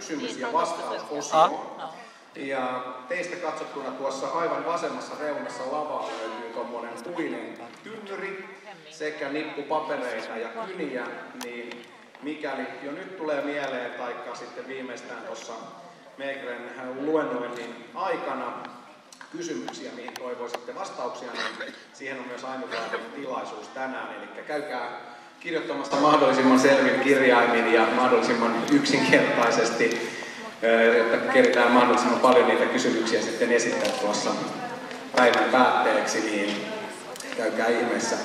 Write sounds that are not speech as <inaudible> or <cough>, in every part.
Kysymys- ja vastausosio. Ja teistä katsottuna tuossa aivan vasemmassa reunassa lavaa löytyy tuommoinen puinen tynnyri sekä nippu papereita ja kyniä, niin mikäli jo nyt tulee mieleen, taikka sitten viimeistään tuossa Meigren luennoinnin aikana, kysymyksiä, mihin toivoisitte vastauksia, niin siihen on myös ainutlaatuinen tilaisuus tänään. Eli käykää kirjoittamassa mahdollisimman selvin kirjaimin ja mahdollisimman yksinkertaisesti, jotta keritään mahdollisimman paljon niitä kysymyksiä sitten esittää tuossa päivän päätteeksi, niin käykää ihmeessä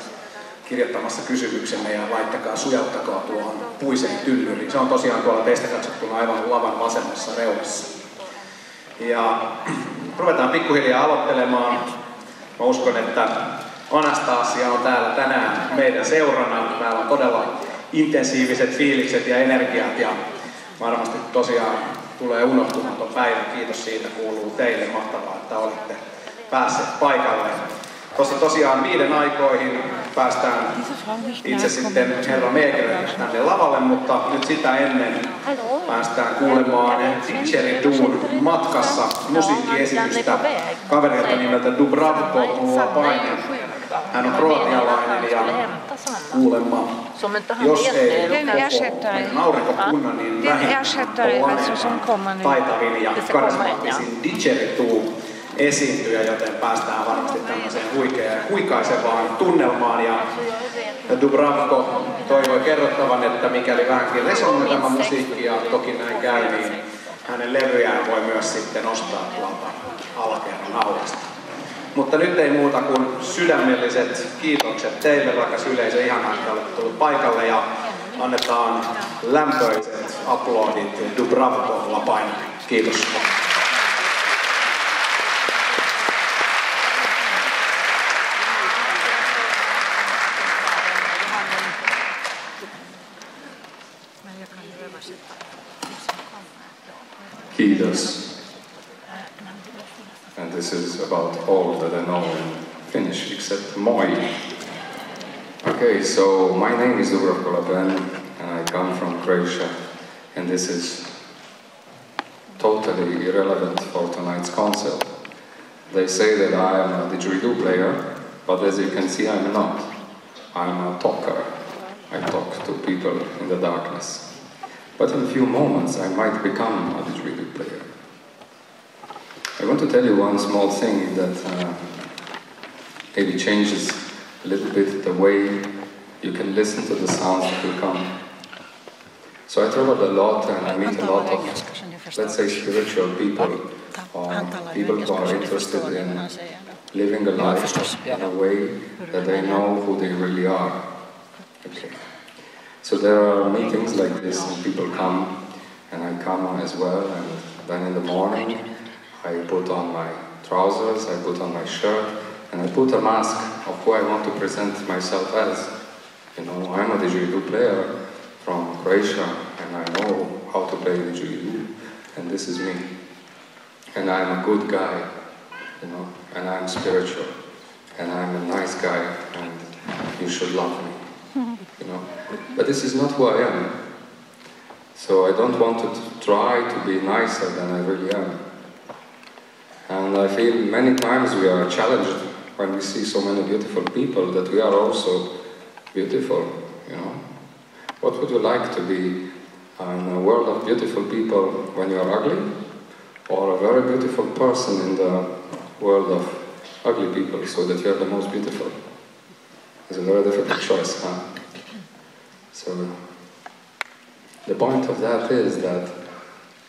kirjoittamassa kysymyksenne ja laittakaa, sujauttakaa tuohon puiseen tynnyriin. Se on tosiaan tuolla teistä katsottuna aivan lavan vasemmassa reunassa. Ja <clears throat> ruvetaan pikkuhiljaa aloittelemaan. Mä uskon, että Anastasia on täällä tänään meidän seurana. Täällä on todella intensiiviset fiilikset ja energiat ja varmasti tosiaan tulee unohtumaton päivä. Kiitos siitä kuuluu teille. Mahtavaa, että olitte päässeet paikalle. Tuossa tosiaan viiden aikoihin päästään itse sitten herra Meekelön tänne lavalle, mutta nyt sitä ennen päästään kuulemaan Duun matkassa musiikkiesitystä kaverilta nimeltä Dubravko Paine. Hän on kroatialainen ja kuulemma, jos ei koko aurinko kunna, niin vähintään taitavin ja karismaattisin Didgeridoo esiintyjä, joten päästään varmasti tämmöiseen huikeaan, huikaisevaan tunnelmaan. Ja Dubravko toivoi kerrottavan, että mikäli vähänkin resonoi tämä musiikki ja toki näin käy, niin hänen levyjään voi myös sitten ostaa tuolta alakerran aulasta. Mutta nyt ei muuta kuin sydämelliset kiitokset teille, rakas yleisö. Ihanaa, että olette tullut paikalle ja annetaan lämpöiset aplodit Dubravko Lapain. Kiitos. Kiitos. This is about all that I know in Finnish, except moi. Okay, so my name is Dubravko Lapen, and I come from Croatia, and this is totally irrelevant for tonight's concert. They say that I am a didgeridoo player, but as you can see, I'm not. I'm a talker. I talk to people in the darkness. But in a few moments, I might become a didgeridoo player. I want to tell you one small thing that uh, maybe changes a little bit the way you can listen to the sounds that will come. So I traveled a lot and I meet a lot of, let's say, spiritual people or people who are interested in living a life in a way that they know who they really are. Okay. So there are meetings like this, and people come, and I come as well. And then in the morning, I put on my trousers, I put on my shirt, and I put a mask of who I want to present myself as. You know, I'm a didgeridoo player from Croatia, and I know how to play didgeridoo, and this is me. And I'm a good guy, you know, and I'm spiritual, and I'm a nice guy, and you should love me <laughs> you know. But this is not who I am. So I don't want to try to be nicer than I really am. And I feel many times we are challenged when we see so many beautiful people that we are also beautiful, you know. What would you like to be in a world of beautiful people when you are ugly? Or a very beautiful person in the world of ugly people so that you are the most beautiful? It's a very difficult choice, huh? So the point of that is that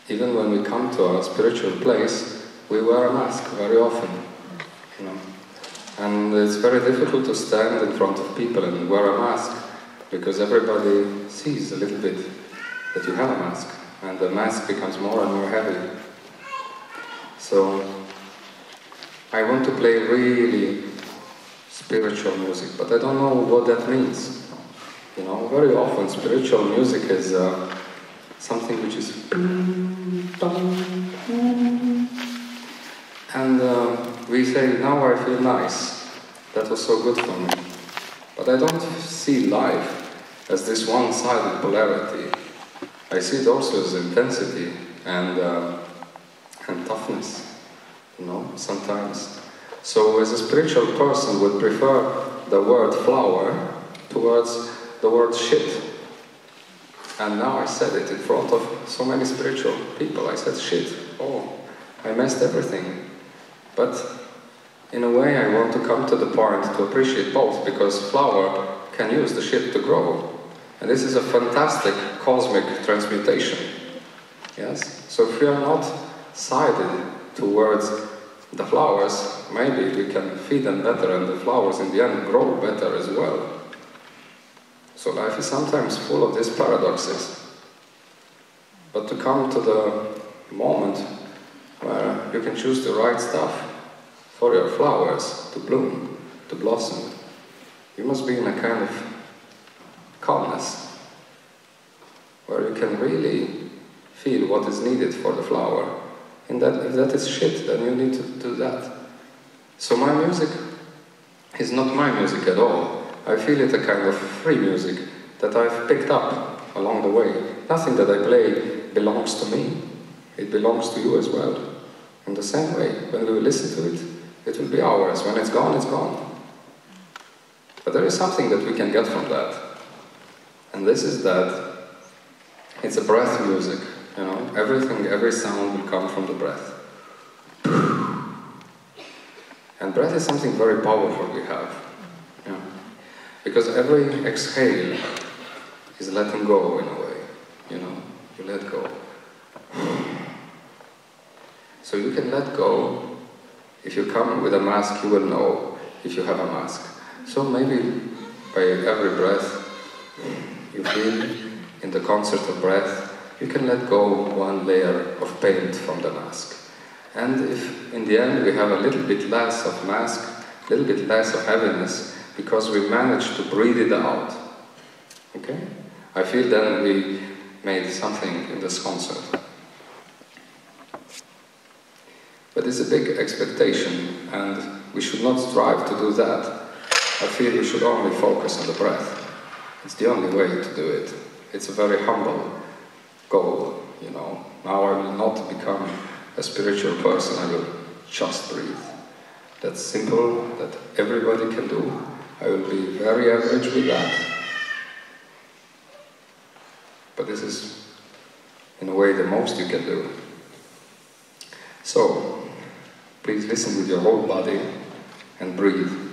even when we come to a spiritual place, we wear a mask very often, you know. And it's very difficult to stand in front of people and wear a mask because everybody sees a little bit that you have a mask, and the mask becomes more and more heavy. So I want to play really spiritual music, but I don't know what that means. You know, very often spiritual music is uh, something which is and uh, we say, now I feel nice. That was so good for me. But I don't see life as this one-sided polarity. I see it also as intensity and, uh, and toughness, you know, sometimes. So as a spiritual person would prefer the word flower towards the word shit. And now I said it in front of so many spiritual people. I said shit. Oh, I messed everything. But in a way, I want to come to the point to appreciate both because flower can use the shit to grow. And this is a fantastic cosmic transmutation. Yes? So if we are not sided towards the flowers, maybe we can feed them better and the flowers in the end grow better as well. So life is sometimes full of these paradoxes. But to come to the moment where you can choose the right stuff for your flowers to bloom, to blossom, you must be in a kind of calmness where you can really feel what is needed for the flower. And that if that is shit, then you need to do that. So my music is not my music at all. I feel it a kind of free music that I've picked up along the way. Nothing that I play belongs to me. It belongs to you as well. In the same way, when we listen to it, it will be ours. When it's gone, it's gone. But there is something that we can get from that. And this is that it's a breath music, you know. Everything, every sound will come from the breath. And breath is something very powerful we have. You know? Because every exhale is letting go in a way, you know. You let go. So you can let go. If you come with a mask, you will know if you have a mask. So maybe by every breath you feel in the concert of breath, you can let go one layer of paint from the mask. And if in the end we have a little bit less of mask, a little bit less of heaviness, because we managed to breathe it out. Okay? I feel then we made something in this concert. But it's a big expectation, and we should not strive to do that. I feel we should only focus on the breath. It's the only way to do it. It's a very humble goal, you know. Now I will not become a spiritual person, I will just breathe. That's simple, that everybody can do. I will be very average with that. But this is, in a way, the most you can do. So, please listen with your whole body and breathe.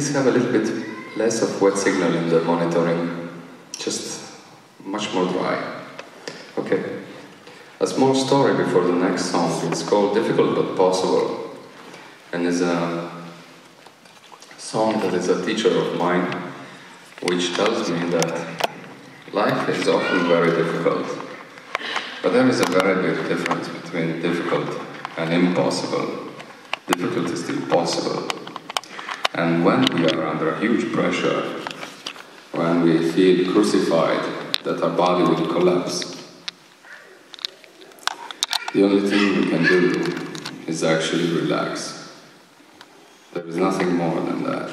Please have a little bit less of wet signal in the monitoring? Just much more dry. Okay. A small story before the next song. It's called Difficult But Possible. And is a song that is a teacher of mine which tells me that life is often very difficult. But there is a very big difference between difficult and impossible. Difficult is still possible. And when we are under huge pressure, when we feel crucified, that our body will collapse, the only thing we can do is actually relax. There is nothing more than that.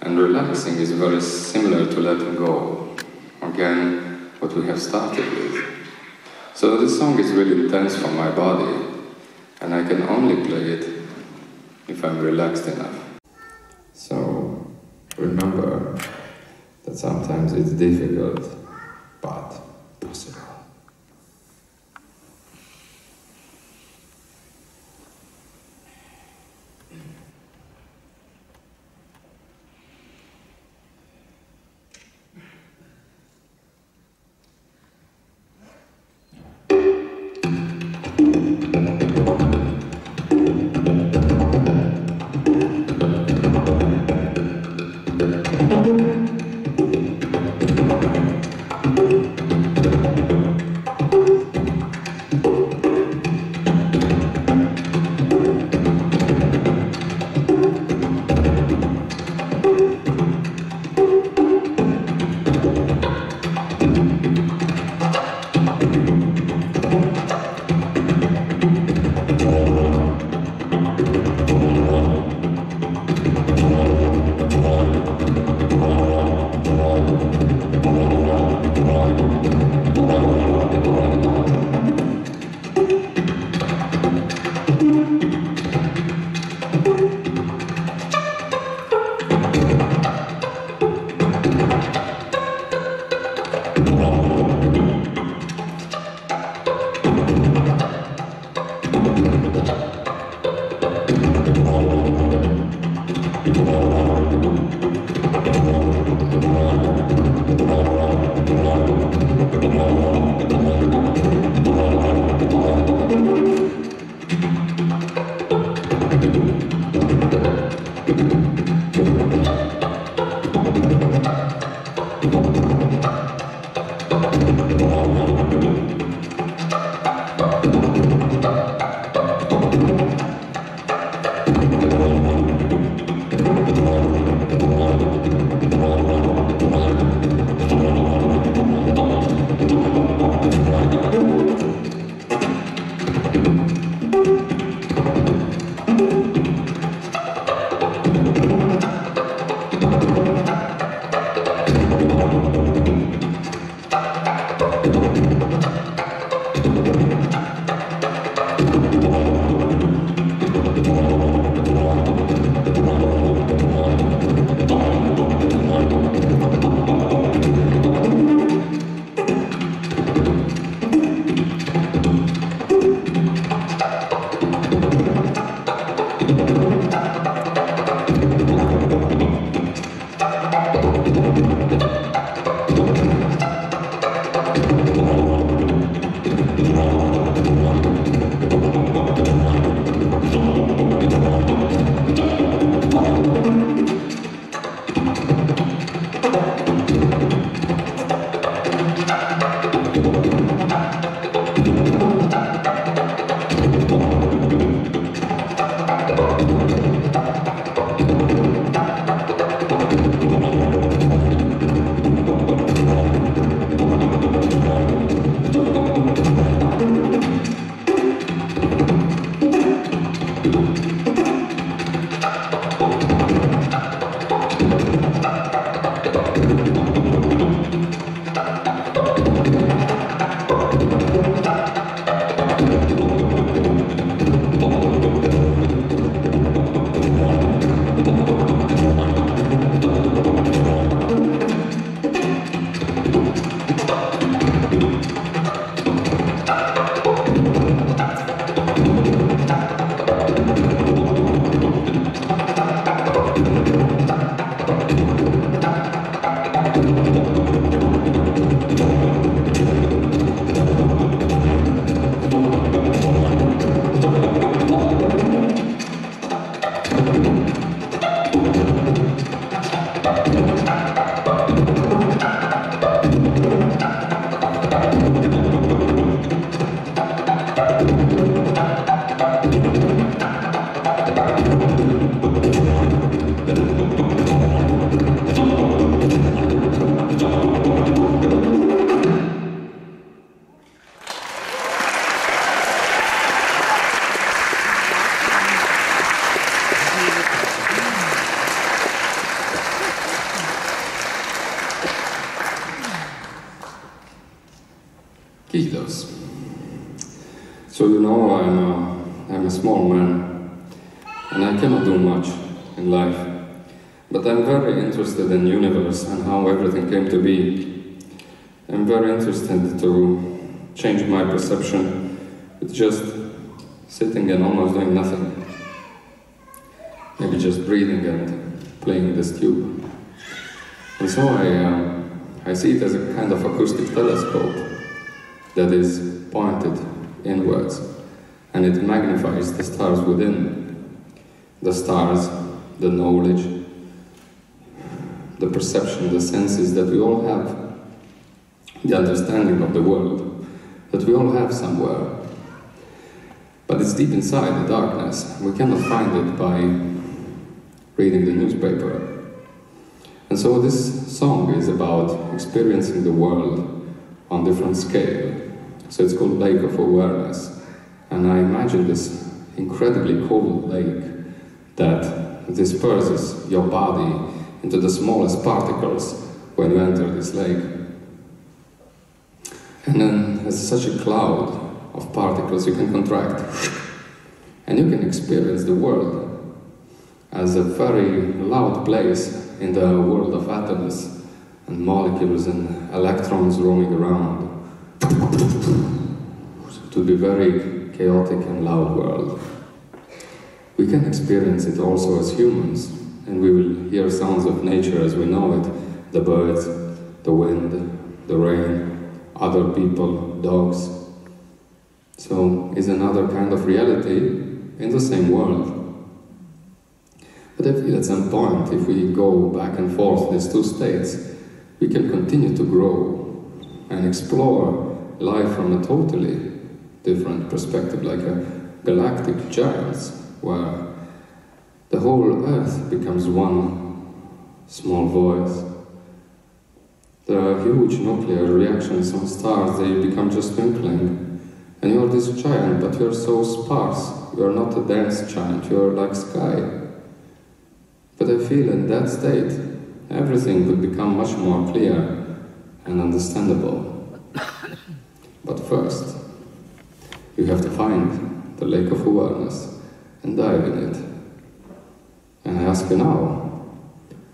And relaxing is very similar to letting go. Again, what we have started with. So this song is really intense for my body, and I can only play it if I'm relaxed enough. With just sitting and almost doing nothing. Maybe just breathing and playing this tube. And so I, uh, I see it as a kind of acoustic telescope that is pointed inwards and it magnifies the stars within. The stars, the knowledge, the perception, the senses that we all have, the understanding of the world that we all have somewhere. But it's deep inside the darkness. We cannot find it by reading the newspaper. And so this song is about experiencing the world on different scale. So it's called Lake of Awareness. And I imagine this incredibly cold lake that disperses your body into the smallest particles when you enter this lake. And then there's such a cloud of particles you can contract. And you can experience the world as a very loud place in the world of atoms and molecules and electrons roaming around to be very chaotic and loud world. We can experience it also as humans, and we will hear sounds of nature as we know it the birds, the wind, the rain, other people, dogs. So, it's another kind of reality in the same world. But I feel at some point, if we go back and forth these two states, we can continue to grow and explore life from a totally different perspective, like a galactic giants, where the whole Earth becomes one small voice. There are huge nuclear reactions on stars, they become just twinkling. And you're this giant, but you're so sparse. You're not a dense giant, you're like sky. But I feel in that state, everything would become much more clear and understandable. <coughs> But first, you have to find the lake of awareness and dive in it. And I ask you now,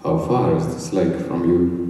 how far is this lake from you?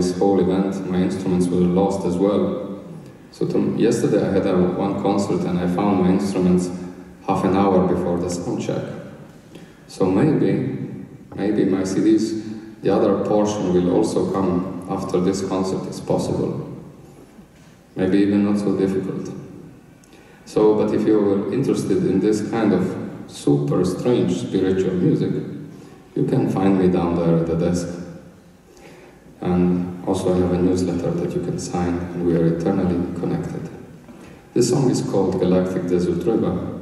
This whole event. My instruments were lost as well. So to, yesterday I had a, one concert and I found my instruments half an hour before the sound check. So maybe, maybe my CDs, the other portion will also come after this concert is possible. Maybe even not so difficult. So, but if you're interested in this kind of super strange spiritual music, you can find me down there at the desk. And also I have a newsletter that you can sign and we are eternally connected. This song is called Galactic Desert River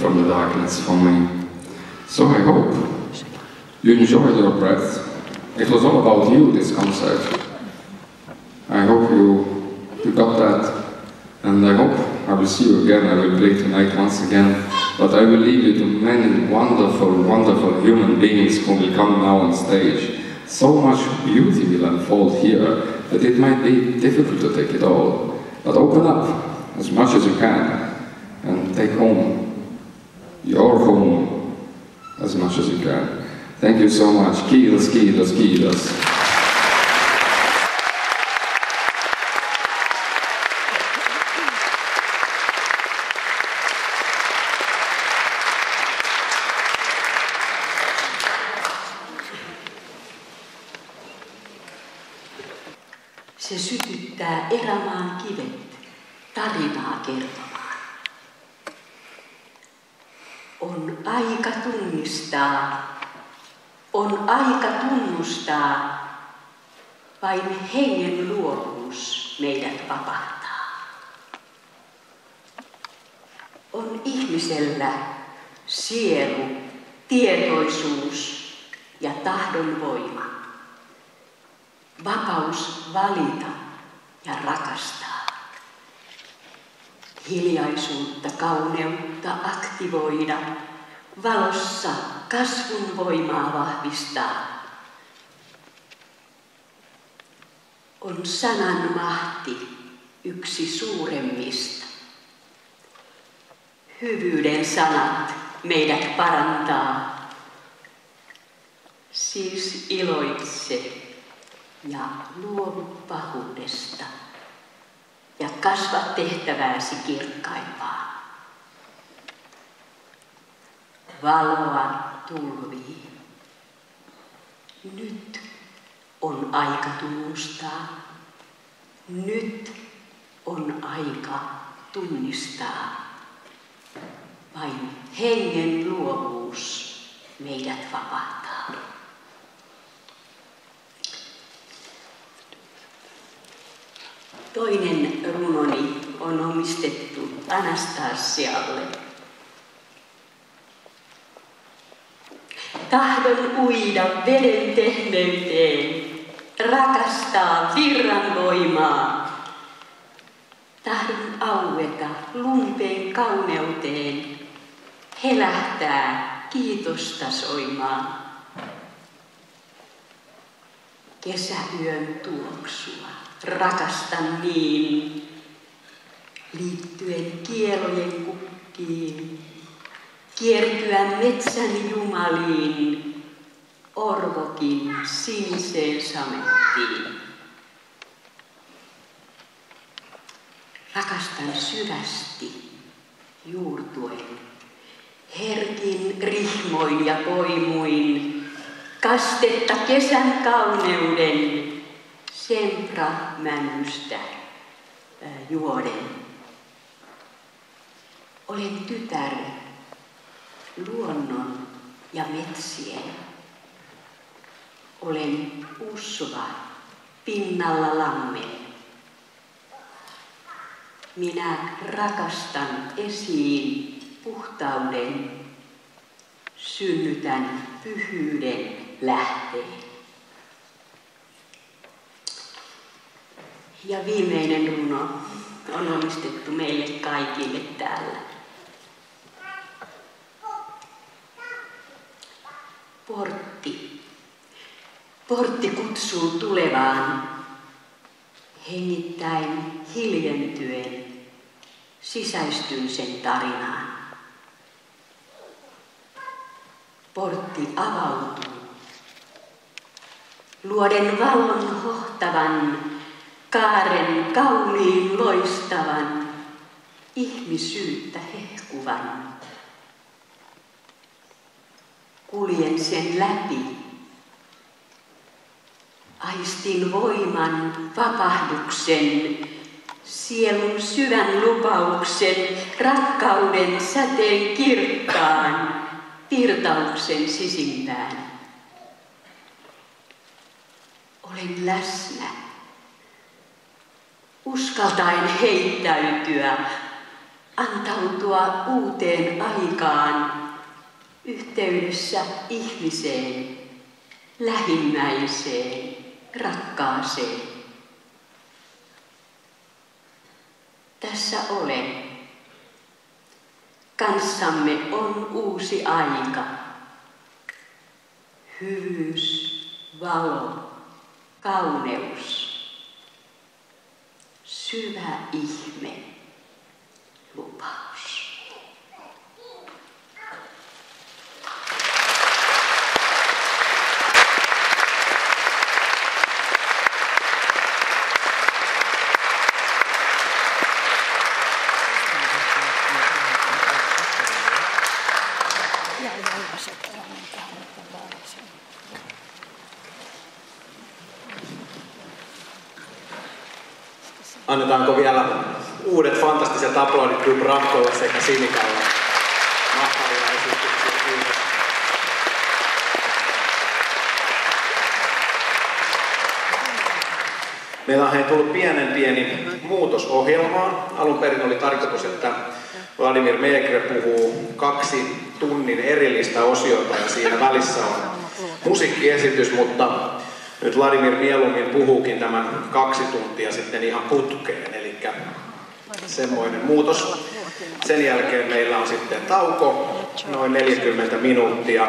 from the darkness for me. So I hope you enjoyed your breath. It was all about you, this concert. I hope you, you got that. And I hope I will see you again. I will play tonight once again. But I will leave you to many wonderful, wonderful human beings who will come now on stage. So much beauty will unfold here that it might be difficult to take it all. But open up as much as you can. Tunnustaa, vain hengen luovuus meidät vapahtaa. On ihmisellä sielu, tietoisuus ja tahdon voima vapaus valita ja rakastaa. Hiljaisuutta, kauneutta aktivoida, valossa kasvun voimaa vahvistaa. On sanan mahti yksi suuremmista. Hyvyyden sanat meidät parantaa. Siis iloitse ja luovu pahuudesta ja kasva tehtävääsi kirkkaimpaa. Valoa tulvii. Nyt on aika tunnustaa. Nyt on aika tunnistaa. Vain hengen luovuus meidät vapahtaa. Toinen runoni on omistettu Anastasialle. Tahdon uida veden tehneyteen, rakastaa virran voimaa. Tahdon aueta lumpeen kauneuteen, helähtää kiitosta soimaan. Kesäyön tuoksua rakastan niin, liittyen kielojen kukkiin, kiertyä metsän jumaliin, orvokin siniseen samettiin. Rakastan syvästi juurtuen, herkin rihmoin ja poimuin, kastetta kesän kauneuden, sempra männystä juoden. Olen tytär luonnon ja metsien. Olen usva pinnalla lammen. Minä rakastan esiin puhtauden, synnytän pyhyyden lähteen. Ja viimeinen runo on omistettu meille kaikille täällä. Portti. Portti kutsuu tulevaan, hengittäin hiljentyen sisäistyn sen tarinaan. Portti avautuu, luoden valon hohtavan kaaren kauniin loistavan, ihmisyyttä hehkuvan. Kuljen sen läpi, aistin voiman, vapahduksen, sielun syvän lupauksen, rakkauden säteen kirkkaan, virtauksen sisimpään. Olen läsnä uskaltaen heittäytyä, antautua uuteen aikaan, yhteydessä ihmiseen, lähimmäiseen, rakkaaseen. Tässä olen. Kanssamme on uusi aika. Hyvyys, valo, kauneus syvä ihme, lupaus. Sekä Sinikalle. Mahtavia esityksiä, kiitos. Meillä on tullut pienen pieni muutos ohjelmaan. Alun perin oli tarkoitus, että Vladimir Megre puhuu kaksi tunnin erillistä osiota ja siinä välissä on musiikkiesitys, mutta nyt Vladimir mieluummin puhuukin tämän kaksi tuntia sitten ihan putkeen, eli semmoinen muutos. Sen jälkeen meillä on sitten tauko, noin 40 minuuttia.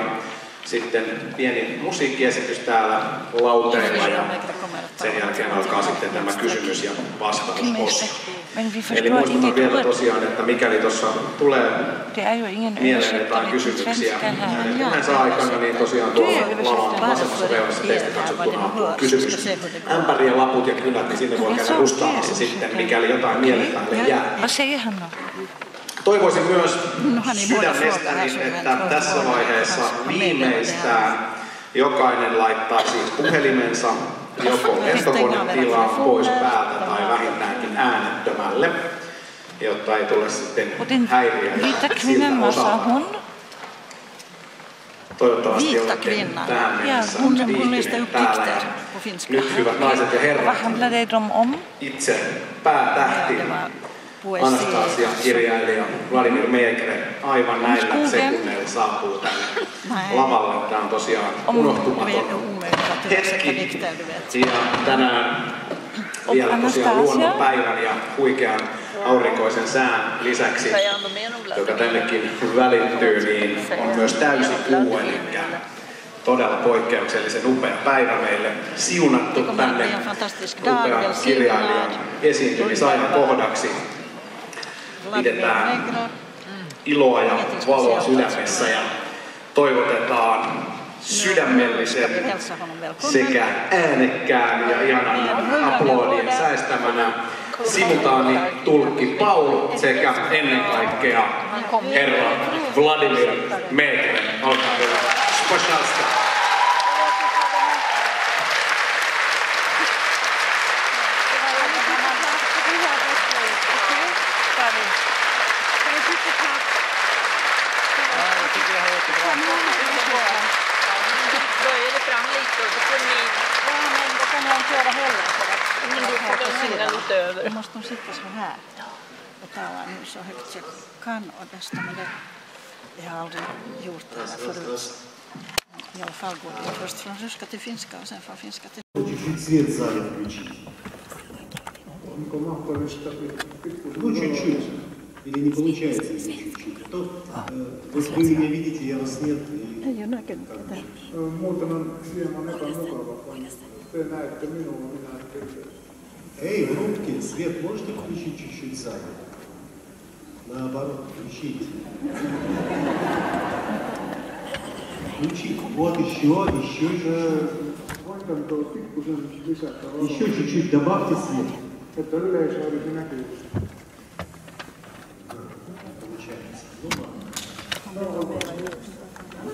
Sitten pieni musiikkiesitys täällä lauteilla ja sen jälkeen alkaa sitten tämä kysymys- ja vastausosio. Eli muistutan vielä tosiaan, että mikäli tuossa tulee mieleen jotain kysymyksiä yleensä aikana, niin tosiaan tuolla lavan vasemmassa reunassa teistä katsottuna on kysymys. Ämpäri ja laput ja kynät, niin sinne voi käydä rustaamassa sitten, mikäli jotain mieleen jää. Toivoisin myös sydämestäni, että tässä vaiheessa viimeistään jokainen laittaisi puhelimensa joko lentokonetilaan pois päältä tai vähintäänkin äänettömälle, jotta ei tule sitten häiriöitä siltä osalta. Toivottavasti olette tähän mennessä viihtyneet täällä. Ja nyt hyvät naiset ja herrat, itse päätähti Anastasia kirjailija Vladimir Megre aivan näillä sekunneilla saapuu tänne lavalle. Tämä on tosiaan unohtumaton hetki. Ja tänään vielä tosiaan luonnonpäivän ja huikean aurinkoisen sään lisäksi, joka tännekin välittyy, niin on myös täysi kuu, eli todella poikkeuksellisen upea päivä meille. Siunattu tänne upean kirjailijan esiintymisajan kohdaksi pidetään iloa ja valoa sydämessä ja toivotetaan sydämellisen sekä äänekkään ja ihanan aplodien säästämänä simultaani tulkki Paul sekä ennen kaikkea herra Vladimir Megre. Olkaa hyvä. Спожалуйста. köra heller för att men du får hänga lite över. Då måste de sitta så här och tala nu så högt jag kan och bästa men det, jag har aldrig gjort det där förut. I alla fall går det först från ryska till finska och sen från finska till... Чуть-чуть свет сзади включить. Ну, чуть-чуть. Или не получается или чуть-чуть. То, э, вот вы меня видите, я вас нет. On hieman epämukava, kun te näette minua, minä en teitä. Эй, Рубкин, свет можете включить чуть-чуть сзади? Наоборот, включить. Включить. Вот еще, еще, еще. Lisätä valoa, Еще чуть-чуть добавьте свет. Получается. Ну ладно.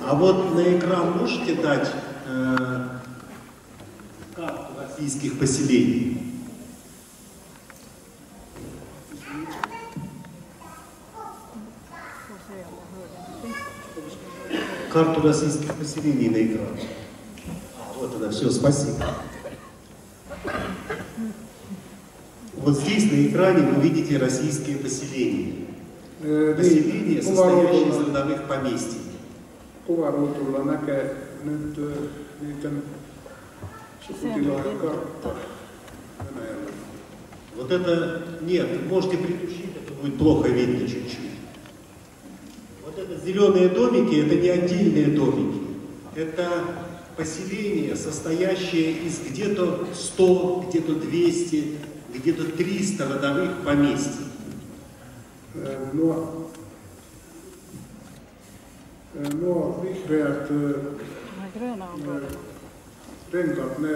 А вот на экран можете дать э, карту российских поселений? Карту российских поселений на экран. А, вот она, все, спасибо. Вот здесь на экране вы видите российские поселения. Ee, Поселения, состоящие из родовых поместий. Venäjällä. Вот это, нет, можете притушить, это будет плохо видно чуть-чуть. Вот это зеленые домики, это не отдельные домики. Это поселение, состоящее из где-то 100, где-то 200, где-то 300 родовых поместий. Vihreät gröna områden. renkaat, ne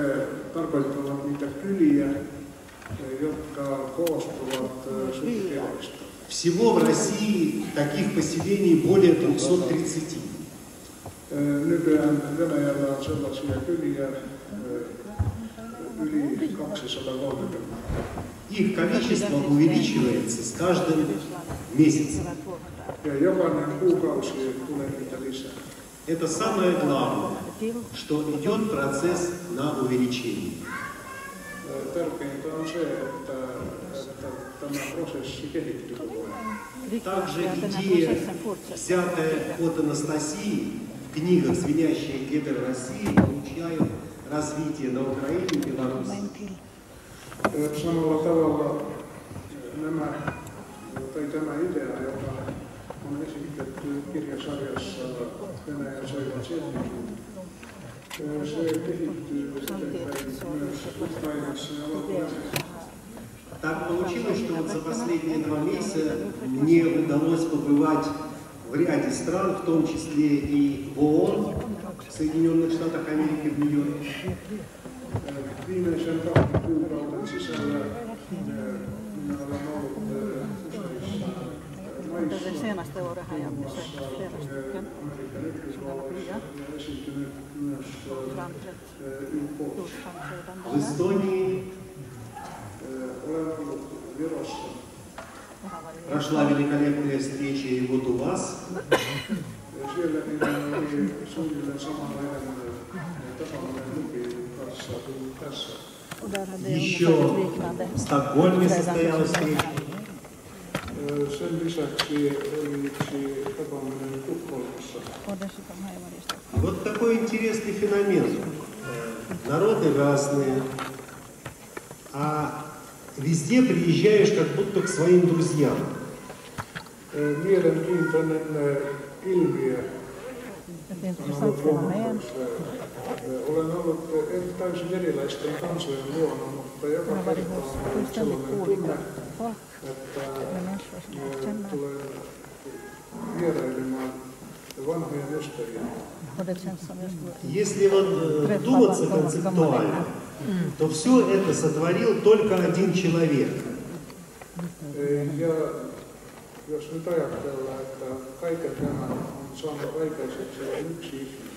tarkoittavat niitä kyliä, ö, jotka koostuvat ö, sukutiloista. Всего в России таких поселений более 330. Ö, Nykyään Venäjällä on sellaisia kyliä, ö, yli 230. Их количество увеличивается с каждым месяцем. Это самое главное, что идет процесс на увеличение. Также идея, взятая от Анастасии в книгах «Звенящие кедры России», получает развитие на Украине и Беларуси. Nämä, tai tämä idea, joka on esitetty kirjasarjassa Venäjän soivat Tšetnikin, ö, se kehittyy eteenpäin myös Ukrainassa ja Valko-Venäjällä. Так получилось, что вот за последние два месяца мне удалось побывать в ряде стран, в том числе и в ООН, в Соединенных Штатах Америки, в Нью-Йорке. Yhdysvalloissa ja esiintynyt myös ö, framträtt ö, YK:ssa. stort framträdande В. Эстонии прошла великолепная встреча и вот у вас. Tässä. och där hade jag Еще в Стокгольме состоялась встреча. Вот такой интересный феномен. Э, Народы разные, а везде приезжаешь как будто к своим друзьям. Mielenkiintoinen intressant ollut fenomen. Olen ollut täysin erilaisten kansojen luona, mutta joka kerta on sellainen tunne, että tulen vierailemaan vanhojen skulle Если вот э, вдуматься концептуально, то все это sotvorил только один человек. Ja jos nyt ajatellaan, että kaiken tämän on saanut aikaiseksi yksi ihminen,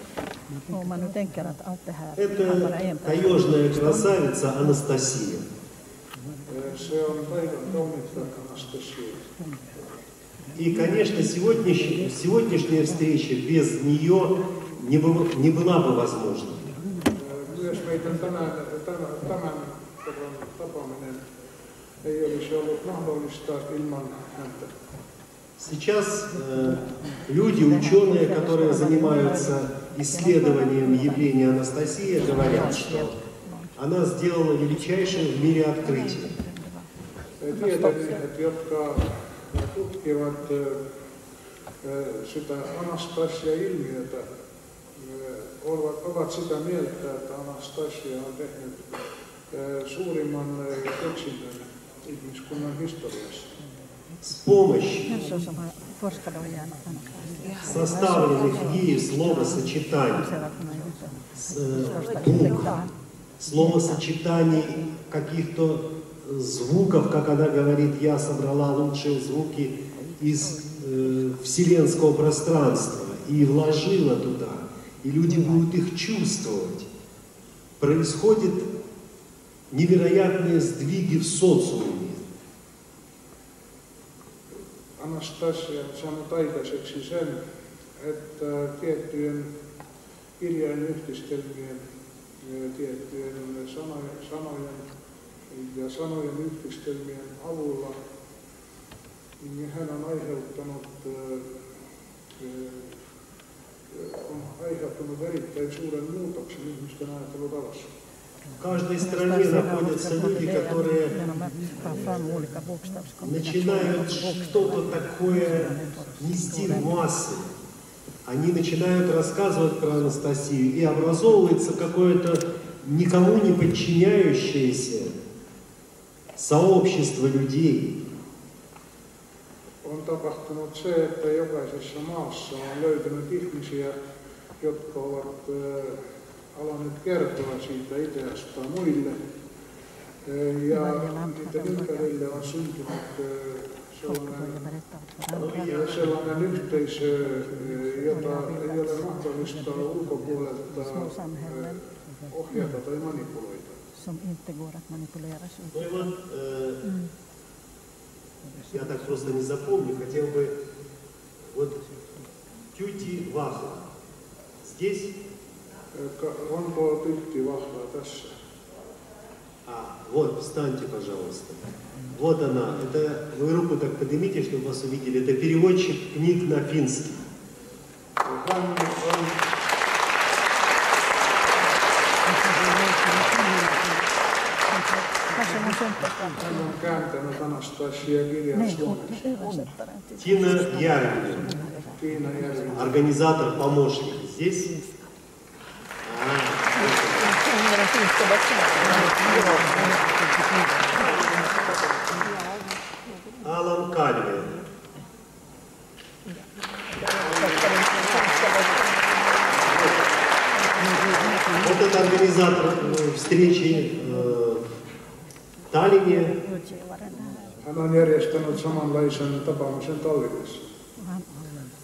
Om man nu tänker att allt det här kan Это bara en person таежная красавица Анастасия. se on taikan kauниutta Anastasia. И, конечно, сегодняшняя, сегодняшняя встреча без нее не, бы- не была бы возможна. Ei olisi ollut mahdollista ilman häntä. Сейчас э, люди, ученые, которые занимаются исследованием явления Анастасия, говорят, что она сделала величайшее в мире открытие. Tiedemiehet, jotka tutkivat ö, ö, sitä Anastasia-ilmiötä, ö, ovat, sitä mieltä, että Anastasia on tehnyt suurimman keksinnön ihmiskunnan historiassa. С помощью hjärnan. составленных ею словосочетаний, с, э, släkterna. словосочетаний каких-то звуков, как она говорит, я собрала лучшие звуки из э, вселенского пространства и вложила туда, и люди будут их чувствовать. Происходят невероятные сдвиги в социуме. Anastasia on saanut aikaiseksi sen, että tiettyjen kirjainyhdistelmien, ö, tiettyjen sanojen, sanojen ja sanojen yhdistelmien avulla niin hän on aiheuttanut, ö, on aiheuttanut erittäin suuren muutoksen ihmisten ajattelutavassa. В каждой стране находятся люди, которые начинают что-то такое нести в массы. Они начинают рассказывать про Анастасию, и образовывается какое-то никому не подчиняющееся сообщество людей. On tapahtunut se, että jokaisessa maassa on löytynyt ihmisiä, jotka ovat ö, alanneet kertoa siitä ideasta muille. Ja niiden ympärille on syntynyt sellainen, sellainen yhteisö, jota ei ole mahdollista ulkopuolelta ohjata tai manipuloida. som inte går att manipuleras ut. Ну и вот, э, я так просто не запомню, хотел бы, вот тюти вахла, здесь, Onko tykki vahvaa tässä? а, вот, встаньте, пожалуйста. Вот она, это, вы руку так поднимите, чтобы вас увидели, это переводчик книг на финский. Тина Järvi. организатор, помощник здесь. Алан Кальвин. Вот это организатор э, встречи э, в Таллине.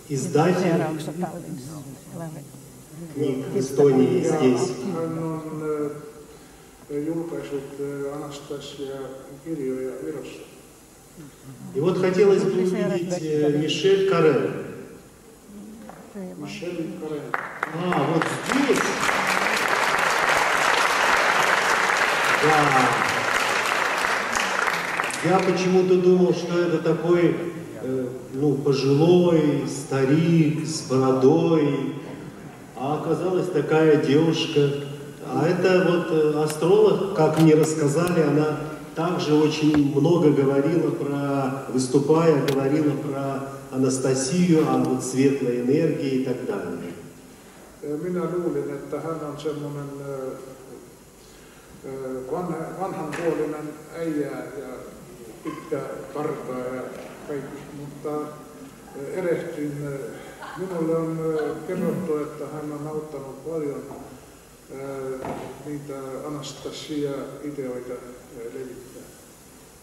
Издатель книг в Эстонии здесь. И вот хотелось бы увидеть э, Мишель Карен. Michelle Karen. А, вот здесь. Да. Я почему-то думал, что это такой, э, ну, пожилой старик с бородой, а оказалась такая девушка. А это вот э, астролог, как мне рассказали, она также очень много говорила про, выступая, говорила про Анастасию, о вот светлой энергии и так далее. Minä luulin, että hän on semmoinen äh, äh, vanha, vanhanpuolinen äijä ja pitkä kartaa ja kaikki, mutta äh, erehtyin. Äh, Minulle on äh, kerrottu, että hän on auttanut paljon äh, niitä Anastasia-ideoita äh, levittää.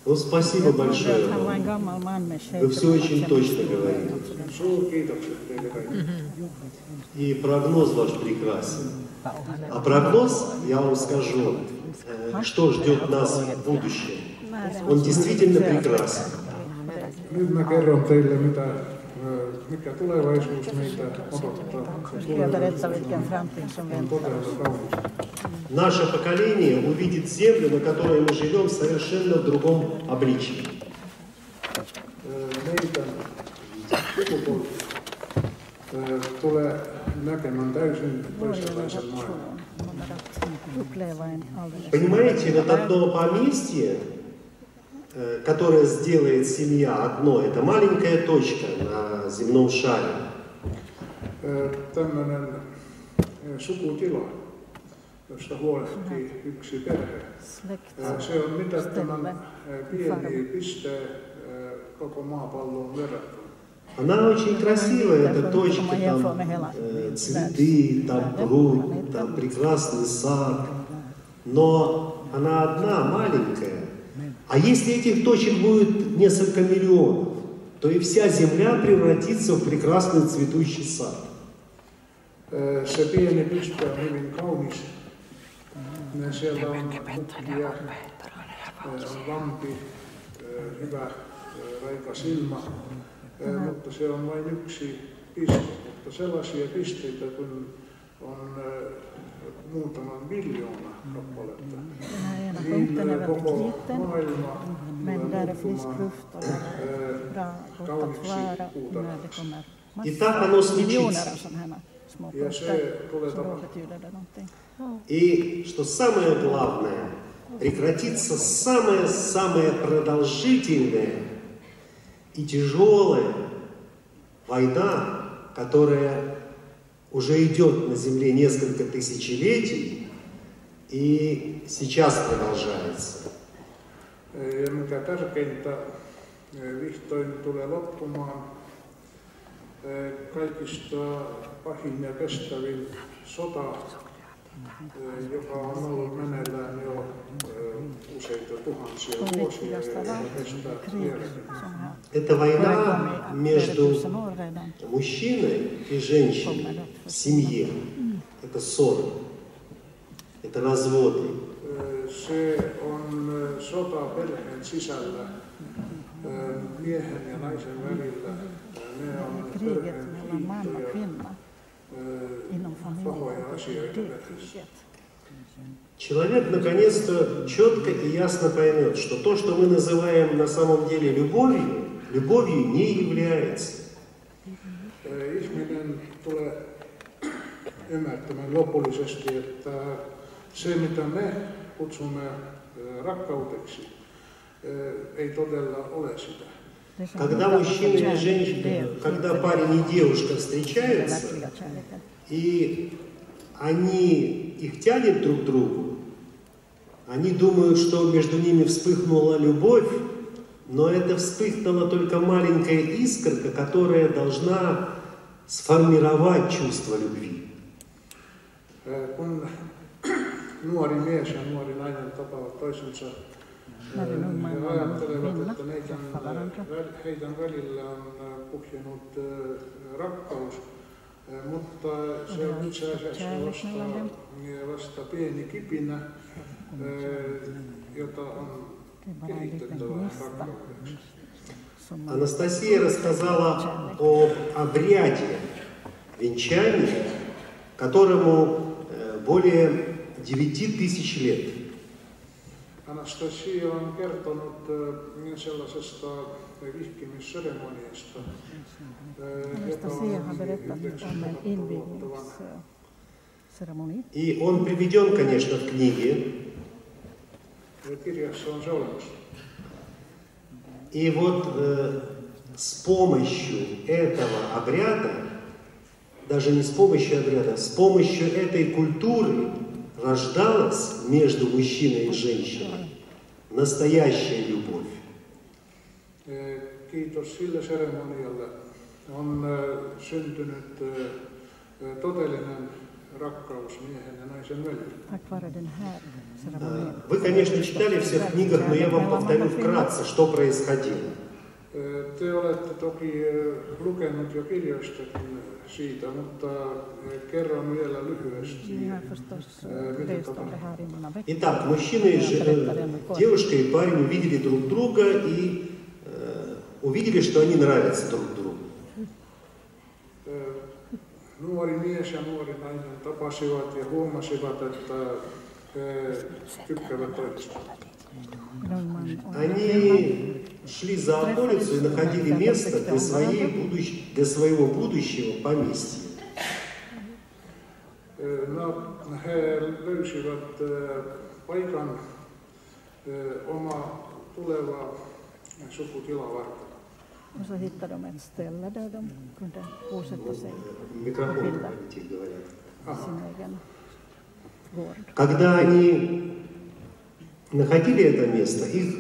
Ну, спасибо большое Вы все очень точно говорите. И прогноз ваш прекрасен. А прогноз, я вам скажу, э, что ждет нас в будущем. Он действительно прекрасен. Nyt mä kerron teille, mitä, äh, mikä tulevaisuus meitä odottaa. Наше поколение увидит Землю, на которой мы живем, совершенно в другом обличии. sukupolvi ö, tulee näkemään täysin toisenlaisen maailman. Понимаете, вот одно поместье, э, которое сделает семья одно, это маленькая точка на земном шаре. Josta huolehtii yksi perhe. Se on mitättömän pieni piste koko maapalloon verrattuna. Она очень красивая, эта точка, там э, цветы, там пруд, там прекрасный сад. Но она одна, маленькая. А если этих точек будет несколько миллионов, то и вся Земля превратится в прекрасный цветущий сад. Siellä on kukkia, lampi, hyvä ilma, mutta se on vain yksi piste. Mutta sellaisia pisteitä, kun on ö, muutaman miljoona kappaletta, niin koko maailma muuttumaan det kommer И. И что самое главное, прекратится самая-самая продолжительная и тяжелая война, которая уже идет на Земле несколько тысячелетий и сейчас продолжается. Mikä tärkeintä, eh, vihdoin tulee loppumaan eh, kaikista pahin ja kestävin sota, eh, joka on ollut meneillään jo eh, Это война между мужчиной и женщиной в семье. Это ссоры, это разводы, Eh, Kriget mellan. Человек наконец-то четко и ясно поймет, что то, что мы называем на самом деле любовью, любовью не является. Eh, ihminen tulee ymmärtämään lopullisesti, että se mitä me kutsumme eh, rakkaudeksi, eh, ei todella ole sitä. Когда мужчина det женщина, когда парень и девушка встречаются, и они их тянет друг к другу, они думают, что между ними вспыхнула любовь, но это вспыхнула только маленькая искорка, которая должна сформировать чувство любви. Eh, Kun nuori mies ja nuori nainen tapaavat toisensa, he ajattelevat, että heidän, välillä on eh, puhjennut eh, rakkaus, Eh, mutta se on itse asiassa vasta, vasta pieni kipinä, eh, jota on kehitettävä man Анастасия рассказала об обряде венчания, которому э, более 9 тысяч лет. Anastasia on kertonut eh, sellaisesta vihkimisseremoniasta, joka Anastasia har on berättat om en 9000 vuotta vanha. invigningsceremoni. И он приведен, конечно, в книге. И вот э, с помощью этого обряда, даже не с помощью обряда, с помощью этой культуры рождалась между мужчиной и женщиной настоящая любовь. Kiitos sille seremonialle on eh, syntynyt eh, todellinen rakkaus miehen ja naisen välillä. Вы, конечно, читали все в книгах, но я вам повторю вкратце, что происходило. Eh, Te olette toki eh, lukenut jo kirjoistakin siitä, mutta eh, kerron vielä lyhyesti. Eh. Итак, мужчина и э, девушка и парень увидели друг друга и э, увидели, что они нравятся друг другу. Nuori mies ja nuori nainen tapasivat ja huomasivat, että he tykkäävät toisistaan. En ung man och en kvinna. Они шли за околицу и находили место для, своей будущ- для своего будущего поместья. Eh, Nad, he löysivät eh, paikan eh, oma tuleva sukutila varten. Och så hittade de ett ställe där de kunde bosätta sig говорят. i sin egen gård. Когда они находили это место, их,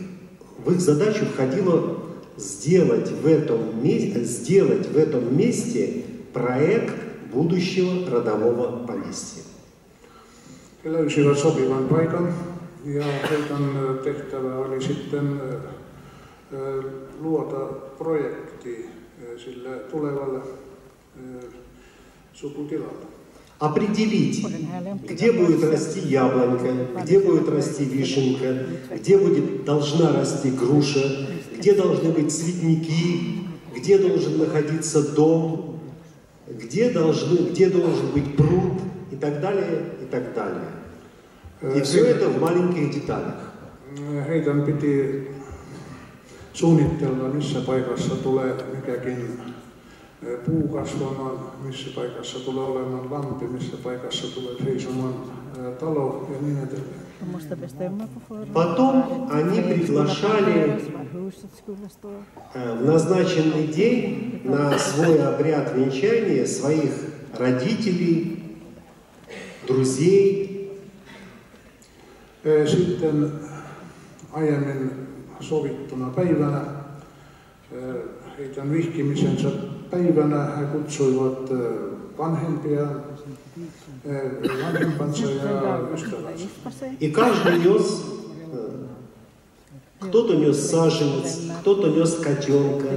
в их задачу входило сделать в этом месте, сделать в этом месте проект будущего родового поместья. He löysivät sopivan paikan ja heidän tehtävä oli sitten luoda projekti eh, sille tulevalle eh, sukutilalle. Определить, где будет расти яблонька, где будет расти вишенка, где будет, должна расти груша, где должны быть цветники, где должен находиться дом, где, должны, где должен быть пруд и так далее, и так далее. И все это в маленьких деталях. Heidän piti suunnitella, missä paikassa tulee mikäkin eh, puu kasvamaan, missä paikassa tulee olemaan lampi, missä paikassa tulee seisomaan eh, talo ja niin edelleen. Потом они приглашали. Э, В назначенный день на свой обряд венчания своих родителей, друзей, Eh, Sitten aiemmin sovittuna päivänä, eh, heidän vihkimisensä päivänä he kutsuivat eh, vanhempia, eh, vanhempansa ja ystävänsä. и каждый нес, э, кто-то нес саженец, кто-то нес котенка,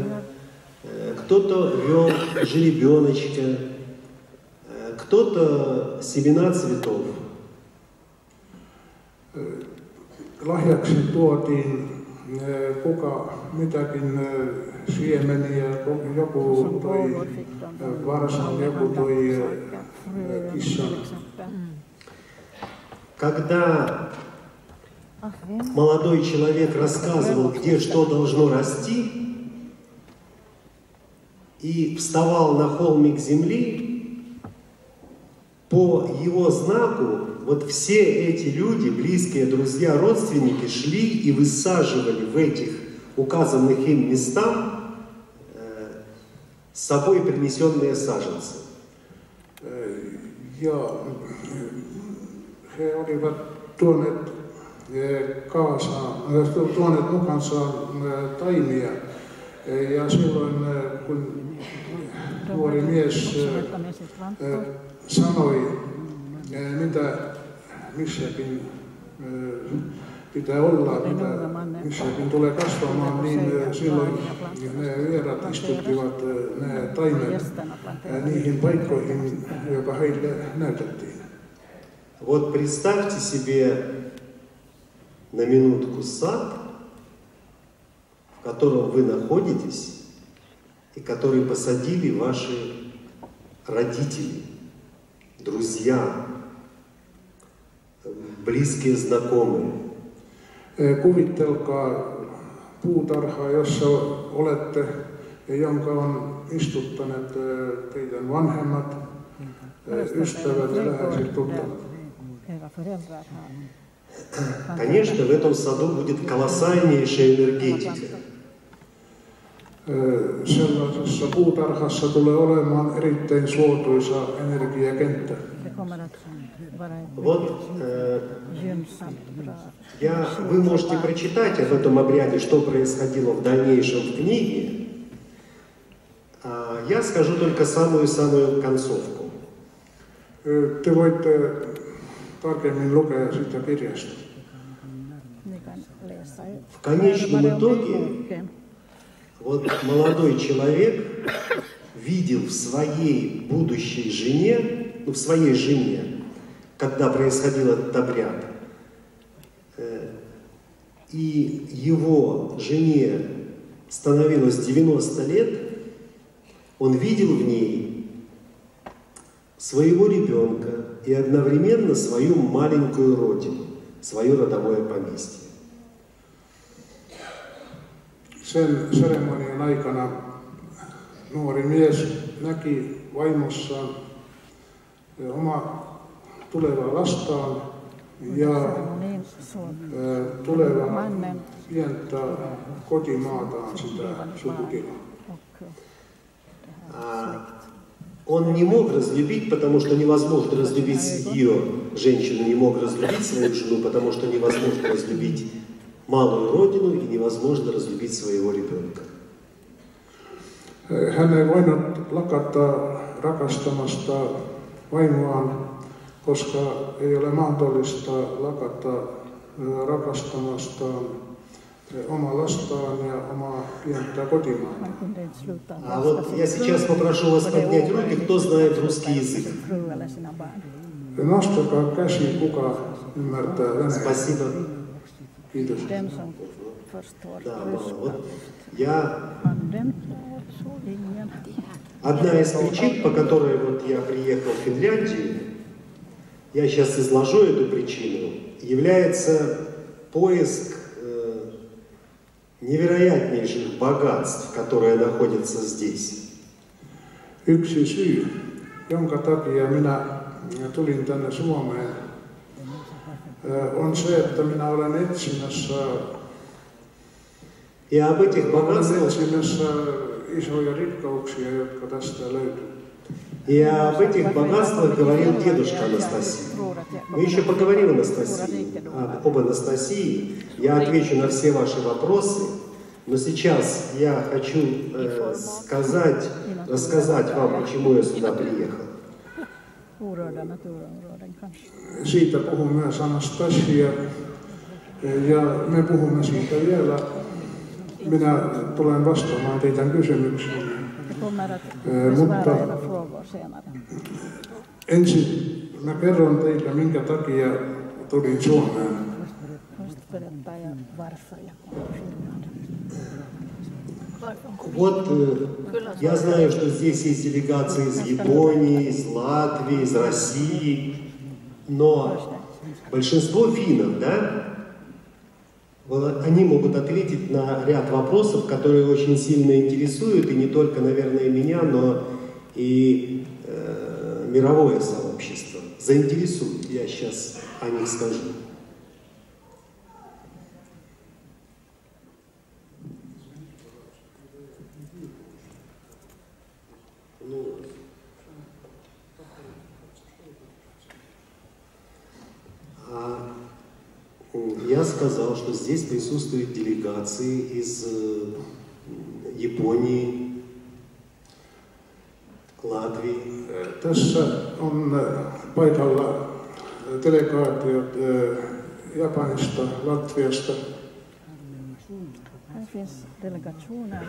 э, кто-то вел жеребеночка, э, кто-то семена цветов. lahjaksi tuotiin kuka mitäkin siemeniä, joku toi varsan, joku toi kissan. Когда молодой человек рассказывал, где что должно расти, и вставал на холмик земли, по его знаку вот все эти люди, близкие друзья, родственники, шли и высаживали в этих указанных им местах э, с собой принесенные саженцы. Ja he olivat tuoneet kaasa, tuoneet mukansa taimia. Ja silloin kun nuori mies sanoi, mitä missäkin pitää olla, mitä missäkin tulee kasvamaan, niin silloin ne vierat istuttivat ne taimet niihin paikkoihin, joka heille näytettiin. Вот представьте себе на минутку сад, в котором вы находитесь и который посадили ваши родители, друзья, близкие знакомые. Kuvitelkaa puutarhaa, jossa olette ja jonka on istuttaneet teidän vanhemmat, ystävät ja läheiset tuttavat. Конечно, в этом саду будет колоссальнейшая энергетика. Sellaisessa puutarhassa tulee olemaan erittäin suotuisa energiakenttä. Вот э, я, вы можете прочитать об этом обряде, что происходило в дальнейшем в книге. А я скажу только самую-самую концовку. Te voitte tarkemmin lukea sitä kirjasta. В конечном итоге вот молодой человек видел в своей будущей жене, ну, в своей жене, когда происходил этот обряд, и его жене становилось 90 лет, он видел в ней своего ребенка и одновременно свою маленькую родину, свое родовое поместье. Sen seremonian aikana nuori mies näki vaimossaan oma tulevaa lastaan ja tulevaa pientä kotimaataan sitä sukutilaa. Он не мог разлюбить, потому что невозможно разлюбить ее женщину, не мог разлюбить свою жену, потому что невозможно разлюбить малую родину и невозможно разлюбить своего ребенка. Hän ei voinut lakata rakastamasta vaimoaan, koska ei ole mahdollista lakata oma lastaan ja oma pientä kotimaata. А вот я сейчас попрошу вас поднять руки, кто знает русский язык. Nostakaa käsi, kuka ymmärtää venäjää. Спасибо. Kiitos. Да, вот я... Одна из причин, по которой вот я приехал в Финляндию, я сейчас изложу эту причину, является поиск э, невероятнейших богатств, которые находятся здесь. Yksi syy, jonka takia minä tulin tänne Suomeen, on se, että minä olen etsimässä, И об этих богатствах etsimässä isoja rikkauksia, jotka tästä löytyvät. И об этих богатствах говорил дедушка Анастасии. Мы еще поговорим, Анастасии, об, об Анастасии. Я отвечу на все ваши вопросы. Но сейчас я хочу э, сказать, рассказать вам, почему я сюда приехал. Siitä puhun myös Anastasia ja me puhumme siitä vielä. Minä tulen vastaamaan teidän kysymyksiin. Mutta ensin mä kerron teille, minkä takia tulin Suomeen. Вот э, я знаю, что здесь есть делегации из Японии, из Латвии, из России, но большинство финнов, да, они могут ответить на ряд вопросов, которые очень сильно интересуют, и не только, наверное, меня, но и э, мировое сообщество. Заинтересуют, я сейчас о них скажу. А, я сказал, что здесь присутствуют делегации из э, Японии, Latvii. Tässä on äh, paikalla delegaatiot äh, Japanista, Latviasta.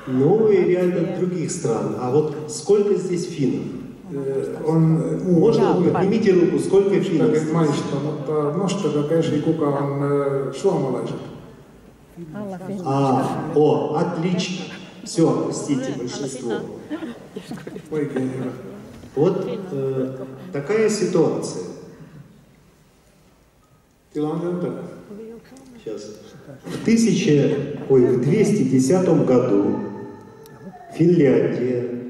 Ну и ряд других стран. А вот сколько здесь финнов? On muu Можно, поднимите руку, сколько финнов muistakin здесь? maista, mutta nostakaa käsi, kuka on finländska. А, о, отлично. Все, простите, большинство. Hyvä. Вот э, такая ситуация. Сейчас. В, 1000, ой, в 210 году Финляндия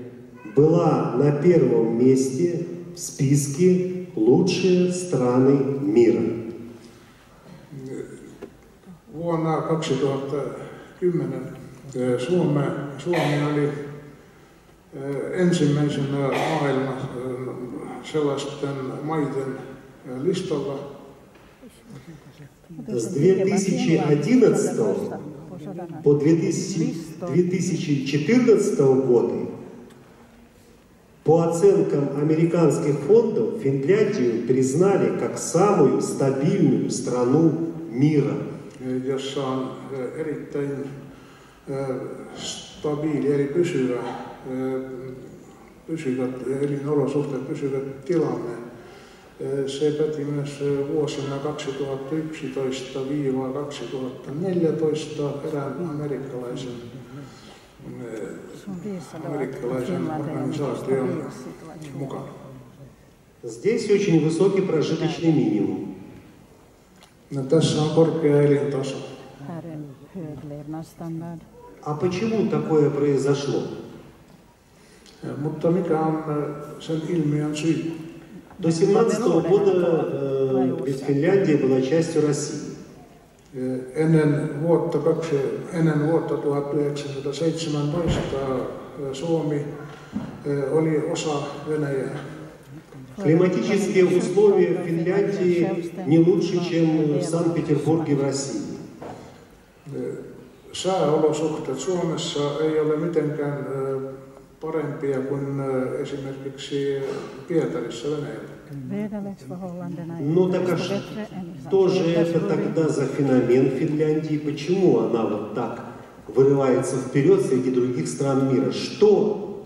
была на первом месте в списке лучшие страны мира. Vuonna 2010 äh, Suome, Suomi oli äh, ensimmäisenä maailman äh, sellaisten maiden äh, listalla, С 2011 по 2000 2014 года по оценкам американских фондов Финляндию признали как самую стабильную страну мира. äh, jossa on äh, erittäin äh, stabiili eli pysyvä, äh, pysyvät elinolosuhteet, pysyvä tilanne. Äh, Se päti myös äh, vuosina 2011-2014 erään amerikkalaisen äh. Здесь очень высокий прожиточный минимум. En hög levnadsstandard. А почему такое произошло? Ja, Mutta mikä on äh, sen ilmiön syy? До 17 года э, ведь Финляндия была частью России. Ennen vuotta, kaksi, ennen vuotta 1917 äh, Suomi äh, oli osa Venäjää. Климатические условия в Финляндии не лучше, чем в Санкт-Петербурге в России. Sääolosuhteet Suomessa ei ole mitenkään äh, parempia kuin äh, esimerkiksi Pietarissa Venäjällä. Ну так а что же это тогда за феномен Финляндии? Почему она вот так вырывается вперед среди других стран мира? Что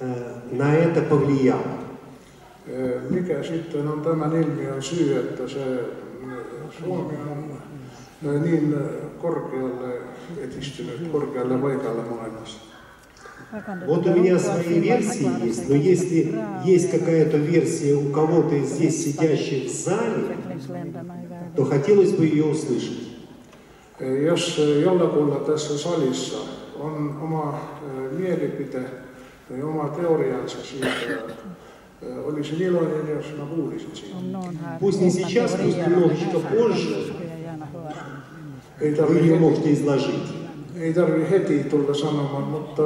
э, на это повлияло? Äh, Mikä sitten on tämän ilmiön syy, että se äh, Suomi on äh, niin äh, korkealle edistynyt, korkealle paikalle maailmassa? Вот у меня свои версии есть, но если есть какая-то версия у кого-то из здесь сидящих в зале, то хотелось бы ее услышать. Äh, Jos äh, jollakulla tässä salissa on oma äh, mielipide või oma teoriansa siitä, äh, olisin iloinen, jos mä kuulisin siitä. Пусть не сейчас, пусть немножечко позже. Вы ее можете изложить. ei tarvi heti tulla sanomaan, mutta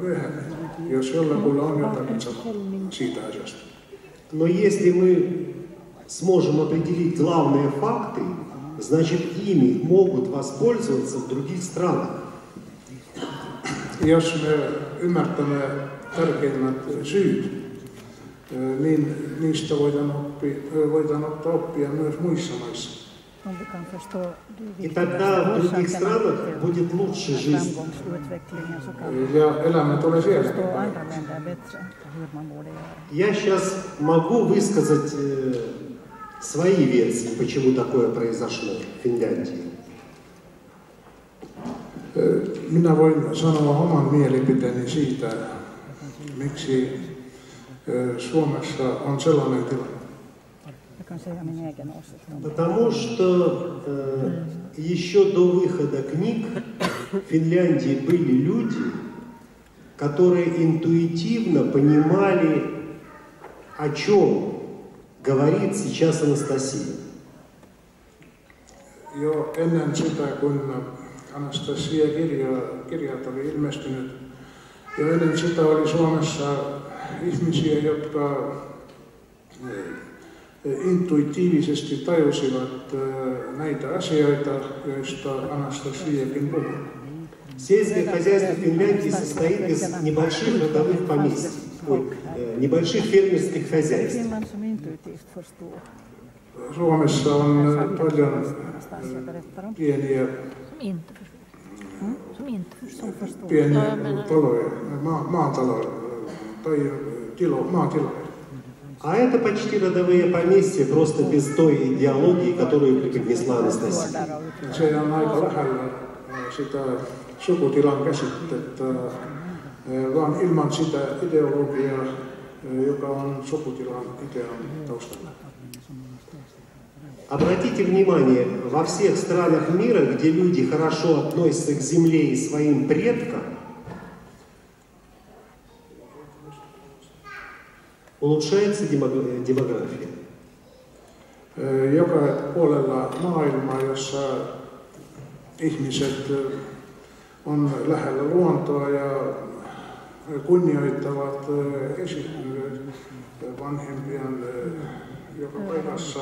myöhemmin, jos jollakulla on jotakin sanoa siitä asiasta. Но если мы сможем определить главные факты, значит ими могут воспользоваться в других странах. Jos me ymmärtämme tärkeimmät syyt, niin niistä voidaan, oppi, voidaan ottaa oppia myös muissa maissa. И тогда в других странах будет till жизнь. Я сейчас могу высказать э, свои версии, почему такое произошло в Финляндии. Minä voin sanoa oman mielipiteeni siitä, miksi Suomessa on sellainen tilanne. Потому что э, еще до выхода книг в Финляндии были люди, которые интуитивно понимали, о чем говорит сейчас Анастасия. Jo ennen sitä, kun Anastasia kirja, kirjat oli ilmestynyt, jo ennen sitä oli Suomessa ihmisiä, jotka intuitiivisesti tajusivat näitä asioita, joista Anastasiakin puhui. Сельское хозяйство Финляндии состоит из небольших родовых поместьй, ой, небольших фермерских хозяйств. Suomessa on paljon pieniä, pieniä taloja, maa, maataloja tai tilo, maatiloja. А это почти родовые поместья, просто без той идеологии, которую преподнесла Анастасия. Vaan ilman sitä ideologiaa, joka on sukutilan idean taustalla. Обратите внимание, во всех странах мира, где люди хорошо относятся к земле и своим предкам, улучшается демография. Joka puolella maailmaa, jossa ihmiset on lähellä luontoa ja kunnioittavat esi- vanhempien joka paikassa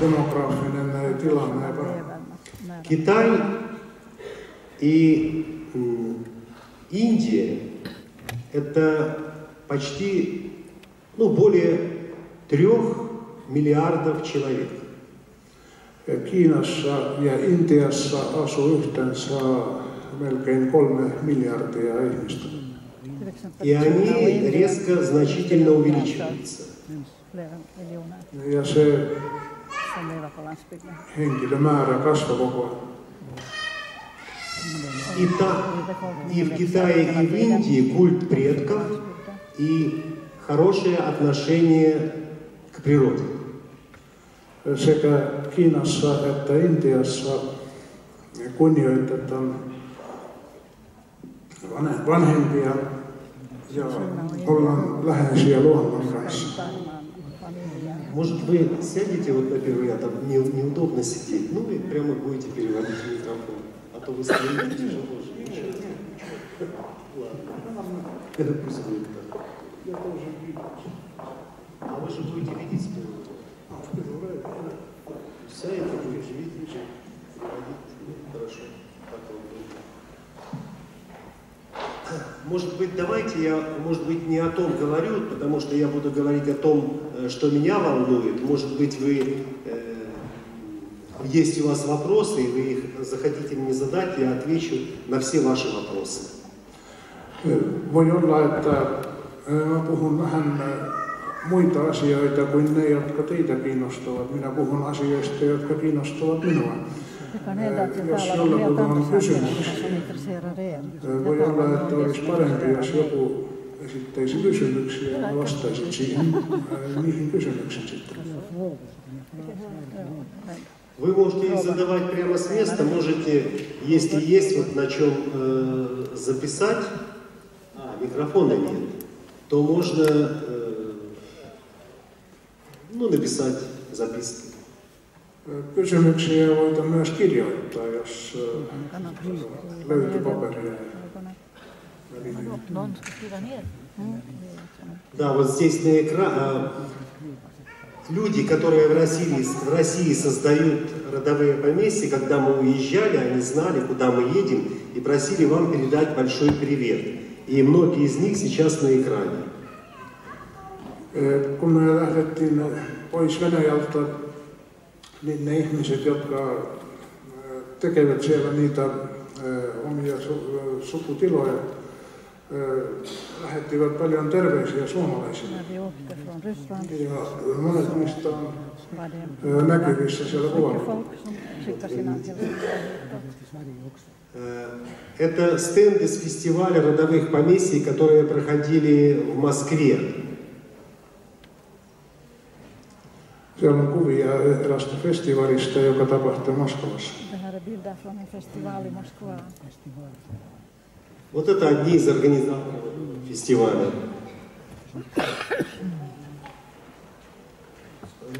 демографinen tilanne Китай и Индия – это почти ну, более трех миллиардов человек. Kiinassa ja Intiassa asuu yhteensä melkein kolme miljardia ihmistä. И они резко, значительно увеличиваются. Ja se henkilömäärä kasvaa koko ajan. И, та, и в Китае, и в Индии культ предков и хорошее отношение к природе. Sekä Kiinassa että Intiassa kunnioitetaan vanhempia ja ollaan läheisiä luonnon kanssa. Может, вы сядете вот на первый ряд, там не, неудобно сидеть, ну и прямо будете переводить микрофон, а то вы стоите тяжело же. Это пусть будет так. А вы же будете видеть с первого ряда? Сядете, будете видеть, хорошо. Так вот будет. Может быть, давайте я, может быть, не о том говорю, потому что я буду говорить о том, что меня волнует. Может быть, вы э, есть у вас вопросы, и вы их захотите мне задать, я отвечу на все ваши вопросы. Voi olla, että mä puhun vähän muita asioita kuin ne, jotka teitä kiinnostavat. Minä puhun asioista, jotka kiinnostavat minua. Jos jollakulla on kysymys, voi olla, että olisi parempi, jos joku esittäisi kysymyksiä ja vastaisin siihen, niihin kysymyksiin sitten. Вы можете их задавать прямо с места, можете, если есть вот на чем э, записать, а, микрофона нет, то можно э, ну, написать записки. Kysymyksiä voidaan myös kirjoittaa, jos löytyy paperia. Да, вот здесь на экране люди, которые в России, в России создают родовые поместья, когда мы уезжали, они знали, куда мы едем, и просили вам передать большой привет. И многие из них сейчас на экране. Kun me lähdettiin pois Venäjältä, niin ne ihmiset, jotka tekevät siellä niitä omia sukutiloja, lähettivät paljon terveisiä suomalaisille. Ja monet niistä on näkyvissä siellä kuvalla. Э, это стенды с фестиваля родовых поместий, которые проходили в Москве. On kuvia erästä festivalista, joka tapahtui Moskovassa. Вот это одни из организаторов фестиваля.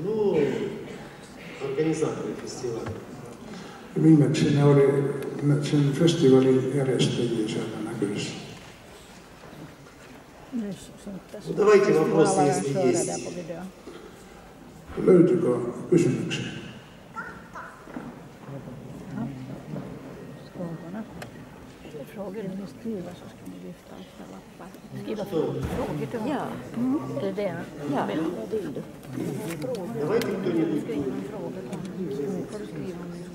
Ну, организаторы фестиваля. Viimeksi ne oli ne- sen festivalin järjestäjiä siellä näkyvissä. Nyss syntes Ну, давайте вопросы, если festivalarrangörer есть. där på video. Löytyykö kysymyksiä? Frågorna. Frågor ni skriva så ska ni lyfta upp lappar. Skriva frågor till honom. Ja. Är det det? Ja. Vill du? Давайте кто-нибудь. Skriva en fråga till honom. får du skriva om din skola.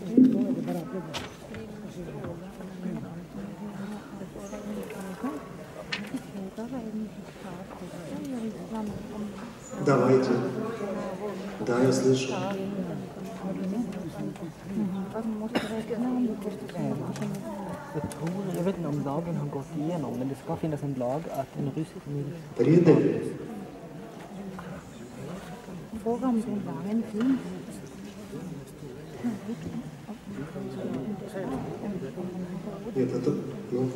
Давайте. Да, я слышу. Jag tror, jag vet inte om lagen har gått igenom, men det ska finnas en lag att en rysk mil- Предали. Fråga om den lagen finns. Нет, это... Ну,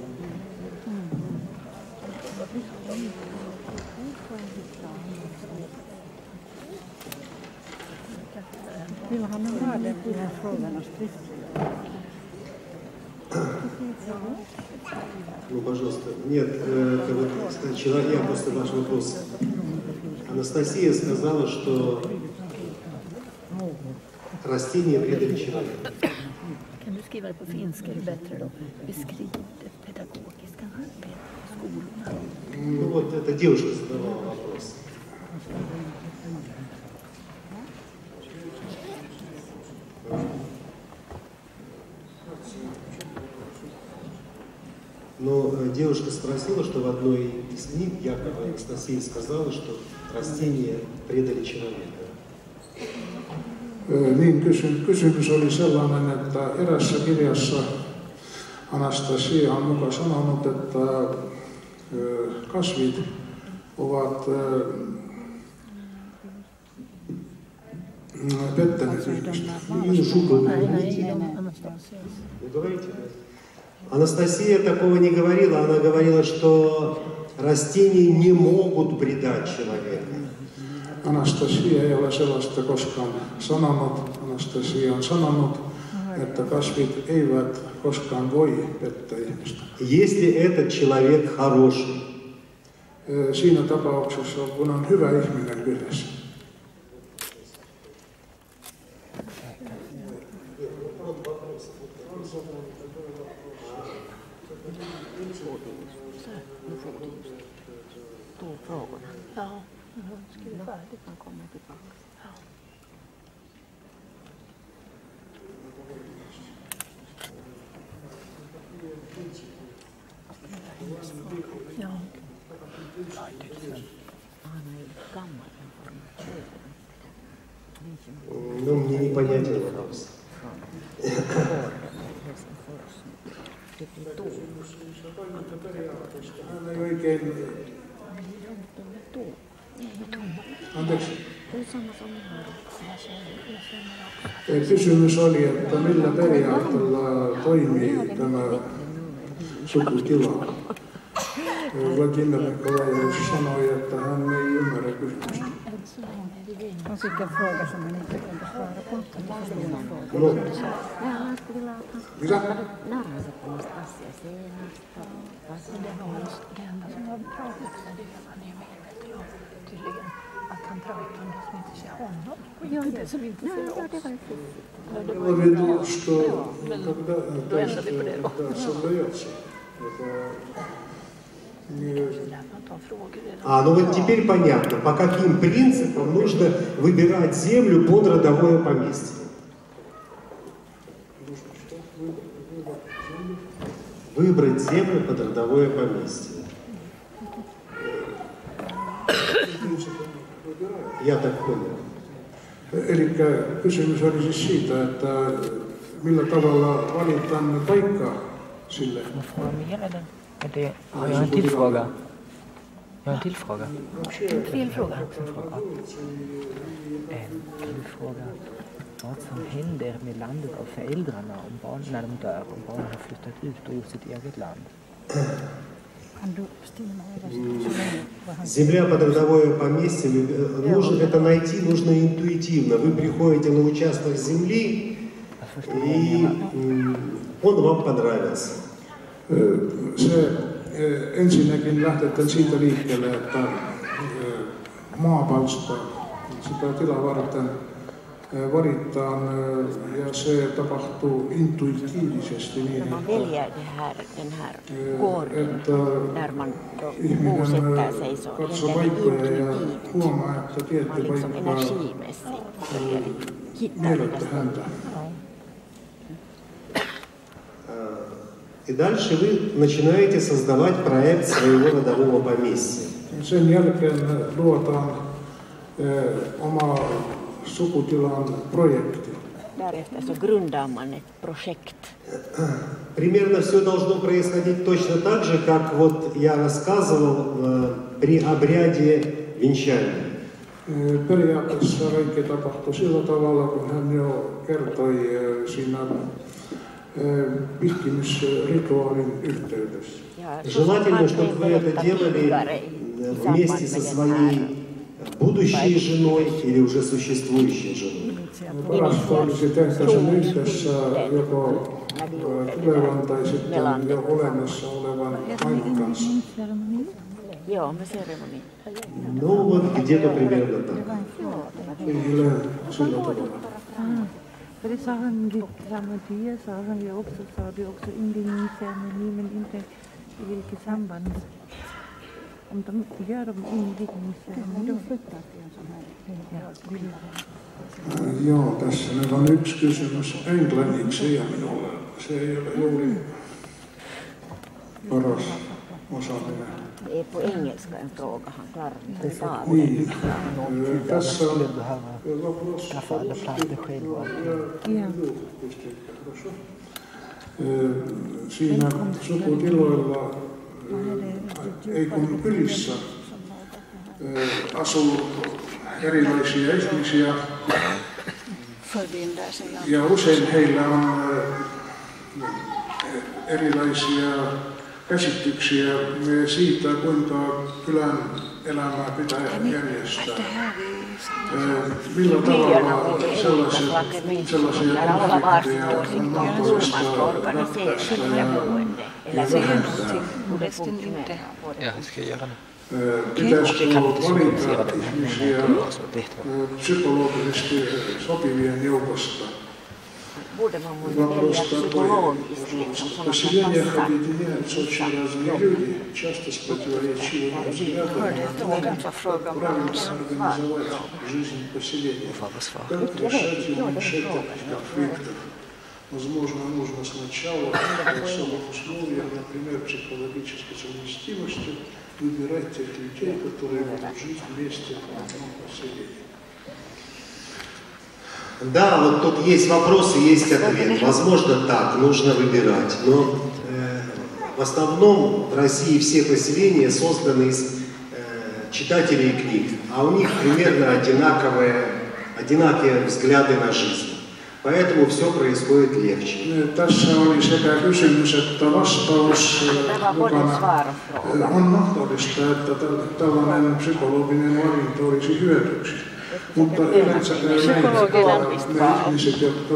Vill han ha den de här skriftligt? ну, пожалуйста. Нет, э, вот, кстати, человек, я просто ваш вопрос. Анастасия сказала, что растения предали человека. Skriva det på finska är det bättre då? Beskriv det pedagogiska arbetet i skolorna. Ну вот, эта девушка задавала вопрос. Но э, девушка спросила, что в одной из книг якобы Анастасия сказала, что растения предали человека. Niin kysy, kysymys oli sellainen, että erässä kirjassa Anastasia on muka sanonut, että kasvit ovat pettäneet ihmistä. Ну? Анастасия такого не говорила. Она говорила, что растения не могут предать человека. Anastasia ei ole sellaista koskaan sanonut. Anastasia on sanonut, että kasvit eivät koskaan voi pettää ihmistä. Если этот человек хороший. Ö, Siinä tapauksessa, kun on hyvä ihminen kyseessä. Två frågorna. Ja, skriv färdigt. Man kommer tillbaka. Ja. Han är gammal information. Ну, мне непонятен вопрос. Helsingfors. Det blir då. Hän ei oikein... Anteeksi. Det är samma som här. Kysymys oli, että millä periaatteella toimii tämä sukutila. Vladimir Nikolajevich sanoi, että hän ei ymmärrä kysymystä. Han fick en fråga som han inte kunde svara på. Han förstod en fråga. Ну, Ja, han skulle vilja att han Mitä? lärde sig på Anastasia senast. Vad som det var. Det enda som var bra också, det är att han är medveten om tydligen att han pratar om det som inte ser honom. Och inte det som inte Ja, ser ja, oss. det var ju fint. Говорит, что когда då ändrar vi på det då. А, ну вот теперь понятно, по каким принципам нужно выбирать землю под родовое поместье. Выбрать землю под родовое поместье. Я так понял. Eli kysymys oli siis siitä, että millä tavalla valitaan paikka sille. Får man fråga mer eller? Är det, har jag en till fråga? Jag har en till fråga. En till fråga. Eh, Kan du fråga vad som händer med landet av föräldrarna om barn, när de dör, om barnen har flyttat ut och gjort sitt eget land? Земля под родовое поместье, э, нужно это найти нужно интуитивно. Вы приходите на участок земли, jag и он вам понравился. see ensinnäkin lähdetään siitä liikkeelle, että maapalsta sitä tilaa varten eh, valitaan eh, ja se tapahtuu intuitiivisesti niin, När man että, det här, den här eh, gården että där man ihminen eh, katsoo paikkoja ja huomaa, että tietty paikka miellyttää häntä. И дальше вы начинаете создавать проект своего родового поместья. Sen jälkeen luotaan eh, oma sukutilan projekti. Därefter så grundar man ett projekt. Примерно все должно происходить точно так же, как вот я рассказывал э, при обряде венчания. Eh, Periaatteessa kaikki tapahtui sillä tavalla, kun hän jo kertoi eh, siinä eh, vihkimisrituaalin yhteydessä. Ja så som Желательно, чтобы вы это делали э, вместе со своей будущей женой или уже существующей женой. Parasta olisi tehdä sen yhdessä joko eh, tulevan tai sitten jo olemassa olevan vaimon kanssa. Joo, med ceremoni. Ну вот где-то примерно так. Sillä tavalla. Det han han men i samband. Om de gör de invigningsceremoni. Då flyttar till en sån här Joo, tässä nyt on yksi kysymys englanniksi ja minulle. Se ei ole juuri paras osaaminen. Det är på engelska en fråga han klarar. Niin, tässä on skaffa alla plattor Siinä sukutiloilla, Eikun kylissä. Asuu erilaisia ihmisiä. Ja usein heillä on erilaisia käsityksiä. Siitä, kuinka kylän elämää pitää järjestää. Millä tavalla sellaisia, sellaisia konflikteja on mahdollista ratkaista ja, ja vähentää? Pitäisikö valita ihmisiä psykologisesti sopivien joukosta? Вопрос liksom sådana Поселения som passar объединяются очень разные люди, часто с противоречивыми взглядами. На то, как правильно организовать жизнь поселения, как решать и уменьшать таких конфликтов. Возможно, нужно сначала в особых условиях, например, психологической совместимости, выбирать тех людей, которые будут жить вместе в одном поселении. Да, вот тут есть вопросы, есть ответ. Возможно, так, нужно выбирать. Но э, в основном в России все поселения созданы из э, читателей книг, а у них примерно одинаковые, одинаковые взгляды на жизнь. Поэтому все происходит легче. Tässä oli sekä kysymys että vastaus eh, mukana. On mahdollista, että täl- tällainen psykologinen valinta olisi hyödyksi. Mutta yleensä ne ihmiset, jotka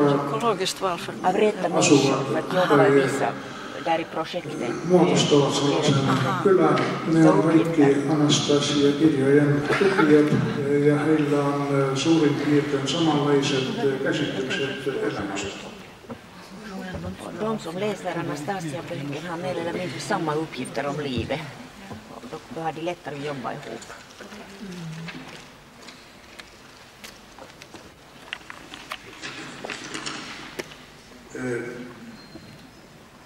där i projekten. muodostavat sellaisen kylän, ne on kaikki Anastasia-kirjojen lukijat ja heillä on suurin piirtein samanlaiset käsitykset elämästä. De som läser Anastasia-böcker har mer eller mindre samma uppgifter om livet. Då har de lättare att jobba ihop.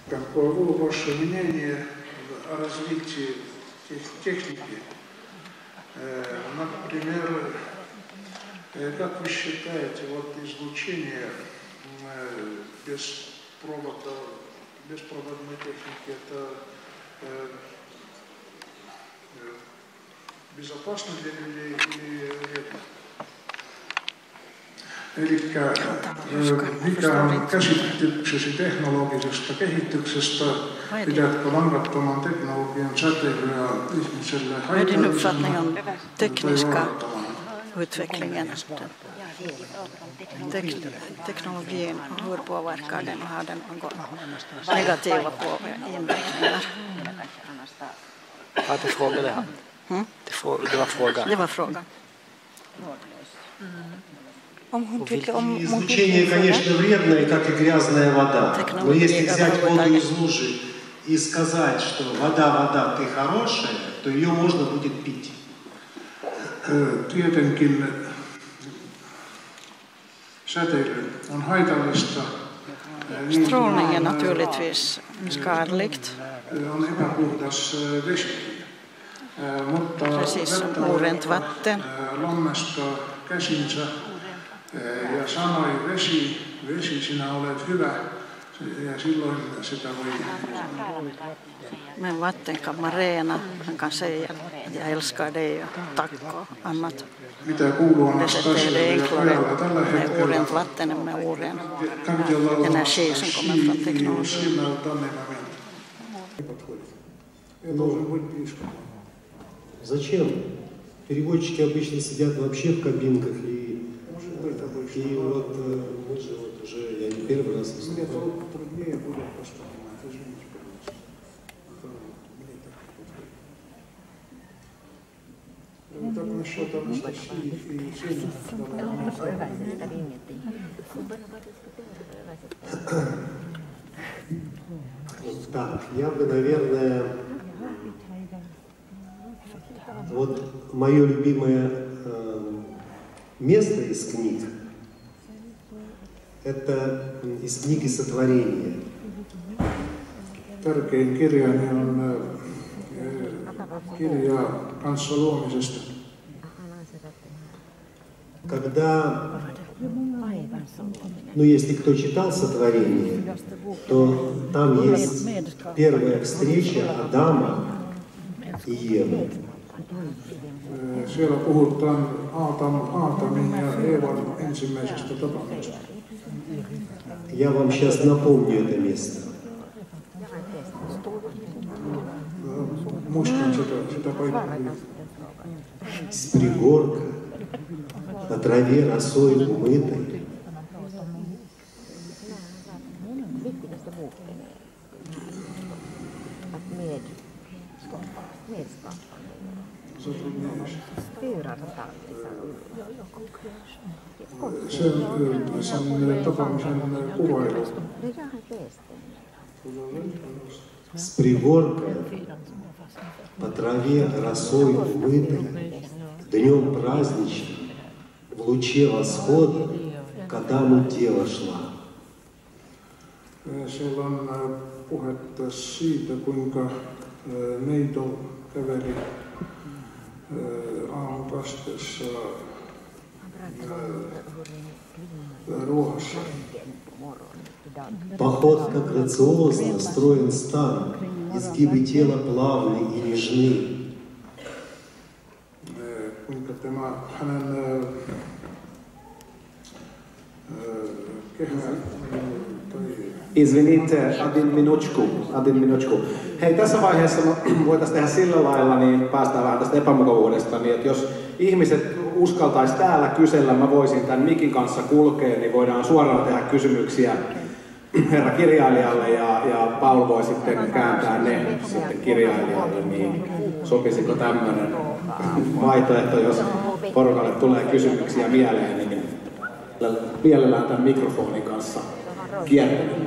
Каково ваше мнение о развитии тех- техники? Э, Например, э, как вы считаете, вот излучение э, без провода беспроводной техники, это э, э, безопасно для людей или это? Eli mikä on käsityksesi teknologisesta kehityksestä? Pidätkö langattoman teknologian säteilyä ihmiselle Vad är din uppfattning om haitallisena utvecklingen? Tek teknologin, hur påverkar den? Har den någon negativa inverkningar? Ja, det frågade han. Mm? Det, var frågan. Det var frågan. Om излучение, tycker- конечно, вредное, как и грязная вода. Но если взять воду из лужи и сказать, что вода, вода, ты хорошая, то ее можно будет пить. Tietenkin säteily on haitallista. Strålning är naturligtvis skadligt. on epäpuhdas ö, vesi. Ö, Mutta Precis som orent vatten. käsinsä ja sanoi vesi, vesi sinä olet hyvä ja silloin sitä voi Men vatten kan man rena. Man kan säga jag älskar dig och tack och annat. mitä kuuluu Det sättet är det Anastasialle ja enklare Kajalle tällä med hetkellä. orent vatten än med oren. Kaikilla on energi som kommer från teknologi. сильно данный момент. Не подходит. Я должен быть близко. Зачем? Переводчики обычно сидят вообще в кабинках и, Может быть, обычно. И вот э, мы же вот уже, я не первый раз Мне выступаю. тру- труднее будет воспринимать. Извините, пожалуйста. Мне так. Ну, насчет Анастасии и давай. Так, я бы, наверное, вот мое любимое э, место из книг, это из книги сотворения. Äh, kirja kanssa luomisesta. Когда, ну если кто читал сотворение, то там есть первая встреча Адама и Евы. Äh, Siellä puhutaan Aatam, Aatamin ja Eevan ensimmäisestä tapaamisesta. Я вам сейчас напомню это место. Muistan sitä, sitä paikkaa. С пригорка, по траве росой умытой, Se on äh, sen tapaamisen kuvailu. с пригорка, по траве росой умытой, днем праздничным, в луче восхода, к Адаму дева шла. Äh, Siellä on äh, puhetta siitä, kuinka äh, neito käveli äh, äh, ruohassa. Походка грациозно, строен стан, изгибы тела плавны и нежны. Äh, äh, äh, äh, Izvinite, adin minutku, adin minutku. Hei, tässä vaiheessa voitaisiin tehdä sillä lailla, niin päästään vähän tästä epämukavuudesta, niin että jos ihmiset uskaltaisi täällä kysellä, mä voisin tämän mikin kanssa kulkea, niin voidaan suoraan tehdä kysymyksiä herra kirjailijalle ja, ja Paul voi sitten kääntää ne sitten kirjailijalle, niin sopisiko tämmöinen vaihtoehto, jos porukalle tulee kysymyksiä mieleen, niin mielellään tämän mikrofonin kanssa kiertelen.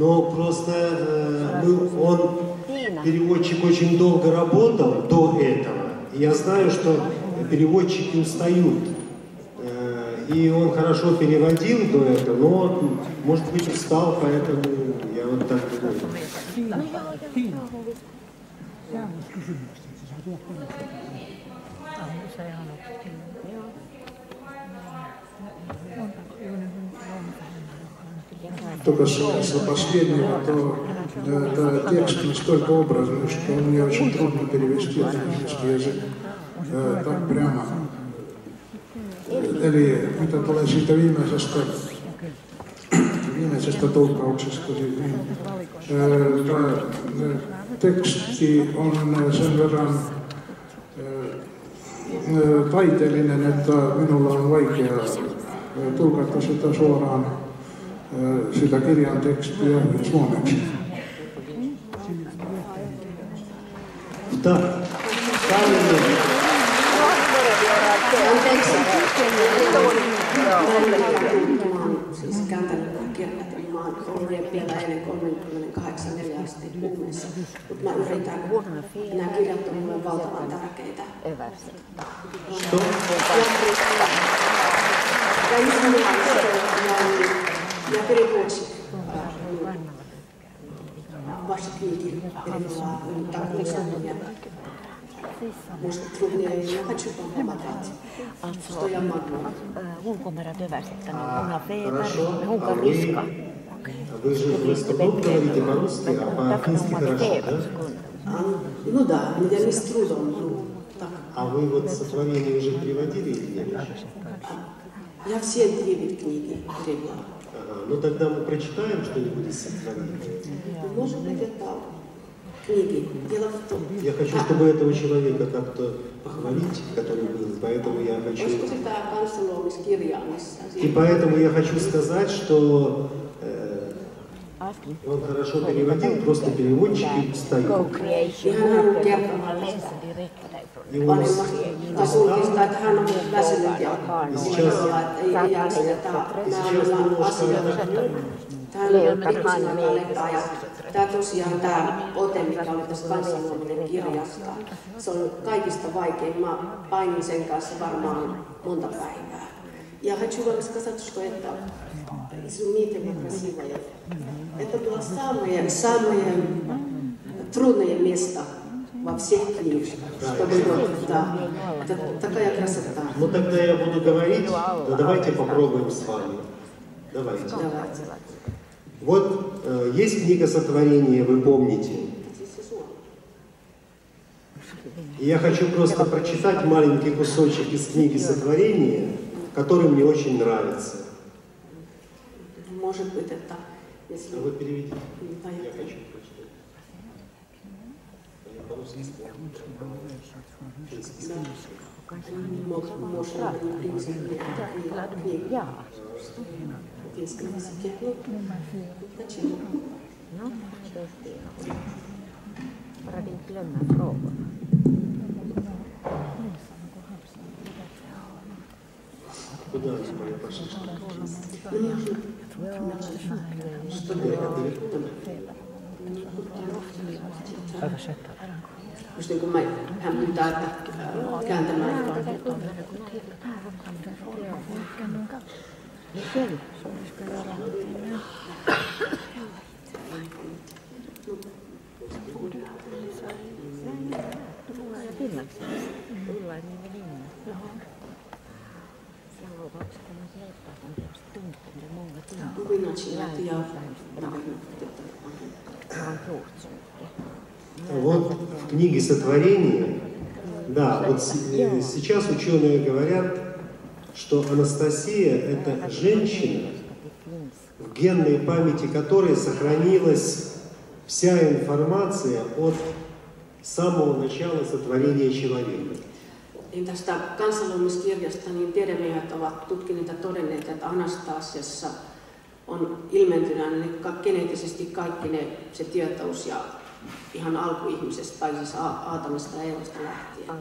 Но просто э, мы, он, переводчик, очень долго работал до этого. И я знаю, что переводчики устают. Э, и он хорошо переводил до этого, но, может быть, устал, поэтому я вот так думаю. Только что за последнего, то да, да, текст настолько образный, что мне очень трудно перевести на английский язык äh, так прямо. Eli mitä tulee siitä viimeisestä, viimeisestä tulkauksesta, niin tämä teksti on sen verran taiteellinen, että minulla on vaikea tulkata sitä suoraan sitä kirjan tekstiä suomeksi. Да. Siis kääntänyt kirjat, mä oon ollut vielä ennen 38 asti Uumessa, mutta mä yritän, nämä kirjat on mulle valtavan tärkeitä. Ja ja переводчик ваши книги перевела так меня. Может, труднее, я хочу помогать. Что я могу? Хорошо. А Hunkan вы, же в говорите по-русски, а по-фински хорошо, да? А, Ну да, я не с трудом. ну, так. А вы вот сотворение уже переводили или нет? Я все девять книги перевела. Ага, ну тогда мы прочитаем что-нибудь из сотворения. Может быть, это книги. Дело в том, Я хочу, чтобы этого человека как-то похвалить, который был, поэтому я хочу... И поэтому я хочу сказать, что э, он хорошо переводил, просто переводчики устают. Ihan hän on kertomassa И он vanhemmasta sulkista, että hän on väsynyt ja voi olla, että ei, ei jaksa. Ja tämä, nämä on asioita, Tämä on pikkusen aikaa lepää ja tämä tosiaan tämä ote, mikä oli tässä kansanluominen kirjasta, se on kaikista vaikein. Mä painin sen kanssa varmaan monta päivää. Я хочу вам сказать, что это изумительно красивое. Это было самое, самое трудное место во всех книжках, чтобы вот, да, это такая красота. Ну тогда я буду говорить, но давайте попробуем с вами. Давайте. Давайте. Вот э, есть книга сотворения, вы помните. И я хочу просто прочитать маленький кусочек из книги сотворения, который мне очень нравится. Может быть, это, если... А вы переведите. Да, я Я хочу прочитать. Я по-русски Да. Мог- Можно не принести книгу. В финском языке. Ну, почему? No, tehtiin. Bara vi inte glömmer frågorna. Куда Just niin kuin mä, hän pyytää, että kääntämään jotain. Tunnstuneet många timmar. Ja, Вот в книге сотворения, да, вот э, сейчас ученые говорят, что Анастасия – это женщина, в генной памяти которой сохранилась вся информация от самого начала сотворения человека. Niin tästä kansanluomiskirjasta niin tiedemiehet ovat tutkineet ja todenneet, että Anastasiassa on ka- geneettisesti kaikki ne, se tietous ja ihan alkuihmisestä, tai siis Aatamista ja Eevasta lähtien.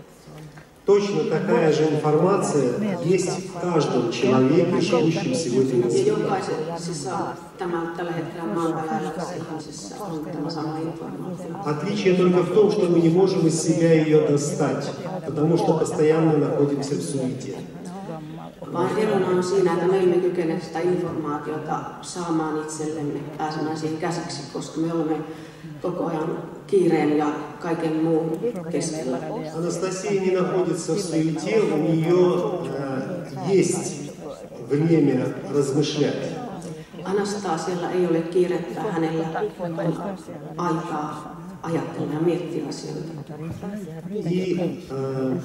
Точно такая же информация есть в каждом человеке, живущем сегодня на Земле. Отличие только в том, что мы не можем из себя ее достать, потому что постоянно находимся в суете. Vaan erona on siinä, että me emme kykene sitä informaatiota saamaan itsellemme, pääsemään siihen käsiksi, koska me olemme koko ajan kiireen ja kaiken muun keskellä. Анастасия не находится в суете, у нее э, есть время размышлять. Anastasialla ei ole kiirettä, hänellä on aikaa ajatella ja miettiä asioita. И, э,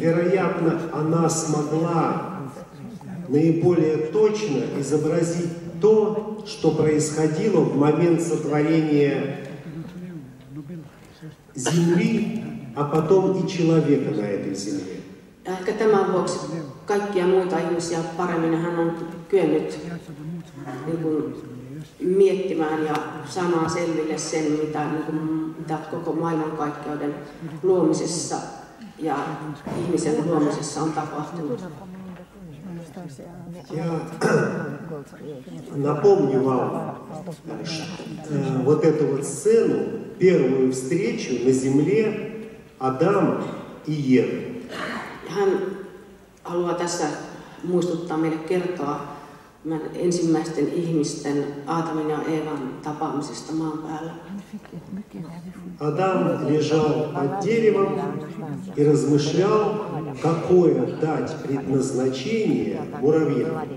вероятно, она смогла наиболее точно изобразить то, что происходило в момент сотворения Земли, а потом и человека на этой Земле. Ja ehkä tämän vuoksi kaikkia muita ihmisiä paremmin hän on kyennyt niin kuin, miettimään ja saamaan selville sen, mitä, niin kuin, mitä koko maailmankaikkeuden luomisessa ja ihmisen luomisessa on tapahtunut. Я напомню вам э, вот эту вот сцену, первую встречу на земле Адама и Евы. Hän haluaa tässä muistuttaa meille kertoa tämän ensimmäisten ihmisten Aatamin ja Eevan tapaamisesta maan päällä. Адам лежал под деревом и размышлял, какое дать предназначение муравьям.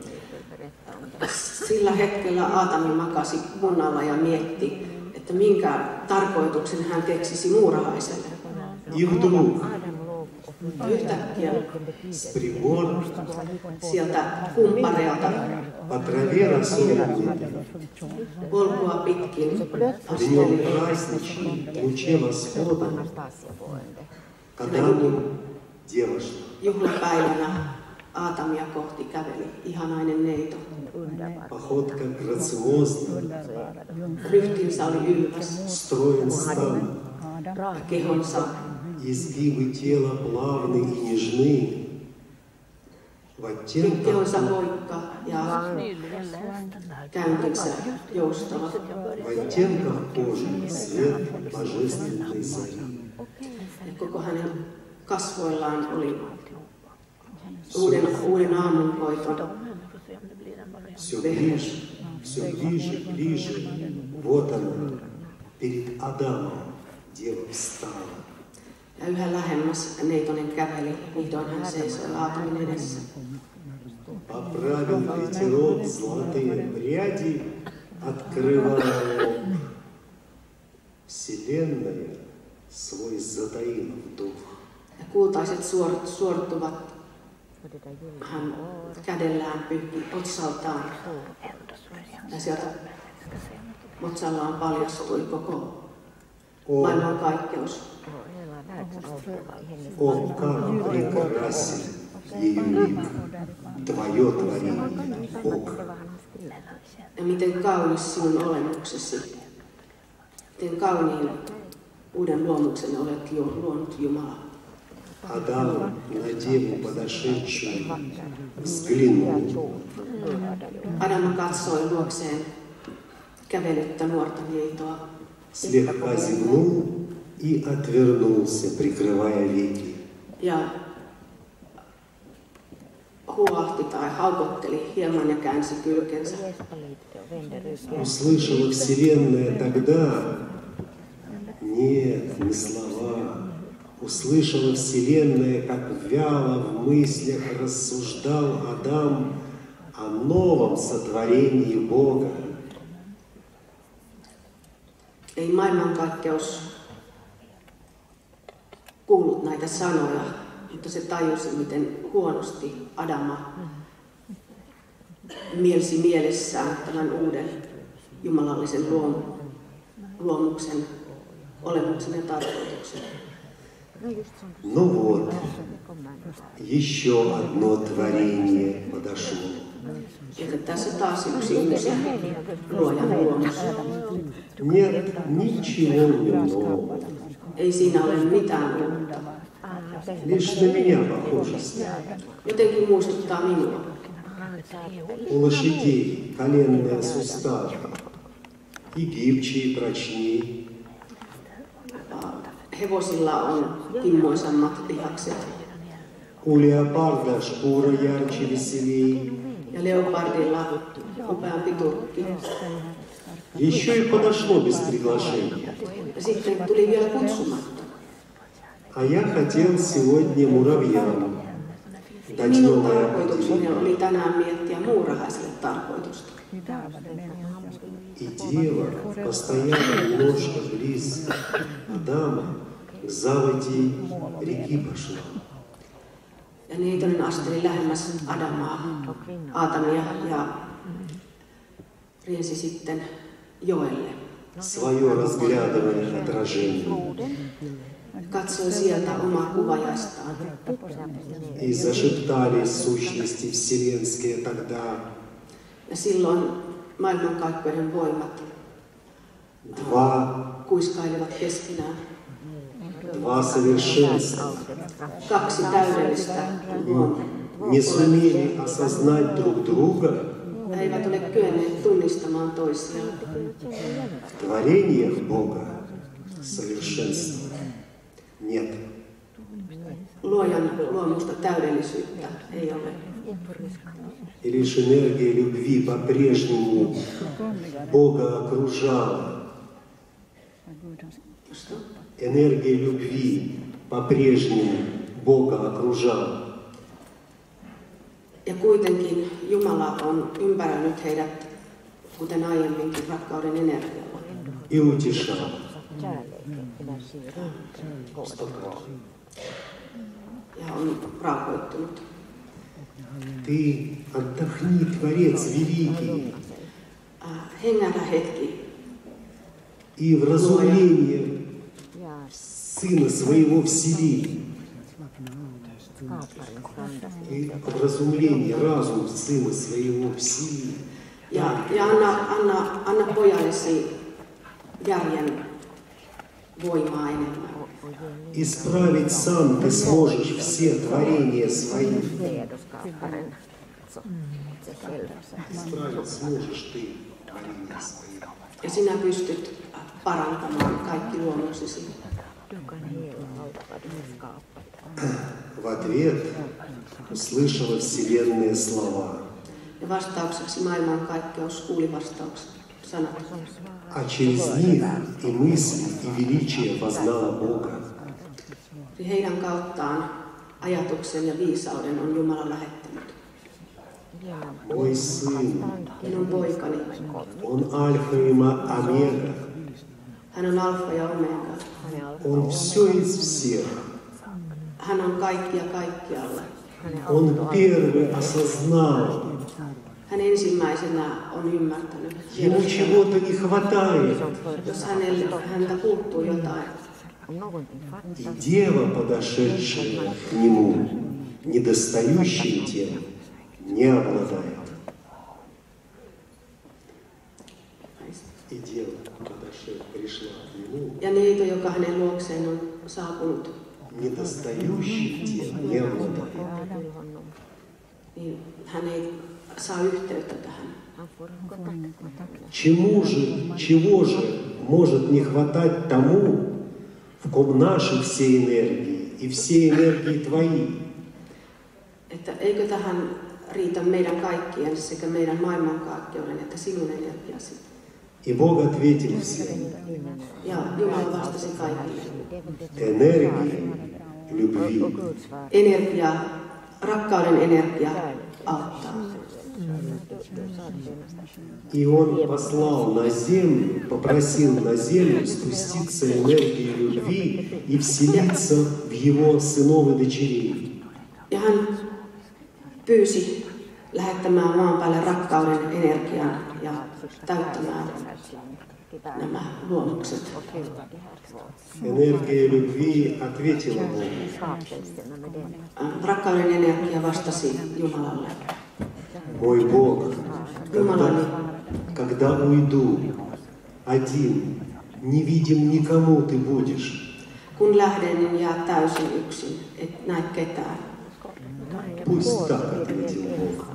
Sillä hetkellä Aatami makasi puun alla ja mietti, että minkä tarkoituksen hän keksisi muurahaiselle. И вдруг Yhtäkkiä с прибора sieltä kumpareelta polkua pitkin В днем asteli праздничном луче восхода к Адаму девушка. juhlapäivänä Aatamia kohti käveli ihanainen neito. Походка грациозна, Ryhtinsä oli ylväs, строен стан, kehonsa изгибы тела плавны и нежны. В оттенках, в оттенках кожи свет божественной зари. Koko hänen kasvoillaan oli uuden, uuden aamunkoiton Все ближе, все ближе, ближе. Вот она, перед Адамом дева встала. Ja yhä lähemmäs neitonen käveli, vihdoin hän seisoi Aatamin edessä. Поправил ветерок золотые пряди, открывая лоб. Вселенная свой затаил дух. Ja kultaiset suorat suortuvat hän kädellään pyyhki otsaltaan. Ja sieltä otsallaan paljastui koko О, maailman kaikkeus. о, как прекрасен ее лик, твое творение, Бог. Ja miten kaunis sinun olemuksesi, miten kauniin uuden luomuksen olet jo luonut Jumala. Адам на деву подошедшую взглянул, Adama katsoi luokseen kävelyttä nuorta neitoa слегка зевнул и отвернулся, прикрывая веки. ja huohti tai haukotteli hieman ja käänsi kylkensä. Услышала Вселенная тогда, нет, не слова, услышала Вселенная, как вяло в мыслях рассуждал Адам о новом сотворении Бога. Ei maailmankaikkeus kuullut näitä sanoja, mutta se tajusi, miten huonosti Adama mielsi mielessään tämän uuden jumalallisen luom- luomuksen olemuksen ja tarkoituksen. Ну вот, еще одно творение подошло. Joten tässä taas yksi ihmisen luojan luomus. Нет ничего немного. Ei siinä ole mitään uutta. Лишь на меня похожесть. Jotenkin muistuttaa minua. У лошадей коленные суставы и гибче, и прочнее. Hevosilla on kimmoisammat lihakset У леопарда шкура ярче, веселее. ja leopardilla upeampi turkki. Еще и подошло без приглашения. А я хотел сегодня муравьям дать новое. И дело постоянно немножко близ Адама к заводе реки пошла. Ja Neitonen asteli lähemmäs Adamaa, Aatamia ja riensi sitten. Свое разглядывая отражение. И зашептали сущности вселенские тогда. Два, два совершенства не сумели осознать друг друга eivät ole kyenneet tunnistamaan toisiaan. в творениях Бога совершенства нет. Luojan luomusta täydellisyyttä ei ole. И лишь энергия любви по-прежнему Бога окружала. Энергия любви по-прежнему Бога окружала. Ja kuitenkin Jumala on ympäröinyt heidät, kuten aiemminkin, rakkauden energialla. и утешала. Ja on rauhoittunut. Ты отдохни, Творец великий, Äh, Hengähdä hetki и в разумление Сына Своего всели. И в разумление разум Сына Своего всели. ja, ja anna, anna, anna pojallesi järjen voimaa enemmän. Исправить сам ты сможешь все творения свои. Исправить сможешь ты творения свои. Ja sinä pystyt parantamaan kaikki luonnoksesi. В ответ услышала Вселенная слова. Ja vastaukseksi maailmankaikkeus kuuli vastaukset, sanat. А через них и мысли, и величие познала Бога. Eli heidän kauttaan ajatuksen ja viisauden on Jumala lähettänyt. Мой сын, Minun poikani, он альфа и омега. hän on alfa ja omega. Он все из всех. Hän on kaikki ja kaikkialla. Он первый осознал, Hän ensimmäisenä on ymmärtänyt. ему чего-то не хватает. Jos hänelle, häntä puuttuu jotain, И дева, подошедшая к нему, недостающим тем, не обладает. И дева, подошедшая, пришла к нему, ja neito, joka hänen luokseen on saapunut, недостающим тем не. Чему же, чего же может не хватать тому, в ком наши все энергии и все энергии твои? Että eikö tähän riitä meidän kaikkien sekä meidän maailmankaikkeuden että sinun energiasi. И Бог ответил всем. Энергия любви Energia, rakkauden energia auttaa. И он послал на землю, попросил на землю спуститься энергии любви и вселиться в его сынов и дочерей. Ja hän pyysi lähettämään maan päälle rakkauden energian ja täyttämään nämä luomukset. Энергия любви ответила Богу. Äh, Rakkauden energia vastasi Jumalalle. Мой Бог, когда, когда уйду один, невидим никому ты будешь. Kun lähden, niin jää täysin yksin, et näe ketään. Пусть так ответил Бог.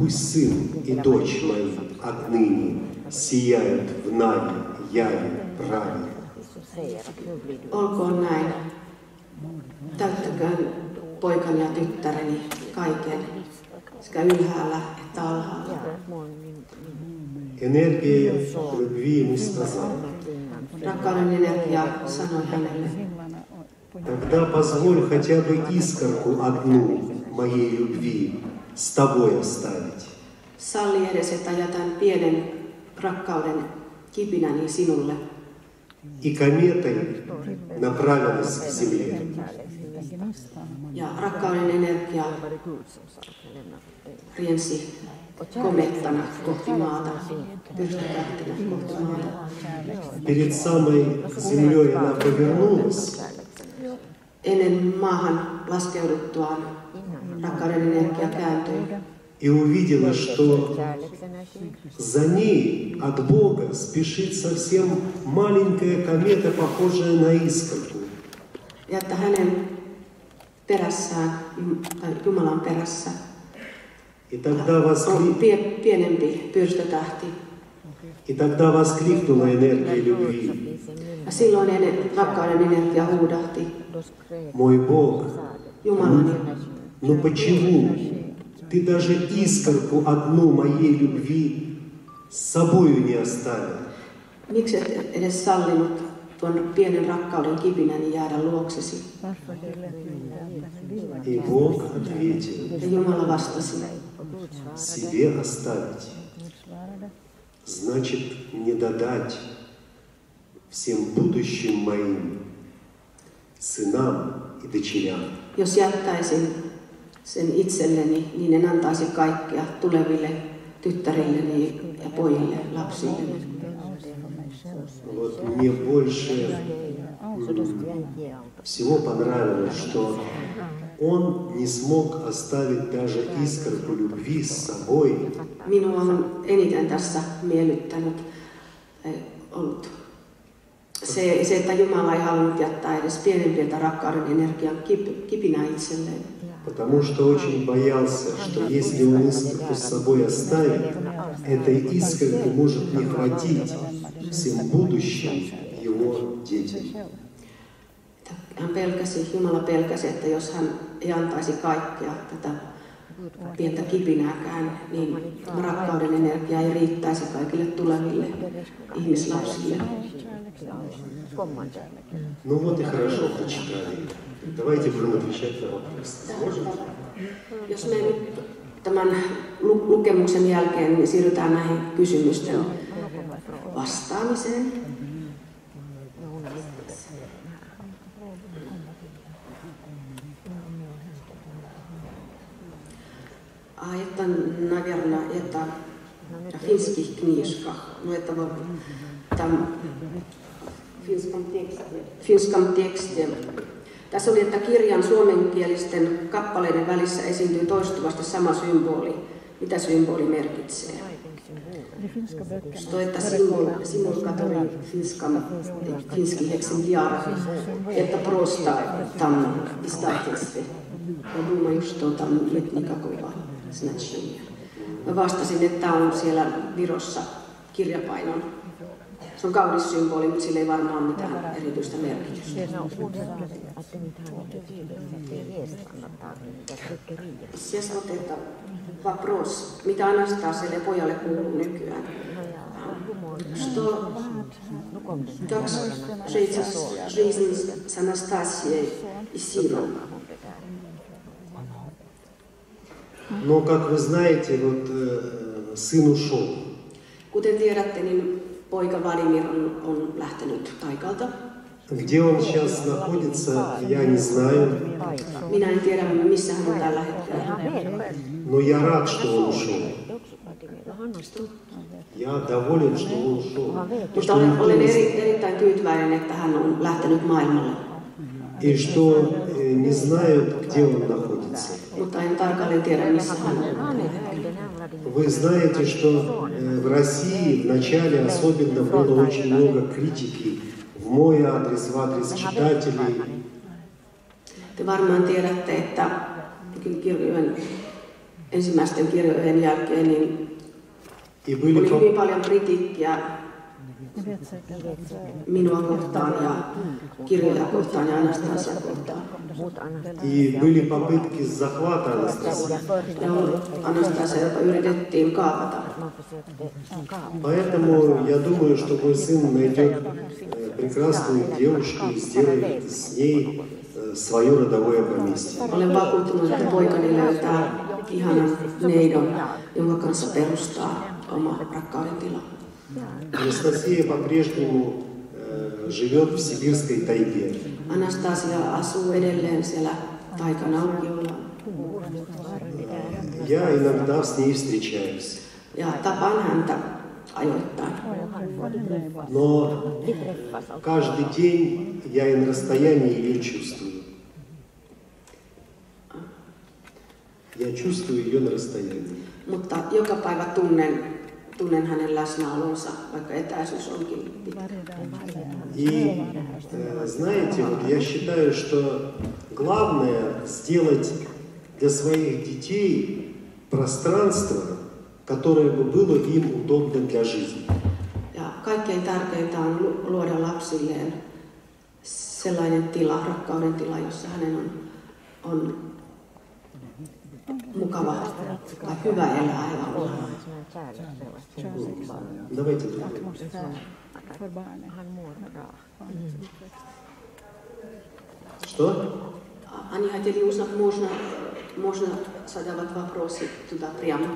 Пусть сын и дочь мои отныне сияют в наве, яве, праве. Olkoon näin. Täyttäköön poikani ja tyttäreni kaiken, sekä ylhäällä että alhaalla. Энергия любви ему сказал, Rakkauden energia sanoi hänelle, тогда позволь хотя бы искорку одну моей любви с тобой оставить. salli edes, että jätän pienen rakkauden kipinäni sinulle. И кометой направилась к земле. Ja rakkauden energia riensi komettana kohti maata, pyrstötähtenä kohti maata. Перед самой землей она повернулась Ennen maahan laskeuduttuaan rakkauden energia kääntyi и увидела, что за ней от Бога спешит совсем маленькая комета, pохожая на искорку. ja että hänen perässään, Jum- tai Jumalan perässä, И тогда, воскли... pyrstötähti. и тогда воскликнула энергия любви. Ja silloin ennen, rakkauden energia huudahti, Мой Бог, Jumalani, ну почему ты даже искорку одну моей любви с собою не оставил? miksi et edes sallinut tuon pienen rakkauden kipinäni jäädä luoksesi? И Бог ответил, Ja Jumala vastasi, себе оставить, значит не додать всем будущим моим сынам и дочерям. jos jättäisin sen itselleni, niin en antaisi kaikkea tuleville tyttärilleni ja pojille, lapsilleni. Вот мне больше всего понравилось, что он не смог оставить даже искорку любви с собой, Minua on eniten tässä miellyttänyt eh, ollut se, se, että Jumala ei halunnut jättää edes pienempieltä rakkauden energian kip, kipinä itselleen. Потому что очень боялся, что если он искорку с собой оставит, этой искорки может не хватить всем будущим его детям. Hän pelkäsi, Jumala pelkäsi, että jos hän ei antaisi kaikkea tätä pientä kipinääkään, niin tämä rakkauden energia ei riittäisi kaikille tuleville ihmislapsille. Ну вот и хорошо прочитали. Давайте будем отвечать на вопросы. Сможем? Jos me nyt tämän lu- lukemuksen jälkeen niin siirrytään näihin kysymysten vastaamiseen. A это, наверное, это финских книжках. Ну, это вот там finskam tekstie. Finskam tekstie. Tässä oli, että kirjan suomenkielisten kappaleiden välissä esiintyy toistuvasti sama symboli. Mitä symboli merkitsee? Står että symbol, simulkatori finskam, finski exemplar, että prosta tam istatesti. Ja Duma just tuota nyt nikakova значение. Mä vastasin, että tämä on siellä Virossa kirjapainon. Se on kaunis symboli, mutta sillä ei varmaan ole mitään erityistä merkitystä. Сейчас вот это вопрос, mitä Anastasialle pojalle kuuluu nykyään. Что как жить жизнь с Анастасией и Сином? Но, как вы знаете, вот э, сын ушел. Kuten tiedätte, niin poika Vladimir on, on lähtenyt taikalta. Где он сейчас находится, я не знаю. Minä en tiedä, missä hän on tällä hetkellä. Но я рад, что он ушел. Я доволен, что он ушел. Mutta olen, olen eri, erittäin tyytyväinen, että hän on lähtenyt maailmalle. и что э, не знают, где он находится. Mutta en tarkalleen tiedä, missä hän on. Вы знаете, что э, в России вначале особенно было очень много критики в мой адрес, в адрес читателей. Te varmaan tiedätte, että kirjojen, ensimmäisten kirjojen jälkeen niin И были oli hyvin paljon kritiikkiä minua kohtaan ja kirjoja kohtaan ja Anastasia kohtaan. И были попытки захвата Анастасии. Jopa yritettiin kaapata. Поэтому я думаю, что мой сын найдет э, прекрасную девушку и сделает с ней э, свое родовое поместье. Olen vakuuttunut, että poikani löytää ihanan neidon, jonka kanssa perustaa oma rakkauden Анастасия по-прежнему э, живет в сибирской тайге. Anastasia asuu edelleen siellä taikanaukiolla Я иногда с ней встречаюсь. ja tapaan häntä ajoittain. Но каждый день я и на расстоянии ее чувствую. Я чувствую ее на расстоянии. Mutta joka päivä tunnen, tunnen hänen läsnäolonsa, vaikka etäisyys onkin pitkä. И э, знаете, вот я считаю, что главное сделать для своих детей пространство, которое бы было им удобно для жизни. Ja kaikkein tärkeintä on lu- luoda lapsilleen sellainen tila, rakkauden tila, jossa hänen on, on mukava tai hyvä elää. Давайте другое. Что? Они хотели узнать, можно, можно задавать вопросы туда прямо.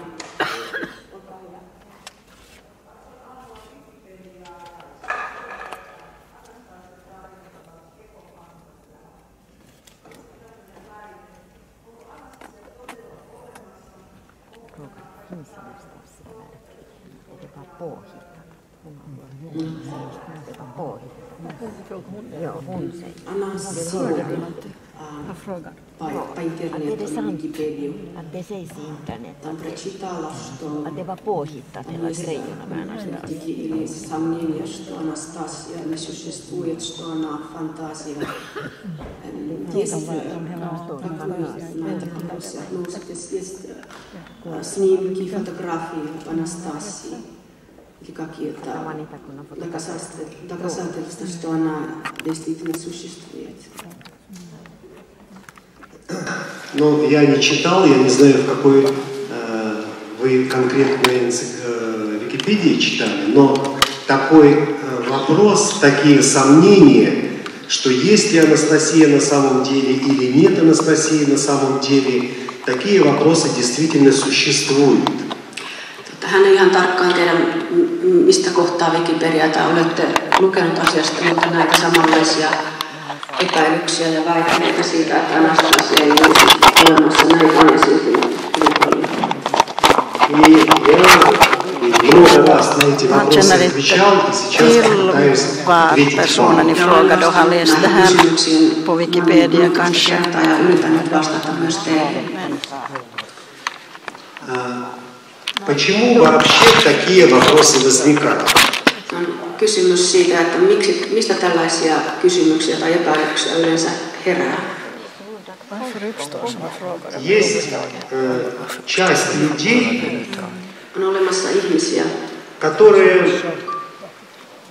Joo, hon säger. Anna sivuun по, по интернету или Википедию. Att det sägs i internet Там прочитала, что att det var påhittat hela grejerna med Anastasia. Критики или сомнения, что Анастасия не существует, что она фантазия. Эм, Есть как вы на это вопросы относитесь? Есть э, снимки, фотографии Анастасии или какие-то доказательства, доказательства, что она действительно существует. Ну, я не читал, я не знаю, в какой э, вы конкретной э, Википедии читали, но такой э, вопрос, такие сомнения, что есть ли Анастасия на самом деле или нет Анастасии на самом деле, такие вопросы действительно существуют. hän ei ihan tarkkaan tiedä, mistä kohtaa Wikipediata olette lukenut asiasta, mutta näitä samanlaisia epäilyksiä ja väitteitä siitä, että Anastasia ei ole olemassa. Näin on esiintynyt. Han känner inte till vad personen i fråga då har läst det här på Wikipedia kanske. А, Почему вообще такие вопросы возникают? Kysymys siitä, että miksi, mistä tällaisia kysymyksiä tai epäilyksiä yleensä herää. Есть э, часть людей, которые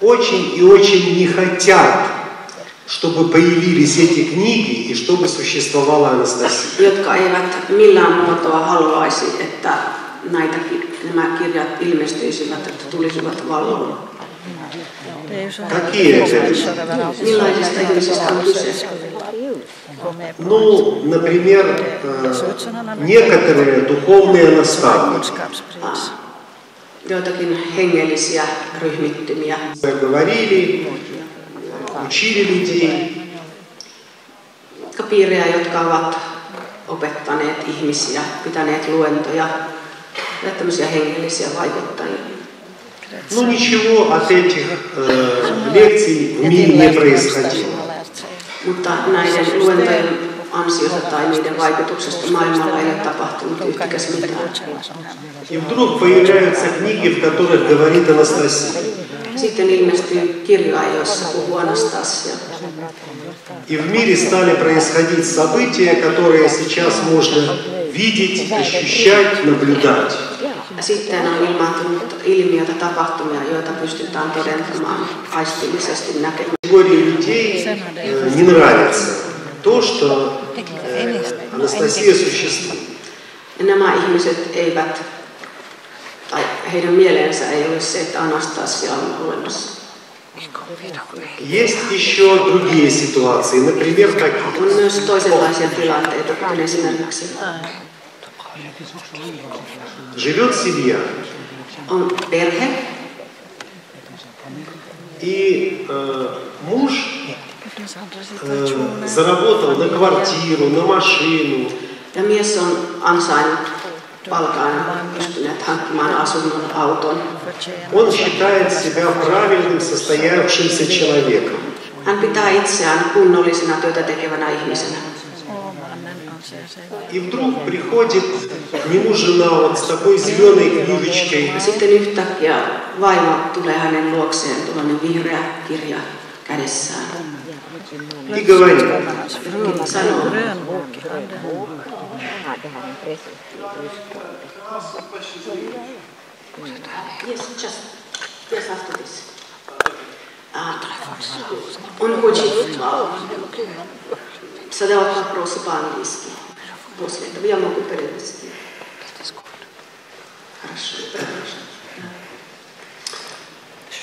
очень и очень не хотят, чтобы появились эти книги и чтобы существовала Анастасия. jotka eivät millään muotoa haluaisi, että näitä, ki- nämä kirjat ilmestyisivät, että tulisivat valloon. Det är ju så här Какие это? människor överallt i Millaisista ihmisistä on kyse? gå med på Ну, например, э, некоторые духовные наставники kunskapspris. Joitakin hengellisiä ryhmittymiä, говорили, учили людей, jotka piirejä, jotka ovat opettaneet ihmisiä, pitäneet luentoja ja tämmöisiä hengellisiä vaikuttajia. но ничего от этих э, лекций в мире не происходило. Mutta näiden luentojen ansiosta tai niiden vaikutuksesta maailmalla ei ole tapahtunut yhtäkäs mitään. И вдруг появляются книги, в которых говорит Анастасия. Sitten ilmestyy kirjoja, joissa puhuu Anastasia. И в мире стали происходить события, которые сейчас можно видеть, ощущать, наблюдать. Sitten on ilmaantunut ilmiöitä, tapahtumia, joita pystytään todentamaan aistillisesti näkemään. Категории людей э, не нравится то, что э, Анастасия существует. Ja nämä ihmiset eivät, tai heidän mieleensä ei ole se, että Anastasia on olemassa. Есть еще другие ситуации, например, такие. On myös toisenlaisia tilanteita, kuten esimerkiksi Живет семья, on perhe, и э, муж э, заработал на квартиру, на машину, ja mies on ansainnut palkan, pystyneet hankkimaan asunnon, auton. он считает себя правильным, состоявшимся человеком. Hän pitää itseään kunnollisena työtä tekevänä ihmisenä. И вдруг приходит к нему жена вот с такой зеленой книжечкой, sitten yhtäkkiä vaimo tulee hänen luokseen, tuollainen vihreä kirja kädessään. и говорит, sanoo, Yes, just, yes, after this. Он хочет, задавать вопросы по-английски. После этого я могу перевести. Хорошо.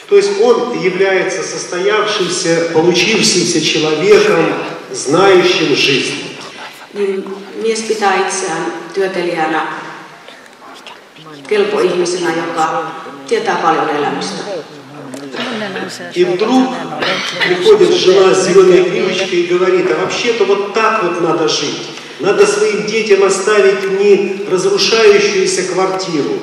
То есть он является состоявшимся, получившимся человеком, знающим жизнь. Niin mies pitää itseään työtelijänä, kelpo ihmisenä, joka tietää paljon elämästä. И вдруг приходит жена с зеленой книжечкой и говорит, а вообще-то вот так вот надо жить. Надо своим детям оставить не разрушающуюся квартиру,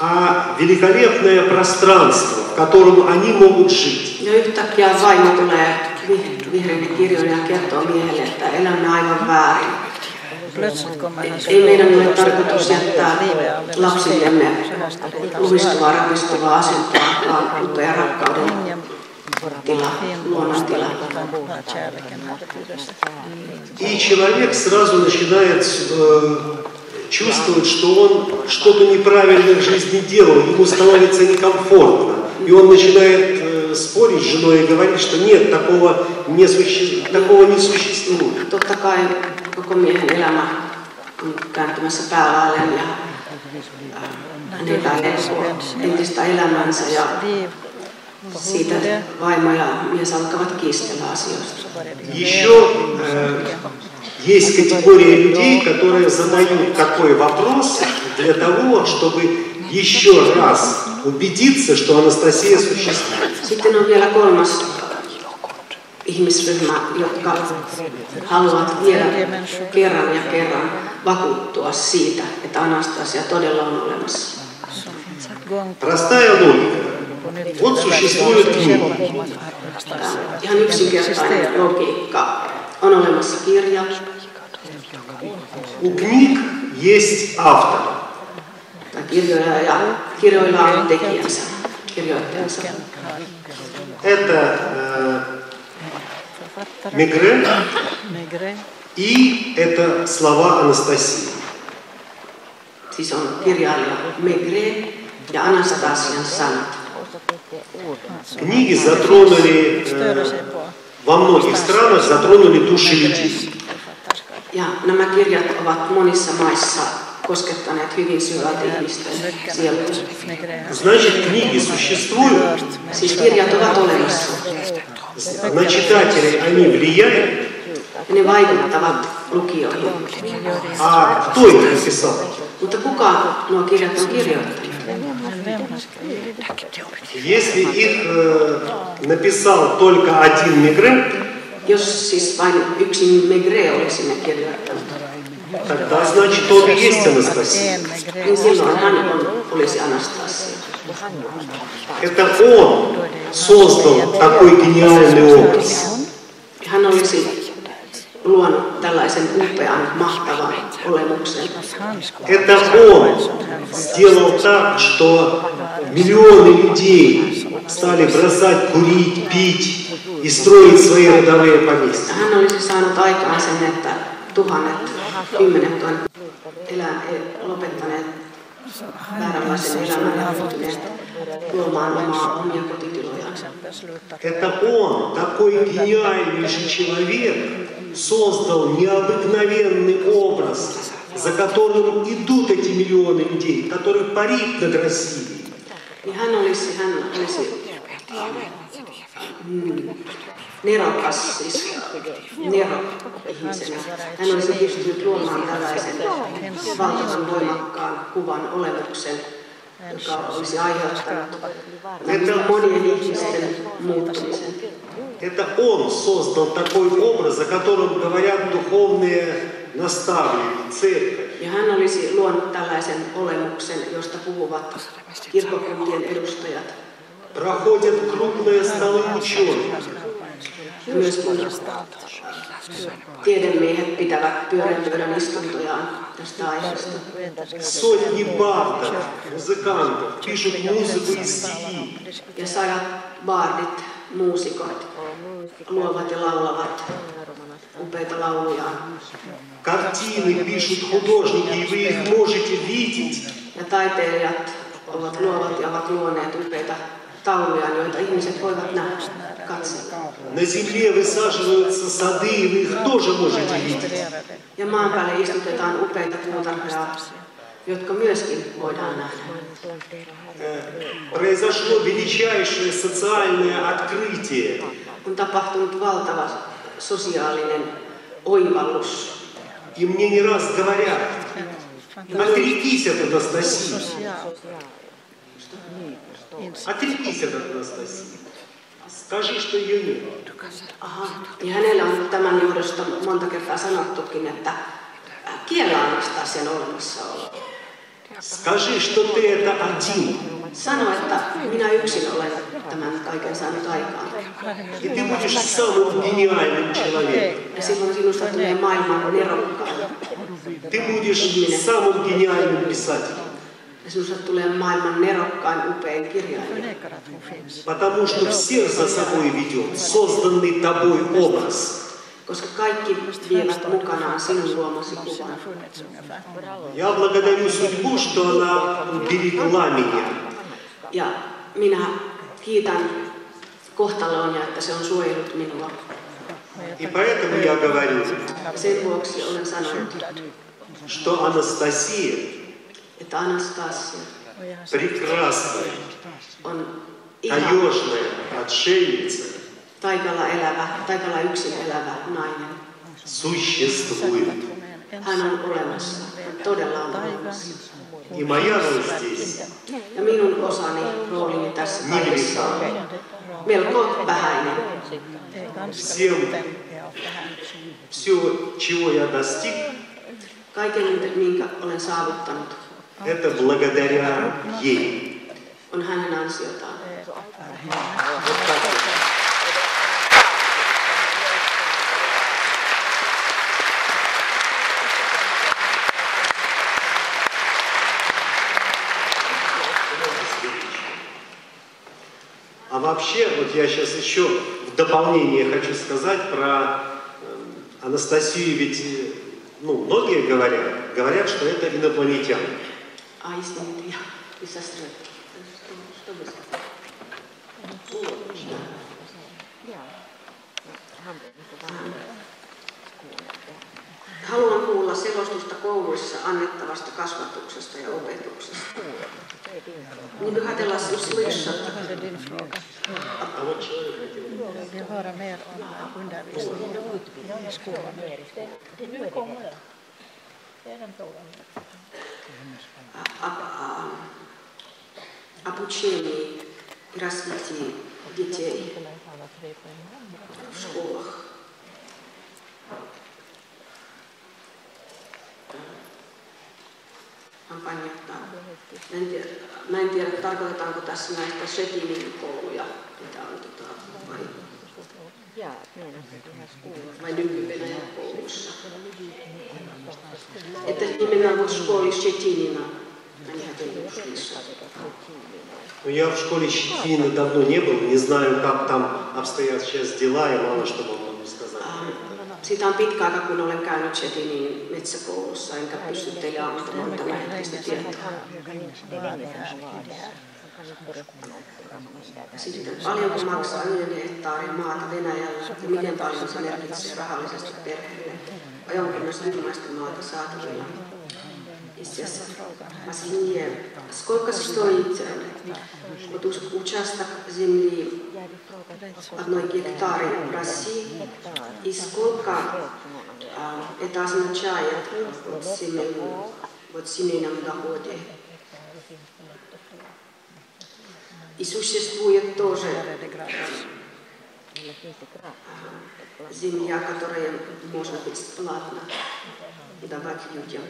а великолепное пространство, в котором они могут жить. Ja yhtäkkiä vaimo tulee vi- vihreiden kirjoille ja kertoo miehelle, että elämme aivan väärin. Ei meidän ole tarkoitus jättää lapsillemme luhistuvaa, rapistuvaa asentoa, vaan uutta ja rakkauden tila, luonnon tila. И человек сразу начинает э, чувствовать, что он что-то неправильно в жизни делал, ему становится некомфортно. И он начинает спорить с женой и говорить, что нет, такого не, суще... такого не существует. Totta kai koko miehen elämä on kääntymässä päälailleen ja hän epäilee entistä elämänsä ja siitä vaimo ja mies alkavat kiistellä asioista. Еще э, есть категория людей, которые задают такой вопрос для того, чтобы еще раз убедиться, что Анастасия существует. Sitten on vielä kolmas ihmisryhmä, jotka haluavat vielä kerran ja kerran vakuuttua siitä, että Anastasia todella on olemassa. Простая логика. Вот существует книга. Ihan yksinkertainen logiikka. On olemassa kirja, У книг есть автор. Tai kirjoja ja kirjoilla on tekijänsä, kirjoittajansa. Это э, Мегре и это слова Анастасии. Siis on kirjailija Megre ja Anastasian sanat. Книги затронули э, во многих странах затронули души людей. Ja nämä kirjat ovat monissa maissa koskettaneet hyvin syvältä ihmisten sieluja. Значит, книги существуют, Siis kirjat ovat olemassa на читателей они влияют, ja ne vaikuttavat lukijoihin. а кто их написал? Mutta kuka nuo kirjat on kirjoittanut? Если их э, написал только один Мегре, Jos siis vain yksi Megre olisi ne kirjoittanut, тогда значит он и есть Анастасия. Это он soздал такой гениальный образ. Hän olisi luonut tällaisen upean, mahtavan olemuksen. Это он сделал так, что миллионы людей стали бросать курить, пить и строить свои родовые поместья. Hän olisi saanut aikaan sen, että tuhannet, kymmenet tuhannet elää, lopettaneet vääränlaisen elämän ja ryhtyneet luomaan omaa omia kotitilojaan. Это он, такой гениальный же человек, создал необыкновенный образ, за которым идут эти миллионы людей, который парит над Россией. Niin hän olisi, hän olisi mm, nerokas, siis nero ihmisenä. Hän olisi pystynyt luomaan tällaisen valtavan voimakkaan kuvan olemuksen, joka olisi aiheuttanut monien ihmisten muuttumisen. Это он создал такой образ, о котором говорят духовные наставники, церковь. Ja hän olisi luonut tällaisen olemuksen, josta puhuvat kirkkokuntien edustajat. Проходят крупные столы ученых. Myöskin tiedemiehet pitävät pyörän pöydän istuntojaan tästä aiheesta. Сотни бардов, музыкантов пишут музыку и стихи. Ja sadat bardit, muusikot luovat ja laulavat upeita lauluja. Картины пишут художники, и вы их можете видеть. Ja taiteilijat ovat luovat ja ovat luoneet upeita tauluja, joita ihmiset voivat nähdä, katsoa. На земле высаживаются сады, и вы их тоже можете видеть. Ja maan päälle istutetaan upeita puutarhoja, jotka myöskin voidaan nähdä. Произошло величайшее социальное открытие. On tapahtunut valtava sosiaalinen oivallus. И мне не раз говорят, отрекись от Анастасии. Отрекись от Анастасии. Aha. Ja hänellä on tämän johdosta monta kertaa sanottukin, että kiellä Anastasian olemassaolo. Скажи, что ты это один. Sano, että minä yksin olen tämän kaiken saanut aikaan. И ты будешь самым гениальным человеком. Ja silloin sinusta tulee maailman nerokkain. Ты будешь самым гениальным писателем. Ja sinusta tulee maailman nerokkain upein kirjailija. Потому что всех за собой ведет созданный тобой образ. Koska kaikki vievät mukanaan sinun luomasi kuvan. Я благодарю судьбу, что она берегла меня. Ja minä kiitän kohtaloon ja että se on suojellut minua. И поэтому я говорю, Sen vuoksi olen sanonut, что Анастасия että Anastasia прекрасная, on ihan таежная отшельница taikalla elävä, taikalla yksin elävä nainen. существует. Hän on olemassa, todella on olemassa. И моя роль здесь Ja minun osani, roolini tässä kaikessa on melko vähäinen. всем, все, чего я достиг, Kaiken, minkä olen saavuttanut, это благодаря ей. ansiotaan. А вообще, вот я сейчас еще в дополнение хочу сказать про э, Анастасию, ведь э, ну, многие говорят, говорят, что это инопланетяне. Ai, sitten ja lisästä. Haluan kuulla selostusta kouluissa annettavasta kasvatuksesta ja opetuksesta. Niin du hade Laszlo swishat. А вот человек хотел. Jag vill höra mer om undervisningen i skolan. Обучении и развитии детей в школах. Kampanjattaa. Mä en tiedä, mä en tiedä tarkoitetaanko tässä näistä Setinin kouluja, mitä on tota, vai vai nyky-Venäjän koulussa. Это именно вот в школе Ну, я в школе Щетинина давно не был, не знаю, как там обстоят сейчас дела, и мало что могу сказать. Siitä on pitkä aika, kun olen käynyt Chetinin metsäkoulussa, enkä pysty teille antamaan tämänhetkistä tietoa. Sitten paljonko maksaa yhden hehtaarin maata Venäjällä ja miten paljon se merkitsee rahallisesti perheelle? Vai onko myös ilmaista maata saatavilla? Последнее. Сколько стоит вот участок земли одной гектаре в России и сколько а, это означает вот, семейном, вот семейном доходе? И существует тоже земля, которая может бесплатно давать людям.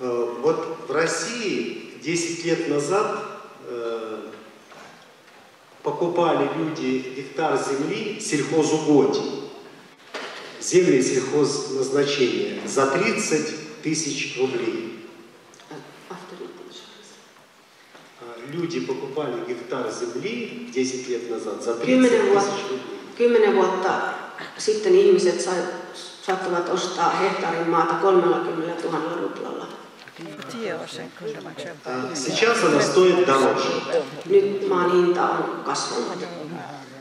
Э, вот в России 10 лет назад э, покупали люди гектар земли сельхозугодий, земли сельхозназначения за 30 тысяч рублей. А люди покупали гектар земли 10 лет назад за 30 тысяч рублей. 10 vuotta sitten ihmiset saattoivat ostaa hehtaarin maata 30 000 ruplalla. Сейчас она стоит дороже.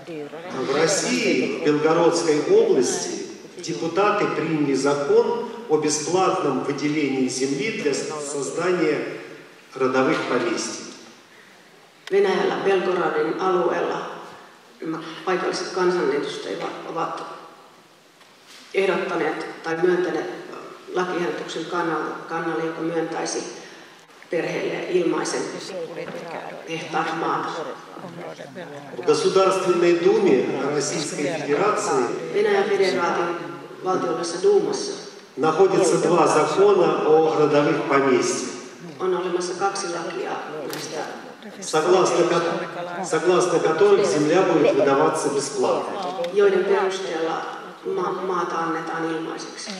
В России, в Белгородской области, депутаты приняли закон о бесплатном выделении земли для создания родовых поместий. Venäjällä Belgoradin alueella paikalliset kansanedustajat ovat ehdottaneet tai myöntäneet lakiehdotuksen kannalle, joka myöntäisi perheelle ilmaisen hehtaarin maata. В Государственной Думе Российской Федерации находится два закона о родовых поместьях. Согласно, согласно которых земля будет выдаваться бесплатно. Joiden perusteella ma- maata annetaan ilmaiseksi.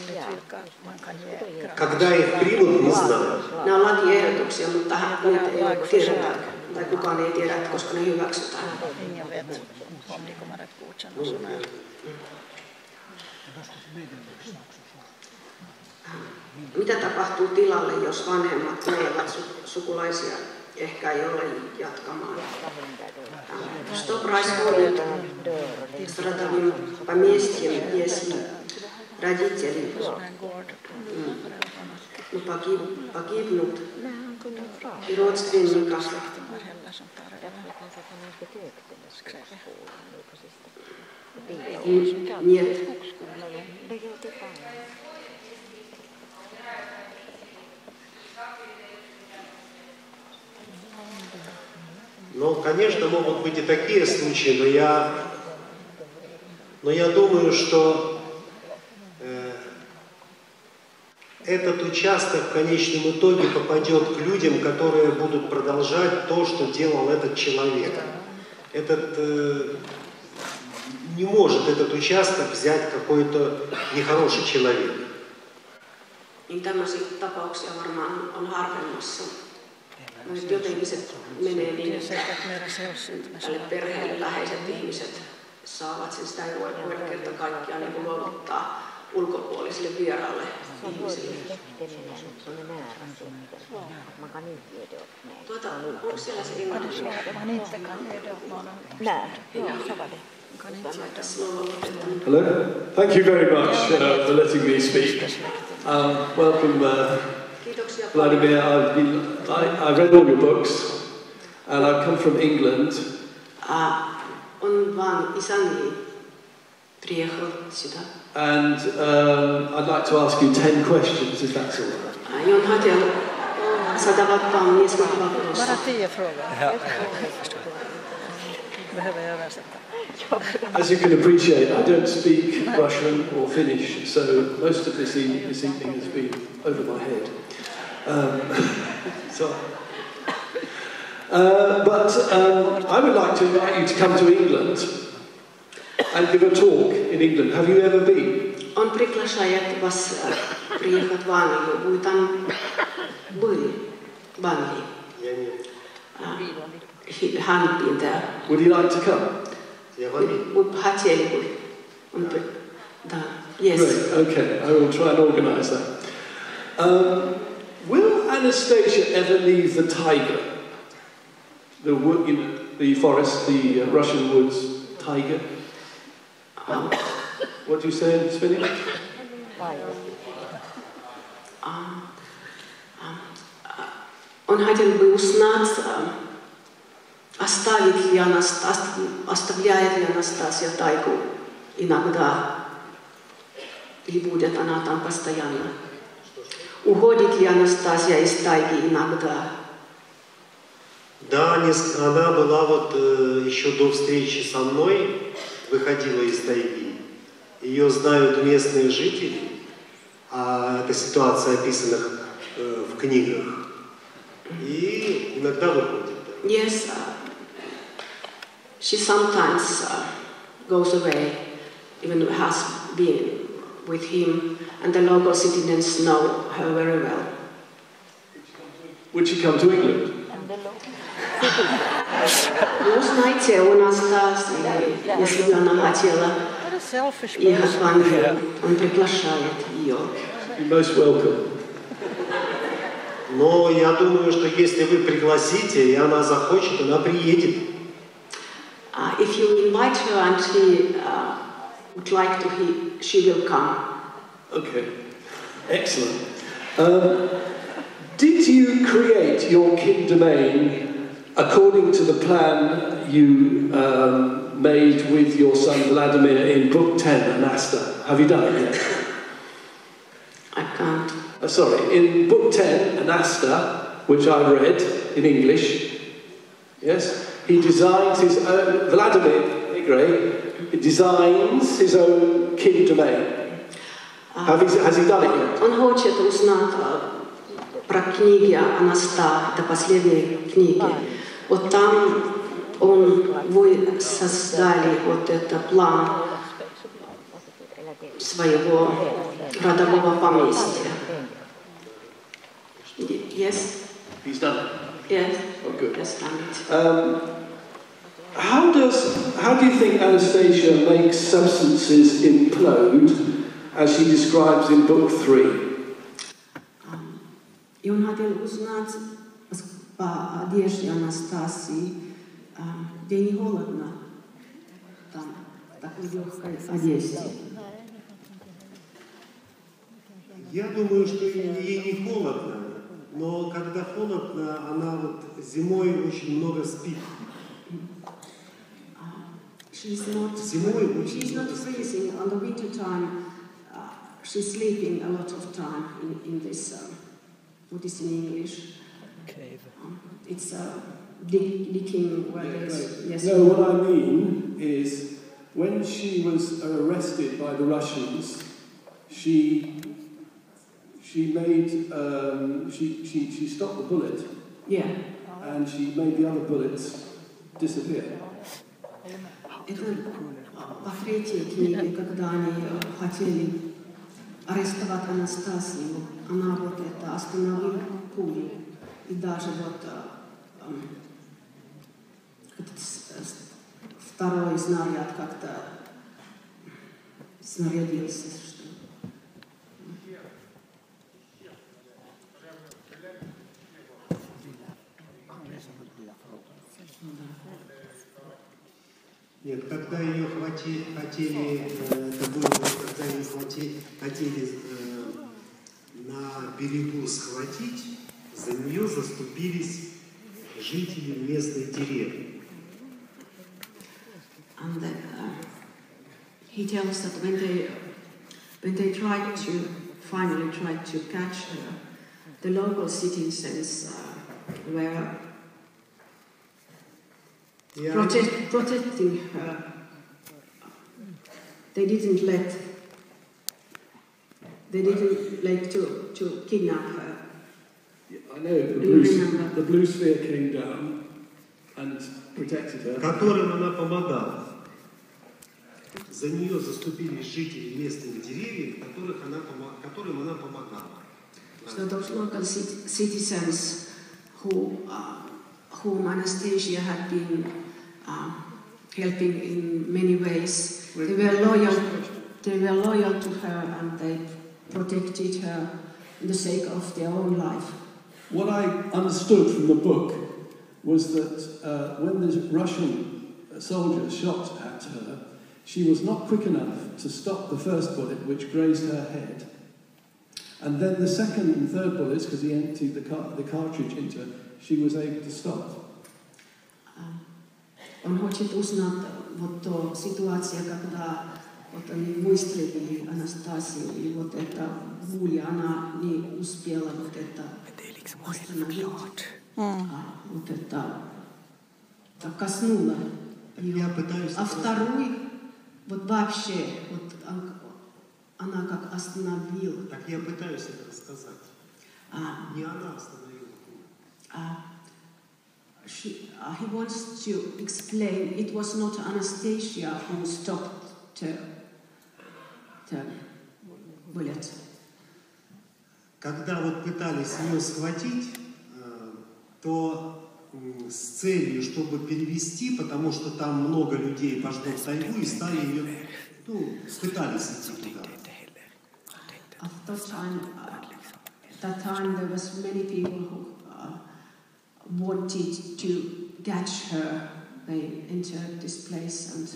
Когда их примут, не знаю. Nämä on lakiehdotuksia, mutta niitä ei ole tiedetä, tai kukaan ei tiedä, koska ne hyväksytään. Mitä tapahtuu tilalle, jos vanhemmat kuolevat sukulaisia ehkä ei ole jatkamaan. Что происходит с родовым поместьем, если родители погиб, погибнут и родственников нет. Ну, конечно, могут быть и такие случаи, но я, но я думаю, что э, этот участок в конечном итоге попадет к людям, которые будут продолжать то, что делал этот человек. Этот э, не может этот участок взять какой-то нехороший человек. Niin tämmöisiä tapauksia varmaan on harvemmassa. Nyt jotenkin se menee niin, että tälle perheelle läheiset ihmiset saavat sen, sitä ei voi, voi kerta kaikkiaan niin luovuttaa ulkopuolisille vieraalle ihmisille. Tuota, onko siellä se? Hello. Thank you very much uh, for letting me speak. Um, welcome, uh, Vladimir. I've been, I, I read all your books, and I've come from England. And um, I'd like to ask you 10 questions, if that's all right. Bara tio frågor. Behöver jag översätta? As you can appreciate, I don't speak Russian or Finnish, so most of this, e this evening has been over my head. Um, <coughs> so, uh, but um, I would like to invite you to come to England and give a talk in England. Have you ever been? Он приглашает вас э, приехать в Англию. Вы там были в Англии? А, he hadn't been there. Would you like to come? Вы бы хотели бы. Он при- Да. Yes. Great. Okay, I will try and organise that. Um, will Anastasia ever leave the tiger? The wood, you know, the forest, the uh, Russian woods, tiger. Um, What do you say in Finnish? а, а, а, Он хотел бы узнать, а, оставит ли Анаст- ост- оставляет ли Анастасия тайгу иногда, или будет она там постоянно. Уходит ли Анастасия из тайги иногда? Да, она была вот э, еще до встречи со мной, выходила из тайги. Ее знают местные жители, а эта ситуация описана э, в книгах. И иногда выходит. Yes, uh, she sometimes uh, goes away, even has been with him, and the local citizens know her very well. Would she come to England? Ну, знаете, у нас, да, если бы она хотела ехать в Англию, он приглашает ее. You're most welcome. Но я думаю, что если вы пригласите, и она захочет, она приедет. Uh, if you invite her and she uh, would like to, he, she will come. Okay, excellent. Um, did you create your kin domain according to the plan you um, made with your son Vladimir in Book 10, Anasta? Have you done it yet? I can't. Uh, sorry, in Book 10, Anasta, which I read in English, yes, he designs his own, Vladimir He designs his own kin domain. Have he, has he done it yet? Он хочет узнать про книги Анаста, это последние книги. Вот там он, вы создали вот этот план своего родового поместья. Yes, He's done it. yes, Oh, good. yes, done it. Um, how does how do you think Anastasia makes substances implode, as she describes in book three? И он хотел узнать с- по одежде Анастасии, а, где не холодно, там, в такой легкой одежде. Я думаю, что ей не холодно, но когда холодно, она вот зимой очень много спит. She's not, Зимой очень she's not много спит. freezing. On the winter time, uh, she's sleeping a lot of time in, in this, um, what is in English? Cave. Um, it's a dick, digging where there's, yes. No, what I mean is when she was arrested by the Russians, she she made um, she, she she stopped the bullet Yeah. and she made the other bullets disappear. Это во третьей книге, когда они э, хотели арестовать Анастасию, она вот это остановила пулю. И даже вот э, эм, этот с- второй снаряд как-то снарядился. Что... Нет, когда ее хвати- хотели, э, это было, когда ее хвати- хотели э, на берегу схватить, за нее заступились жители местной деревни. And then, uh, he tells that when they, when they tried to, finally tried to catch her, the local citizens uh, were И они- protect, protecting her. They didn't let, they didn't like to, to kidnap her. I know the Do you blue, remember? the blue sphere came down and protected her. которым она помогала. за нее заступились жители местных деревьев, которых она, которым она помогала. So those local citizens who, uh, whom Anastasia had been uh, helping in many ways, they were loyal. They were loyal to her and they protected her in the sake of their own life. What I understood from the book was that uh, when the Russian soldiers shot at her, she was not quick enough to stop the first bullet, which grazed her head. And then the second and third bullets, because he emptied the, car- the cartridge into her, she was able to stop. Он хочет узнать вот ту ситуацию, когда вот они выстрелили Анастасию, и вот эта пуля, она не успела вот это остановить. А, вот это так коснула ее. Я пытаюсь... А второй, вот вообще, вот она как остановила. Так я пытаюсь это рассказать. А, Не она остановила. А, she, uh, he wants to explain it was not Anastasia who stopped the, the bullet. Когда вот пытались ее схватить, то с целью, чтобы перевести, потому что там много людей пошло в тайгу и стали ее, ну, пытались идти туда. At that time, uh, that time there was many people who wanted to catch her. They entered this place and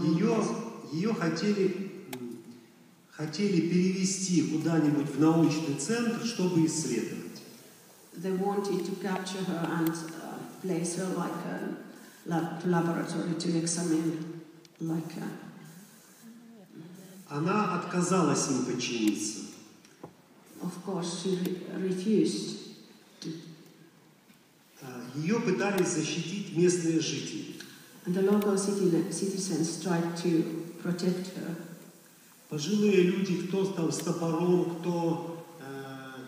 ее, ее хотели, хотели перевести куда-нибудь в научный центр, чтобы исследовать. They wanted to capture her and uh, place her like a lab laboratory to examine, like a, Она отказалась им подчиниться. Of course, she re refused. To... Ее пытались защитить местные жители. And the local citizens tried to protect her. Пожилые люди, кто там с топором, кто, э,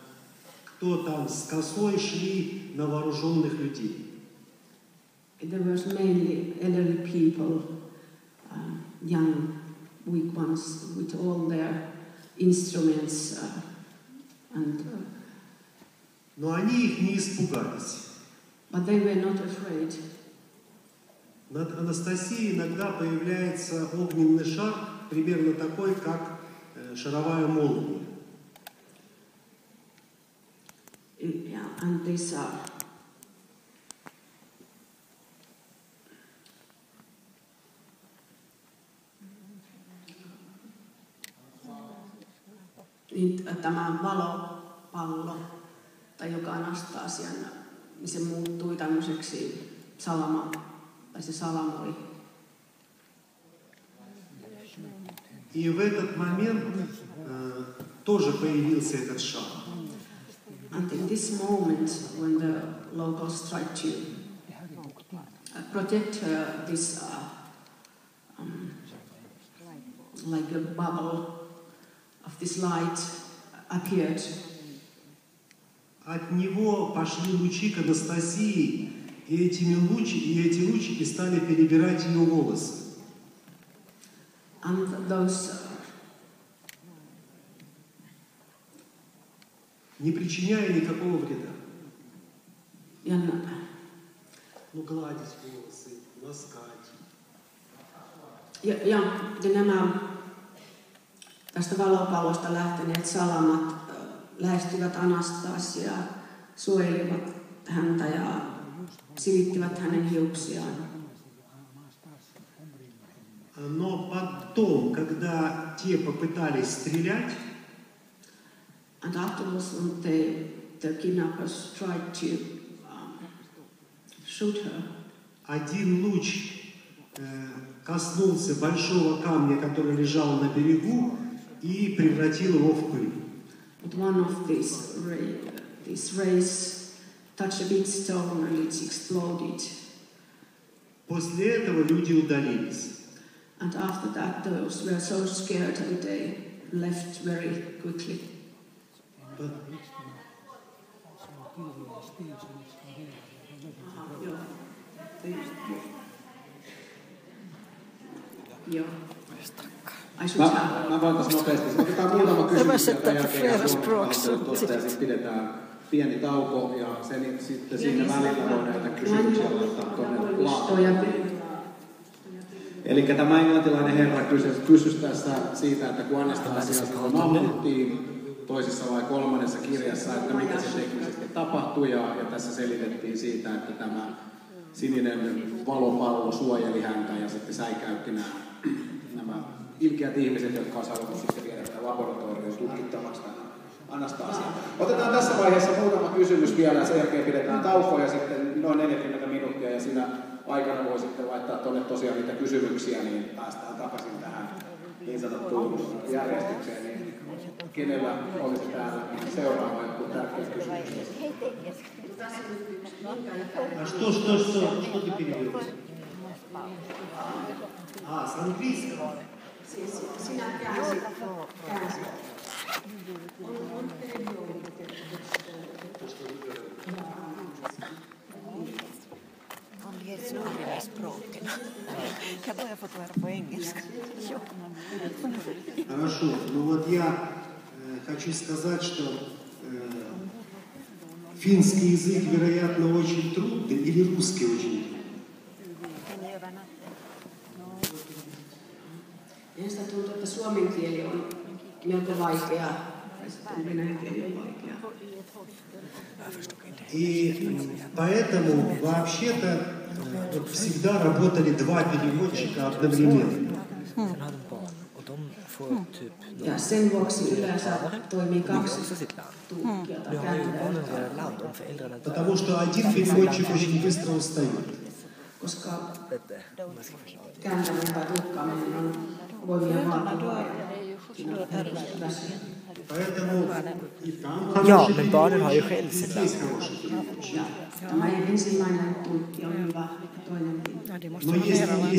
кто там с косой, шли на вооруженных людей. There was mainly elderly people, uh, young weak ones with all their instruments uh, and. Uh, Но они их не испугались. But they were not afraid. Над Анастасией иногда появляется огненный шар, примерно такой, как э, шаровая молния. Yeah, and these are niin tämä valopallo, tai joka Anastasian, niin se muuttui tämmöiseksi salama, tai se salamoi. И в этот момент э, тоже появился этот шар. And in this moment, when the locals tried to uh, protect her, this uh, um, like a bubble of this light appeared. От него пошли лучи к Анастасии, и этими лучи, и эти лучики стали перебирать ее волосы. And those не причиняя никакого вреда. Ja, ну, гладить волосы, ласкать. Ja, ja, ja nämä tästä valopallosta lähteneet salamat lähestyvät Anastasiaa, suojelivat häntä ja silittivät hänen hiuksiaan. Но потом, когда те попытались стрелять, And afterwards, when they, the kidnappers tried to um, shoot her, один луч э, коснулся большого камня, который лежал на берегу, и превратил его в пыль. But one of these, ray, these rays touched a big stone and it exploded. После этого люди удалились. And after that, those were so scared and they left very quickly. Joo. Mä, mä tässä nopeasti. Otetaan muutama kysymys jälkeen ja språk. pidetään pieni tauko ja sen, sitten siinä välillä voi näitä kysymyksiä laittaa tuonne Eli tämä englantilainen herra kysyi tässä siitä, että kun Anastasiassa mahduttiin toisessa vai kolmannessa kirjassa, että mitä se teknisesti tapahtui ja, ja tässä selitettiin siitä, että tämä sininen valopallo suojeli häntä ja sitten säikäytti nämä, nämä ilkeät ihmiset, jotka on saanut sitten viedä laboratorioon tutkittavaksi Anastasia. Otetaan tässä vaiheessa muutama kysymys vielä, sen jälkeen pidetään taukoa ja sitten noin 40 minuuttia ja siinä aikana voi sitten laittaa tuonne tosiaan niitä kysymyksiä, niin päästään takaisin tähän niin sanottuun järjestykseen. Niin kenellä olisi täällä seuraava joku tärkeä kysymys? А что, что, что, что ты перевел? А, с английского. Хорошо. Ну вот я э, хочу сказать, что э, финский язык, вероятно, очень трудный, или русский очень трудный. Minusta tuntuu, että suomen kieli on melko vaikea, ja sitten venäjän kieli on vaikea. И поэтому вообще-то всегда работали два переводчика одновременно. Ja sen vuoksi yleensä toimii kaksi tulkkia tai kääntäjää. Потому что один переводчик очень быстро устает. Koska kääntäminen tai tulkkaaminen on ja siinä on väsyä. Ja, men barnen har ju själv sitt land. Tämä ensimmäinen tulkki on hyvä, toinenkin. Ja, de måste ha mera land.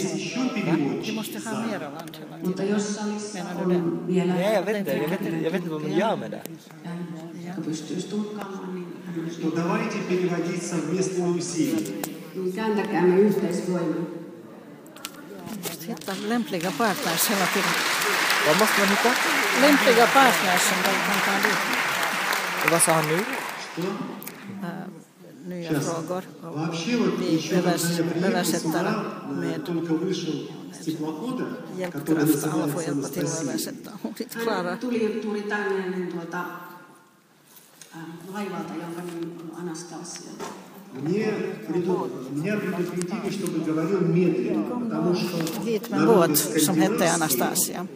De måste ha mera land. Mutta jos on vielä... Ja, jag vet inte, jag vet inte, jag vet inte vad man gör med det. Jotka pystyisi tulkkaamaan, niin То давайте переводить совместные усилия. niin kääntäkäämme yhteisvoimin. hitta lämpliga partners hela tiden. Vad måste man hitta? Lämpliga partners som de kan ta dit. Och vad sa han nu? Uh, nya frågor och vi övers, översättare med hjälpkraft. Alla får hjälpa till att översätta. Hon inte klarar. Tuli tänne niin tuota, laivalta, jonka nimi on Anastasia. Мне преду- меня предупредили, чтобы говорил медленно, потому что Hit med на båt русском som hette скандинавском Anastasia.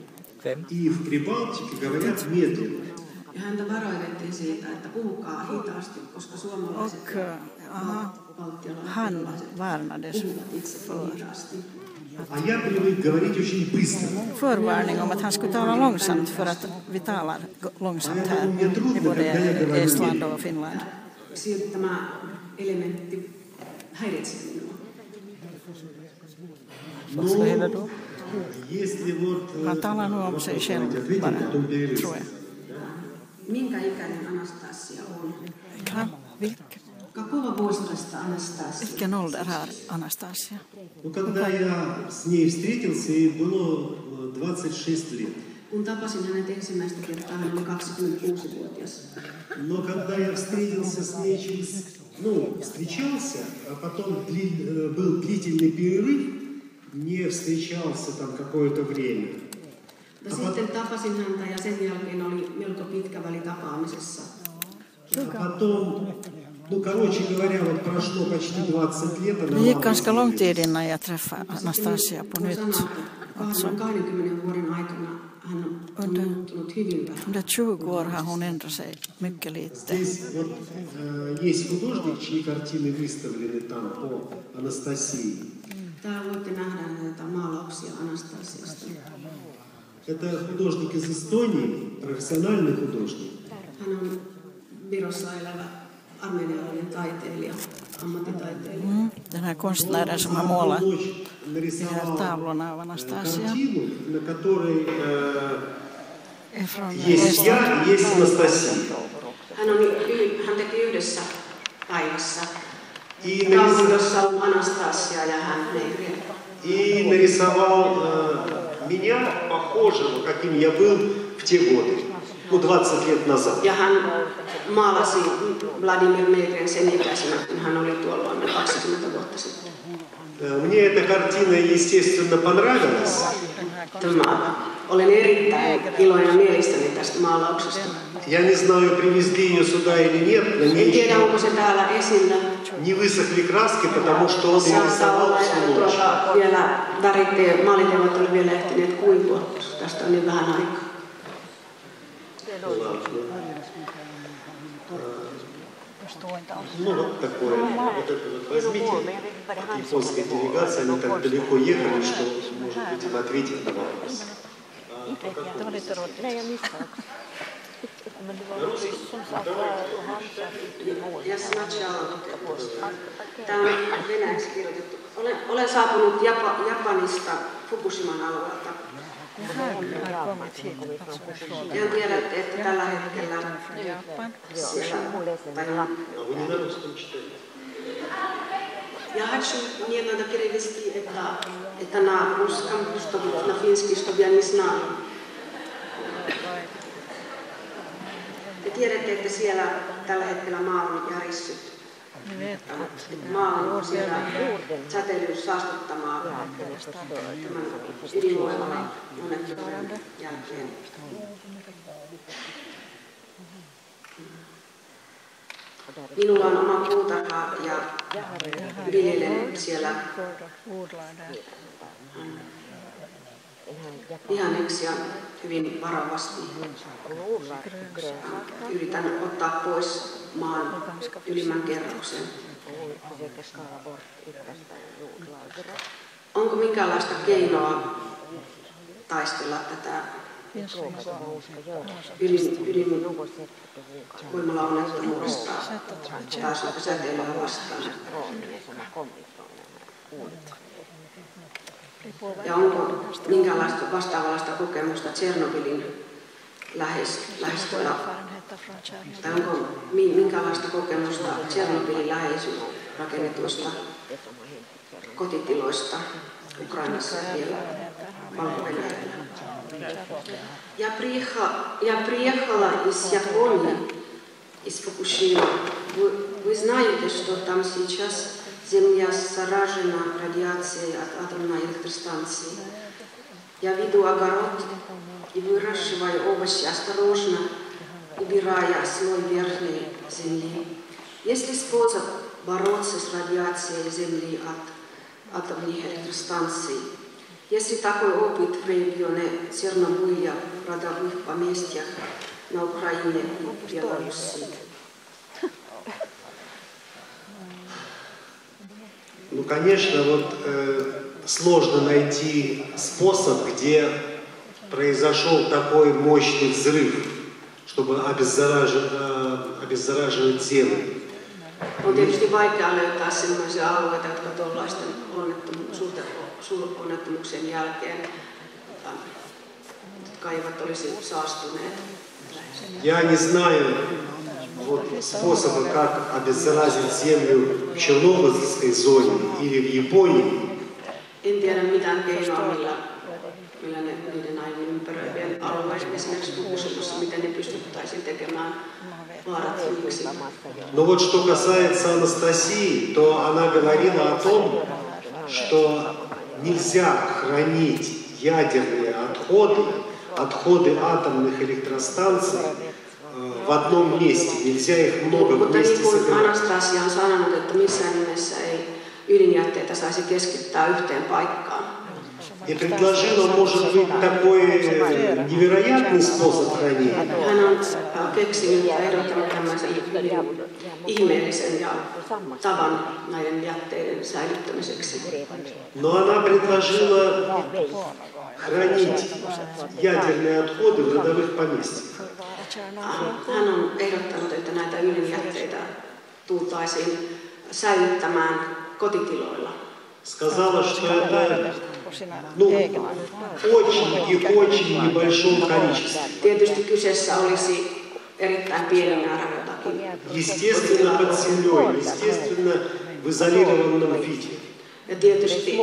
и в Прибалтике говорят медленно. Ja häntä varoitettiin siitä, että puhukaa hitaasti, koska suomalaiset Och äh, aha, valtiolaiset han varnades puhuvat itse för, hitaasti. А я привык говорить очень быстро. förvarning om att han skulle tala långsamt för att vi talar g- långsamt här i både Estland och Finland. Elementti häiritsee minua. Э. Minkä ikäinen Anastasia on? Vilken, Какого возраста vilken ålder har Anastasia? Ну, когда я с ней встретился, ей было э, 26 лет. Kun tapasin hänet ensimmäistä kertaa, hän oli 26-vuotias. Но когда я встретился с ней через... Ну, встречался, а потом дли- э, был длительный перерыв, не встречался там какое-то время. Ja sitten tapasin häntä ja sen jälkeen oli melko pitkä väli tapaamisessa. А потом, ну, короче говоря, вот прошло почти 20 лет, она Det gick была ganska lång tid innan jag träffade Anastasia på Voi nytt. sanoa, että kahden 20 vuoden aikana hän on muuttunut hyvin vähän. Under 20 år har hon ändrat sig mycket lite. Здесь вот э, есть художник, чьи картины выставлены там по Анастасии. Täällä voitte nähdä näitä maalauksia Anastasiasta. Это художник из Эстонии, профессиональный художник. Hän on Virossa elävä armenialainen taiteilija, Mm, Ночь de här нарисовал tavlorna av э, Anastasia э, есть я и есть Анастасия. Hän, on, hän teki yhdessä päivässä И, taulun, jossa on Anastasia ja hän Negri. и нарисовал э, меня похожего, каким я был в те годы, ну 20 лет назад. Ja hän maalasi Vladimir Meirin sen ikäisenä, kun hän oli tuolloin 20 vuotta sitten. Мне эта картина, естественно, понравилась. Tämä, olen erittäin iloinen ja mielistäni tästä maalauksesta. Я не знаю, привезли ее сюда или нет, на En ней tiedä, еще onko se täällä esillä. не высохли краски, потому что он ее Saattaa рисовал olla, всю että ночь. tuota vielä värit ja maalit eivät ole vielä ehtineet kuivua, koska tästä on niin vähän aikaa. Ну, такое. Вот это вот возьмите. От японской делегации, они так далеко ехали, что, может быть, им ответить на вопрос. Olen saapunut Japa, Japanista Fukushiman alueelta. Ja tiedätte, että tällä hetkellä siellä, tai А вы не на русском читали? Я хочу, мне надо перевести это, это на русском, чтобы, на финский, чтобы я не знала. Te tiedätte, että siellä tällä hetkellä maa on järissyt. Maa on siellä säteilyys saastuttamaan tämän ydinvoimalan onnettomuuden jälkeen. Minulla on oma puutarha ja viljelen siellä vihanneksia hyvin varovasti. Yritän ottaa pois maan ylimmän kerroksen. Onko minkäänlaista keinoa taistella tätä ydin, ydinvoimalaonnettomuudesta taas noita säteilyä vastaan? Ja onko minkäänlaista vastaavanlaista kokemusta Tsernobylin lähes, lähestyvä, tai onko mi- minkäänlaista kokemusta Tsernobylin läheisyys rakennetuista kotitiloista Ukrainassa ja valko Я приехала, я приехала из Японии, из Фукушимы. Вы, вы знаете, что там сейчас земля заражена радиацией от атомной электростанции. Я веду огород и выращиваю овощи осторожно, убирая слой верхней земли. Есть ли способ бороться с радиацией земли от атомных электростанций? Есть ли такой опыт в регионе Чернобыля, в родовых поместьях на Украине и Беларуси? Ну, конечно, вот э, сложно найти способ, где произошел такой mощный взрыв, чтобы обеззараживать, э, обеззараживать землю. On tietysti vaikea löytää sellaisia alueita, jotka tuollaisten onnettomu- suurten suuronnettomuuksien jälkeen, tota, jotka eivät olisi saastuneet. Я не знаю вот, способа, как обеззаразить землю в Чернобыльской зоне или в Японии. En tiedä mitään keinoa, millä, millä ne, niiden näiden ympäröivien alueiden, esimerkiksi Fukushimassa, miten ne pystyttäisiin tekemään vaarattomiksi. Но вот что касается Анастасии, то она говорила о том, что нельзя хранить ядерные отходы, отходы атомных электростанций в одном месте. Нельзя их много Mutta вместе niin собирать. Anastasia on sanonut, että missään nimessä ei ydinjätteitä saisi keskittää yhteen paikkaan. И предложила, может быть, такой э, невероятный способ хранения. Hän on äh, keksinyt ja ehdottanut tämmöisen hyvin ihmeellisen ja tavan näiden jätteiden säilyttämiseksi. Но она предложила хранить ядерные отходы в родовых поместьях. Hän on ehdottanut, että näitä ydinjätteitä tultaisiin säilyttämään kotitiloilla. Сказала, что это ну, очень и очень небольшом количестве. Tietysti kyseessä olisi erittäin pieni määrä jotakin. Естественно, под землей, естественно, в изолированном виде. Ja tietysti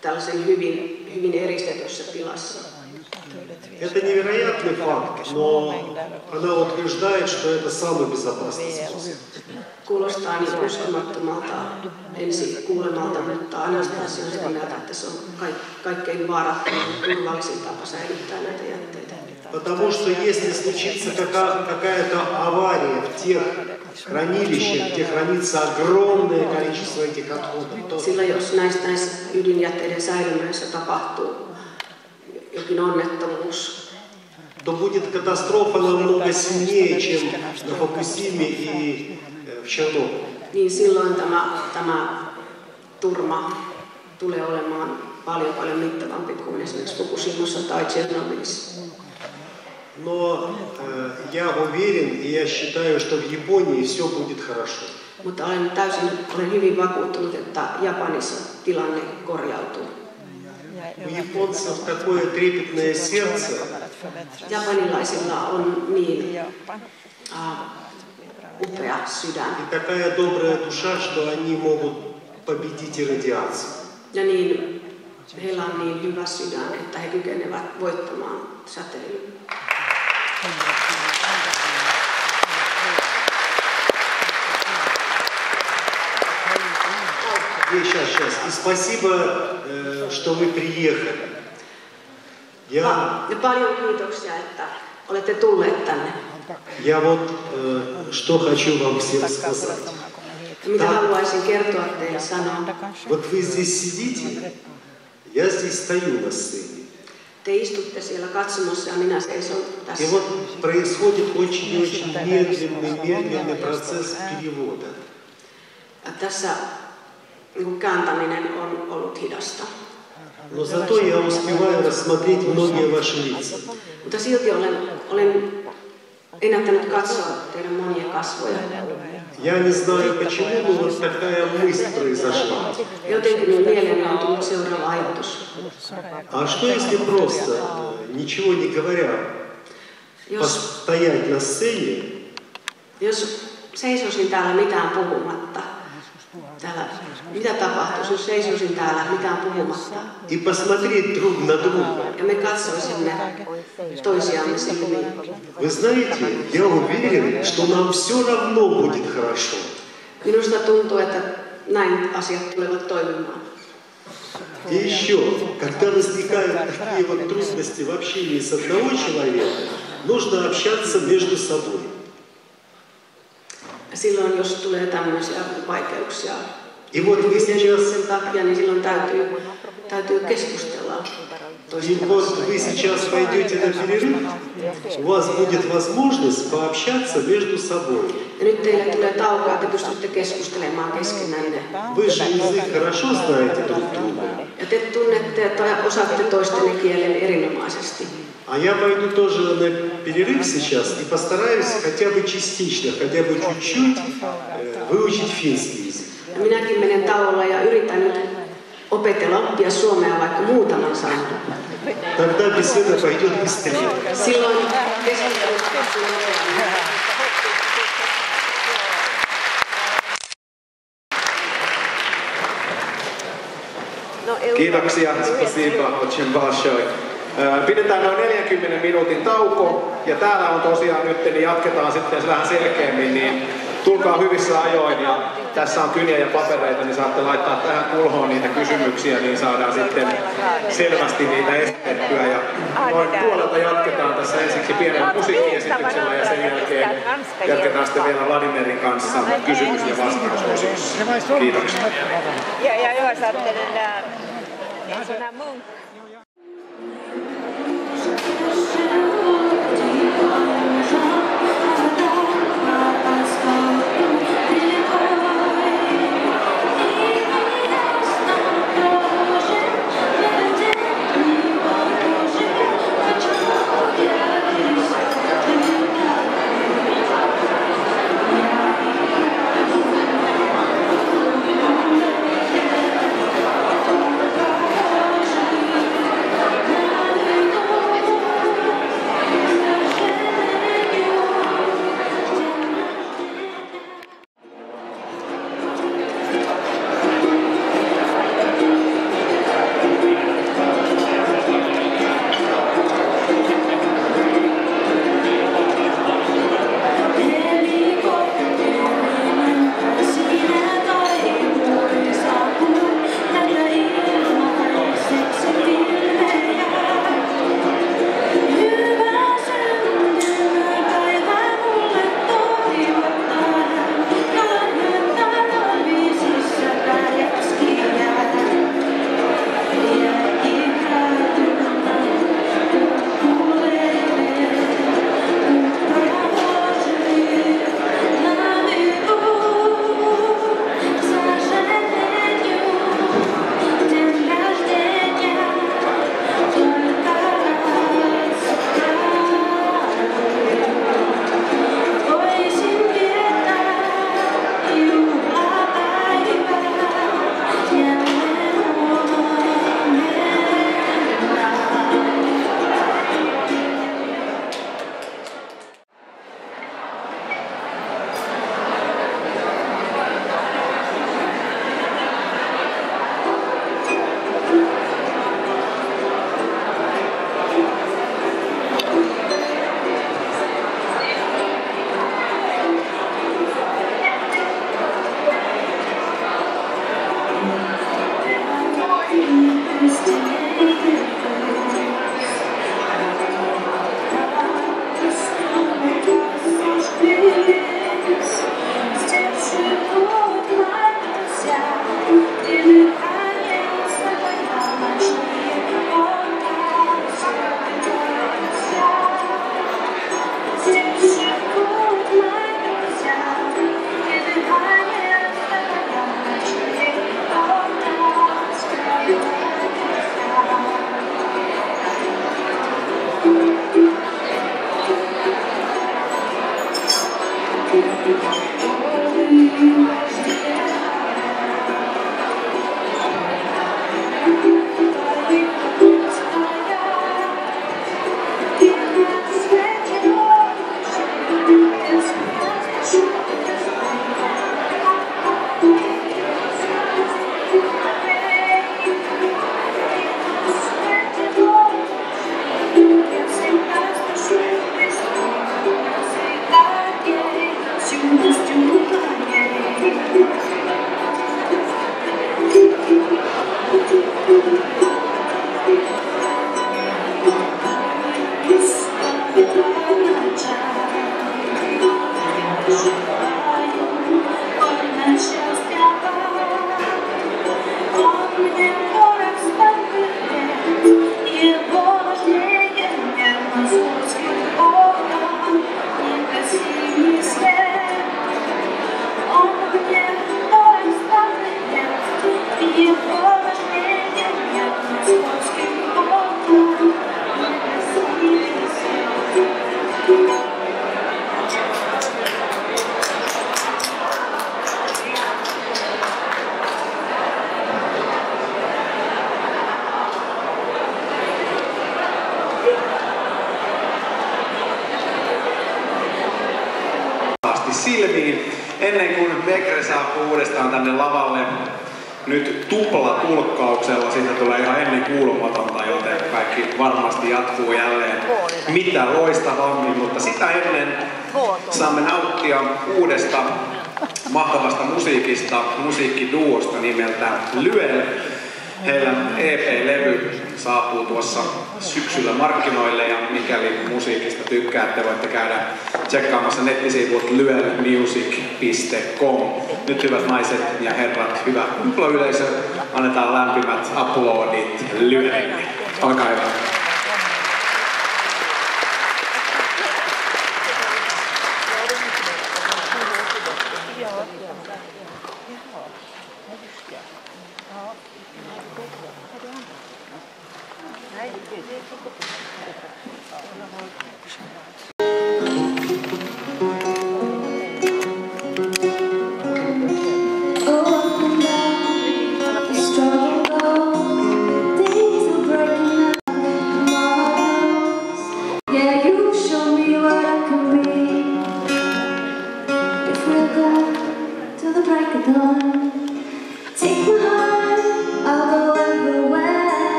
tällaisen hyvin, hyvin eristetyssä tilassa. Это невероятный факт, но она утверждает, что это самый безопасный способ. Kuulostaa niin uskomattomalta ensi kuulemalta, mutta Anastasia on sitä mieltä, että se on kaikkein vaarattomin turvallisin tapa säilyttää näitä jätteitä. Потому что если случится какая-то авария в тех хранилищах, где хранится огромное количество этих отходов, то... Sillä jos näissä, näissä ydinjätteiden säilymöissä tapahtuu jokin onnettomuus, то будет катастрофа намного сильнее, чем на Фукусиме и в Чернобыле. Niin silloin tämä, tämä turma tulee olemaan paljon paljon mittavampi kuin esimerkiksi Fukushimassa tai Tchernobylissa. Но э, я уверен и я считаю, что в Японии все будет хорошо. Mutta olen täysin olen hyvin vakuuttunut, että Japanissa tilanne korjautuu. У японцев такое трепетное сердце. Japanilaisilla on niin uh, upea sydän. И такая добрая душа, что они могут победить и радиацию. Ja niin, heillä on niin hyvä sydän, että he kykenevät voittamaan säteilyn. Сейчас, сейчас. И спасибо, э, что вы приехали. Я... Paljon kiitoksia, että olette tulleet tänne. Я вот э, что хочу вам всем сказать. Mitä haluaisin kertoa teille sanoa? Вот вы здесь сидите, я здесь стою на сцене. Te istutte siellä katsomossa ja minä seison tässä. И вот происходит очень-очень медленный, медленный процесс перевода. Tässä niin kääntäminen on ollut hidasta. Но зато я успеваю рассмотреть многие ваши лица. Mutta silti olen, olen ennättänyt katsoa teidän monia kasvoja. Я не знаю почему, но вот такая мысль произошла. Jotenkin minun mieleeni on tullut seuraava ajatus. А что если просто, ничего не говоря, постоять на сцене? Jos seisoisin täällä mitään puhumatta, täällä, mitä tapahtuisi, jos seisoisin täällä mitään puhumatta? И посмотреть друг на друга. Ja me katsoisimme toisiamme silmiin. Вы знаете, я уверен, что нам все равно будет хорошо. Minusta tuntuu, että näin asiat tulevat toimimaan. И еще, когда возникают такие вот трудности в общении с одного человека, нужно общаться между собой. Silloin, jos tulee tämmöisiä vaikeuksia И вот вы сейчас, sen takia, niin silloin täytyy, täytyy keskustella и вот вы сейчас пойдете на перерыв, у вас будет возможность пообщаться между собой. Ja nyt teille tulee tauko, että pystytte keskustelemaan keskenänne. Вы же язык хорошо знаете друг друга. Ja te tunnette tai osaatte toistenne kielen erinomaisesti. А я пойду тоже на перерыв сейчас и постараюсь хотя бы частично, хотя бы чуть-чуть э, выучить финский язык. Minäkin menen tauolla ja yritän nyt opetella oppia suomea vaikka muutaman sanan. Тогда беседа пойдет быстрее. Silloin keskustelu. Kiitoksia, spasiba, очень большое. Pidetään noin 40 minuutin tauko ja täällä on tosiaan nyt, niin jatketaan sitten vähän selkeämmin, niin tulkaa hyvissä ajoin ja tässä on kyniä ja papereita, niin saatte laittaa tähän kulhoon niitä kysymyksiä, niin saadaan sitten selvästi niitä estettyä. Ja noin puolelta jatketaan tässä ensiksi pienellä musiikkiesityksellä ja sen jälkeen jatketaan sitten vielä Vladimerin kanssa kysymys- ja vastausosiossa. Kiitoksia. Ja, ja jag satte den där, 是我的底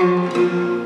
Música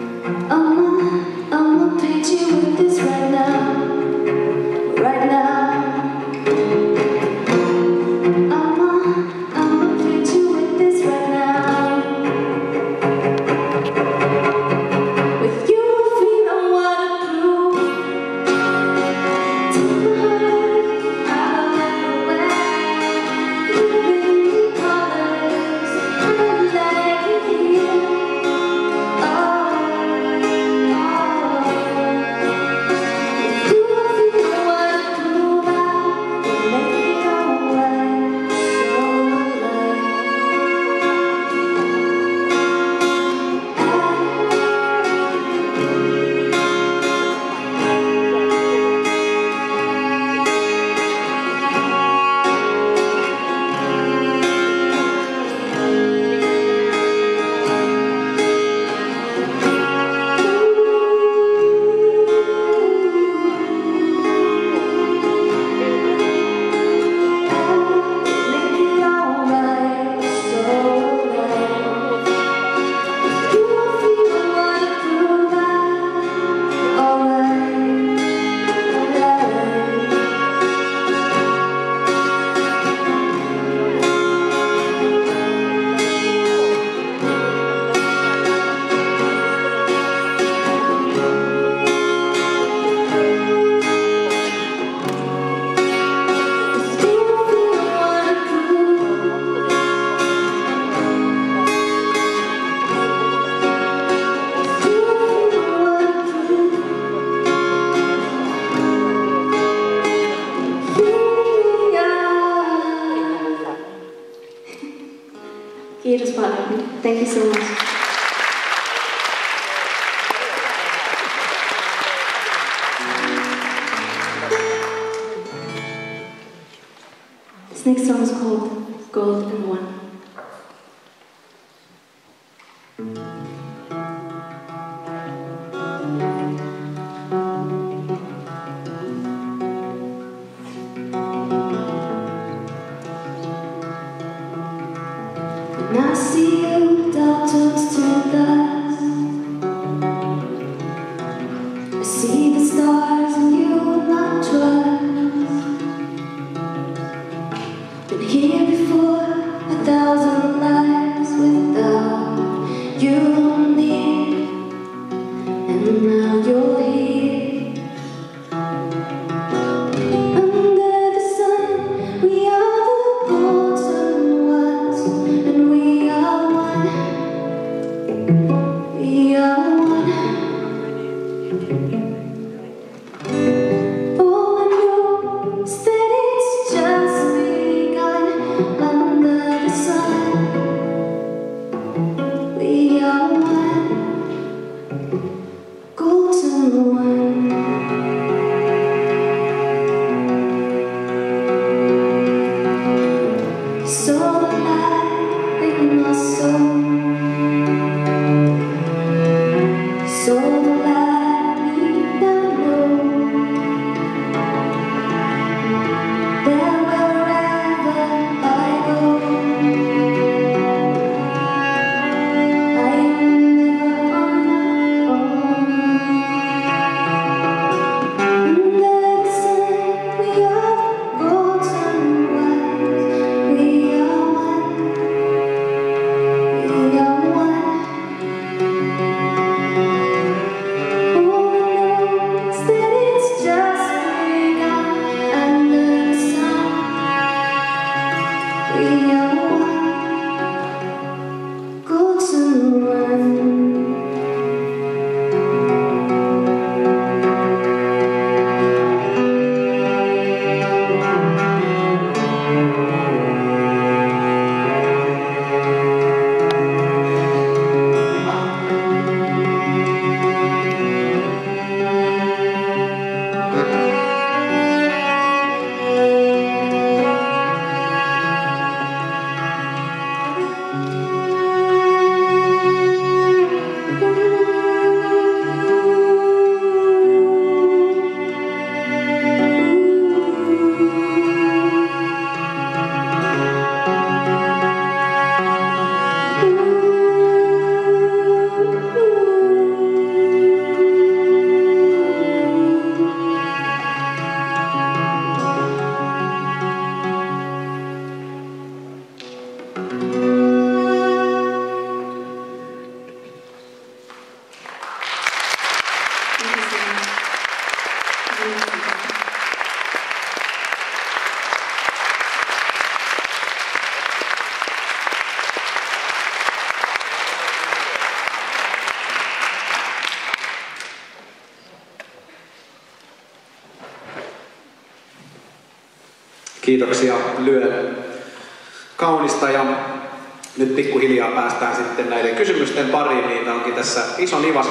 ils sont libres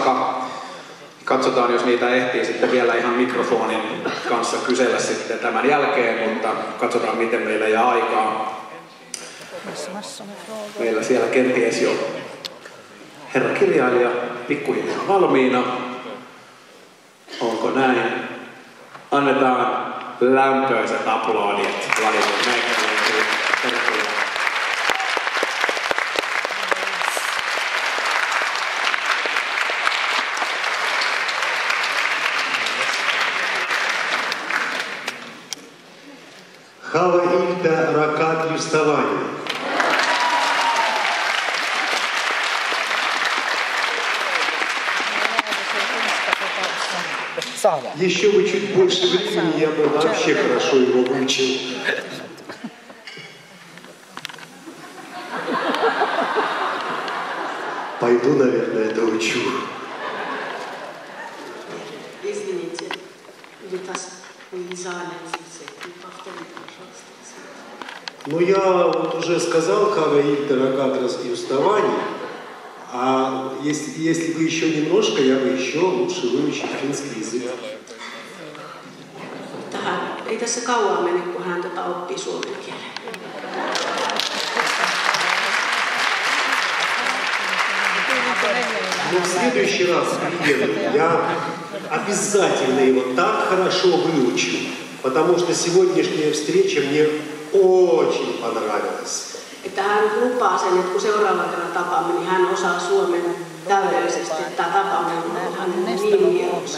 потому что сегодняшняя встреча мне очень понравилась. Että hän lupaa sen, että kun seuraava kerran tapaamme, niin hän osaa suomen täydellisesti. Tämä tapaaminen on hänen niin mieluisa.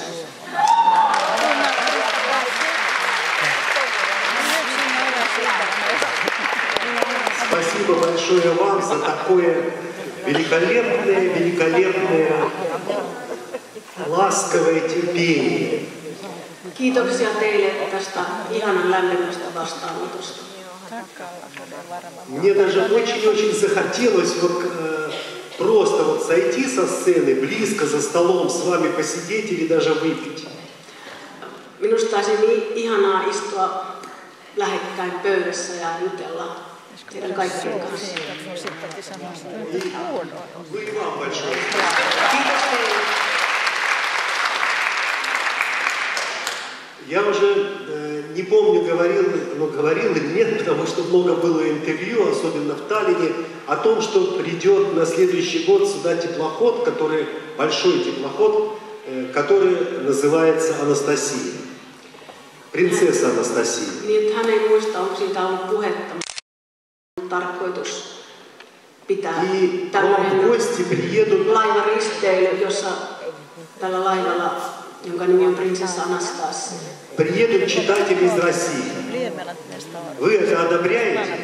Спасибо большое вам за такое великолепное, великолепное, ласковое терпение. Kiitoksia teille tästä ihanan lämpimästä vastaanotosta. Мне даже очень-очень захотелось вот э, просто вот сойти со сцены, близко за столом с вами посидеть или даже выпить. Minusta olisi niin ihanaa istua lähekkäin pöydässä ja jutella teidän kaikkien kanssa. Ну и вам большое. Kiitos teille. Я уже э, не помню, говорил, но говорил или нет, потому что много было интервью, особенно в Таллине, о том, что придет на следующий год сюда теплоход, который, большой теплоход, э, который называется Анастасия. Принцесса Анастасия. И в гости приедут laivaristeily, jossa tällä laivalla, jonka nimi on prinsessa Anastasia, приедут читатели из России. Вы это одобряете?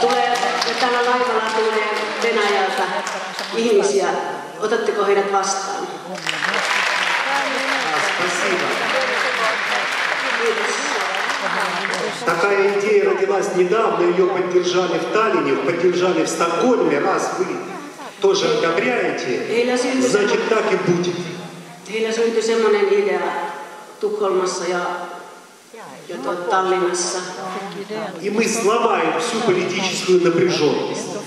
Tulee, ja tällä laivalla tulee Venäjältä ihmisiä. Otatteko heidät vastaan? Спасибо. Такая идея родилась недавно, ее поддержали в Таллине, поддержали в Стокгольме. Раз вы тоже одобряете, значит так и будет. Heillä syntyi semmoinen idea Tukholmassa ja, ja tuo Tallinnassa. И мы сломаем всю политическую напряженность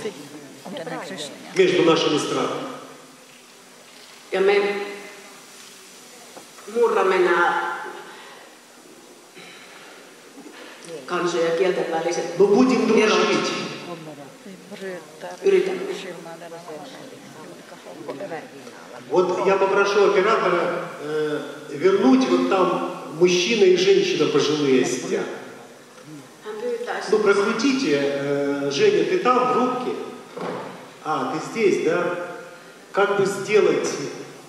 между нашими странами. Ja me murramme nämä kansojen ja kielten väliset Но будем дружить. Yritämme. Вот я попрошу оператора э, вернуть вот там мужчина и женщина пожилые сидят. Ну прокрутите, э, Женя, ты там в рубке? А, ты здесь, да? Как бы сделать,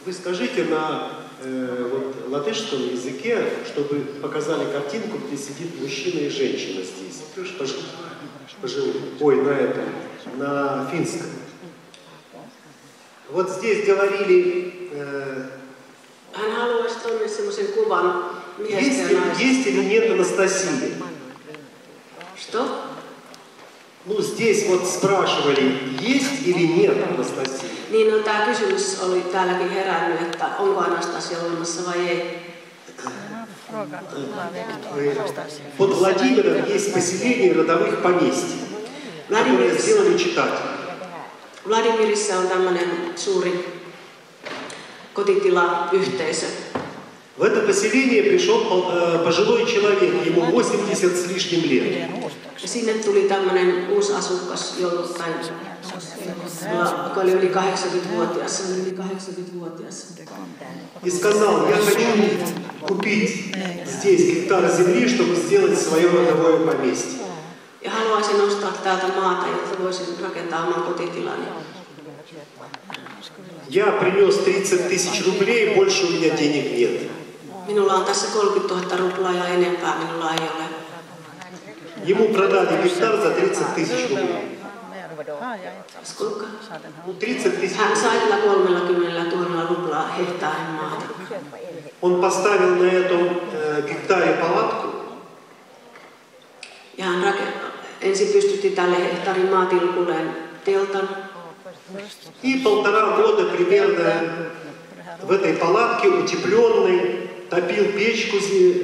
вы скажите на э, вот, латышском языке, чтобы показали картинку, где сидит мужчина и женщина здесь. Пож- пожилые. Ой, на этом, на финском. Вот здесь говорили, э, Hän haluaisi tuonne semmoisen kuvan miehestä есть, ja есть или нет Анастасии. Что? Ну, здесь вот спрашивали, есть или нет Анастасии. Niin no, tämä kysymys oli täälläkin herännyt, että onko Anastasia olemassa vai ei. Под Владимиром есть поселение родовых поместий, которые сделали читатели. Vladimirissa on tämmöinen suuri kotitilayhteisö. В это поселение пришел э, пожилой человек, ему 80 с лишним лет. Sinne tuli tämmöinen uusi asukas, joltain, jolla- joka oli yli 80-vuotias. Yli 80-vuotias. И сказал, я хочу купить здесь гектар земли, чтобы сделать свое родовое поместье. Ja haluaisin ostaa täältä maata, jotta voisin rakentaa oman kotitilani. Я принес 30 тысяч рублей, больше у меня денег нет. Minulla on tässä 30 000 ruplaa ja enempää minulla ei ole. Ему продали гектар за 30 тысяч рублей. Kuinka? Ну, 30 тысяч Hän sai tällä 30 000 ruplaa hehtaarin maata. Он поставил на этом э, гектаре палатку, Ja hän rakentaa. Ensin pystytti tälle hehtaarin maatilkulleen teltan. и полтора года примерно в этой палатке утепленной топил печку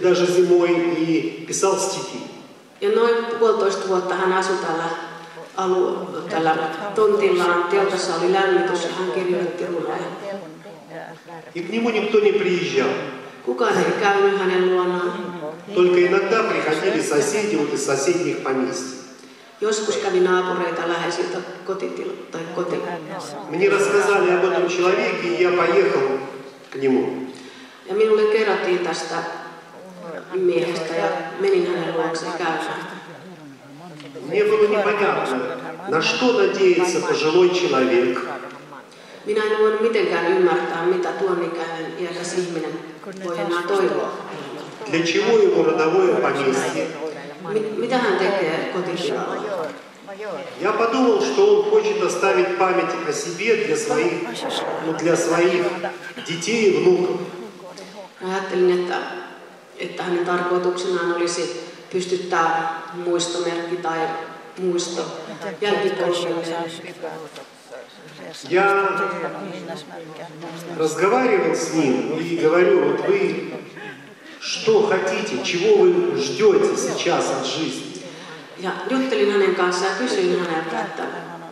даже зимой и писал стихи. Ja noin puolitoista vuotta hän asui täällä alue, tällä tontillaan teltassa oli lämmitys ja hän kirjoitti runoja. И к нему никто не приезжал. Kukaan ei käynyt hänen luonaan. Только иногда приходили соседи вот из соседних поместьй. Joskus kävi naapureita läheisiltä kotitil tai koti. Мне рассказали об этом человеке, и я поехал к нему. Ja minulle kerrottiin tästä miehestä ja menin hänen luokseen käymään. Мне было непонятно, на что надеется пожилой человек, Minä en voinut mitenkään ymmärtää, mitä tuon ikäinen iäkäs ihminen voi enää toivoa. для чего ему родовое поместье. Mi- mitä hän tekee kotitilalla? Я подумал, что он хочет оставить память о себе для своих, ну, для своих детей и внуков. Ajattelin, että, että hänen tarkoituksenaan olisi pystyttää muistomerkki tai muisto jälkipolville. Я разговаривал с ним и говорю, вот вы что хотите, чего вы ждете сейчас от жизни? Ja juttelin hänen kanssaan ja kysyin häneltä, että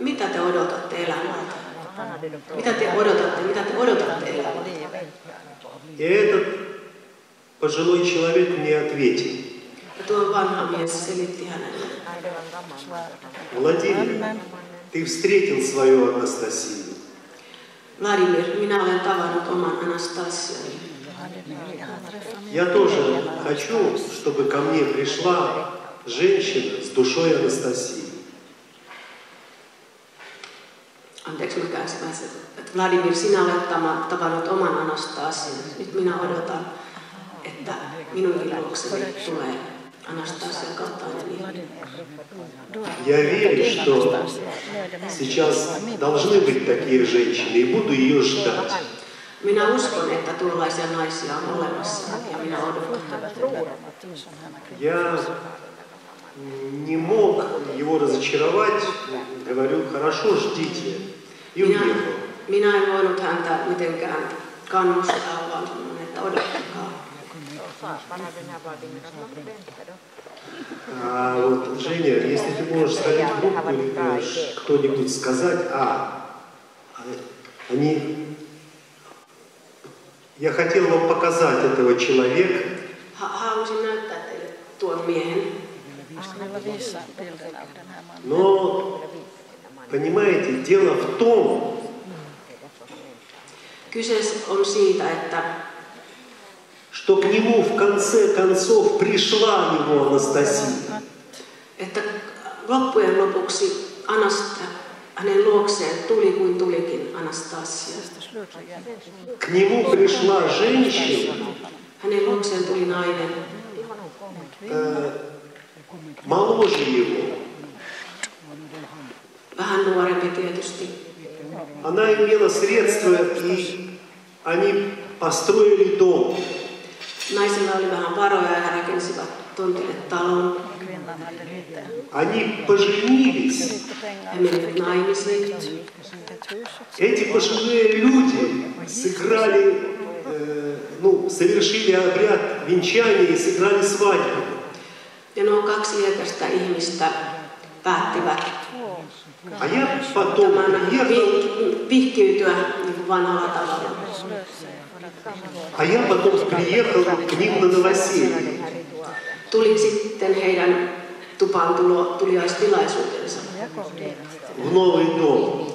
mitä te odotatte elämältä? Mitä te odotatte, mitä te odotatte elämältä? И этот пожилой человек мне ответил, Ja tuo vanha mies selitti hänelle, Владимир, ты встретил свою Анастасию. Vladimir, minä olen tavannut oman Anastasiani. Я тоже хочу, чтобы ко мне пришла женщина с душой Анастасии. Anteeksi, mä käänsin vähän se, että Vladimir, sinä olet tavannut oman Anastasian. Nyt minä odotan, että minunkin luokseni tulee kaltainen ihminen. Я верю, что сейчас должны быть такие женщины, и буду ее ждать. Minä uskon, että tuollaisia naisia on olemassa ja minä odotan. Я не мог его разочаровать, говорю, хорошо, ждите. И уехал. minä en voinut häntä mitenkään kannustaa, vaan sanoin, että odottakaa. А вот, Женя, если ты можешь сходить в группу или кто-нибудь сказать, а, они... Я хотел вам показать этого человека, Ha- halusin näyttää teille tuon miehen. но, понимаете, дело в том, Kyse on siitä, että, что к нему в конце концов пришла его Анастасия. että loppujen lopuksi Anasta, hänen luokseen tuli kuin tulikin Anastasia. К нему пришла женщина, Hänen luokseen tuli nainen, э, моложе его. vähän nuorempi tietysti. Она имела средства, и они построили дом. Naisella oli vähän varoja ja he rakensivat tontille talon. Они поженились. He menivät naimisiin. Эти пожилые люди сыграли, э, ну, совершили обряд венчания и сыграли свадьбу. Ja nuo kaksi iäkästä ihmistä päättivät А я потом tämän приехал, vih- vihkiytyä niin kuin vanhalla tavalla. а я потом приехал к ним на новоселье. Tuli sitten heidän tupaan tulo, tuliaistilaisuutensa, В новый дом.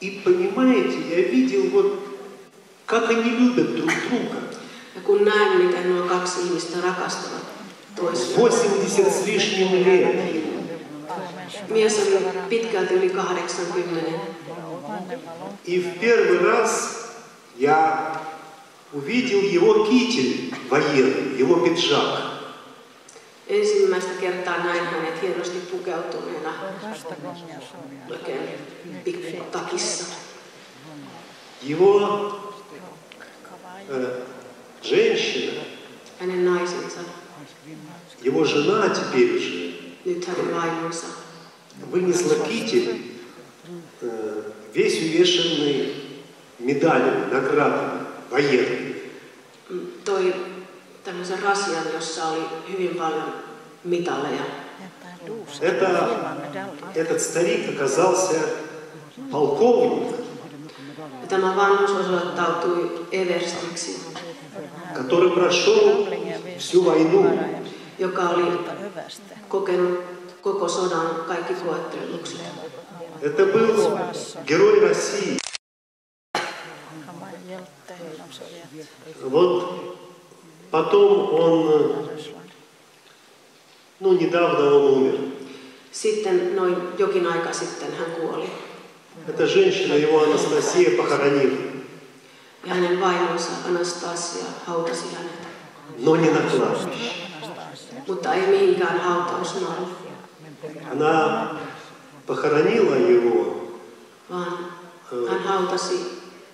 И понимаете, я видел вот, как они любят друг друга. Ja kun näin, miten nuo kaksi ihmistä rakastavat toisiaan. 80 с лишним лет. Mies oli pitkälti yli 80. И в первый раз я увидел его китель военный, его пиджак. Ensimmäistä kertaa näin hänet hienosti pukeutuneena oikein pikkutakissa. Его э, женщина, Hänen naisensa, его жена теперь уже, nyt hänen vaimonsa, вынесла китель, э, весь увешанный медалями, наградами военными. mm, toi tämmöisen rasian, jossa oli hyvin paljon mitaleja. Это, этот старик оказался полковник, Tämä vanhus osoittautui Everstiksi, который прошел всю войну. joka oli kokenut koko sodan kaikki koettelukset. Это был герой России. Вот потом он, ну недавно он умер. Sitten noin jokin aika sitten hän kuoli. Эта женщина его Анастасия похоронила, Ja hänen vaimonsa Anastasia hautasi hänet. но не на кладбище. Mutta ei mihinkään hautausmaalle, Она похоронила его vaan hän hautasi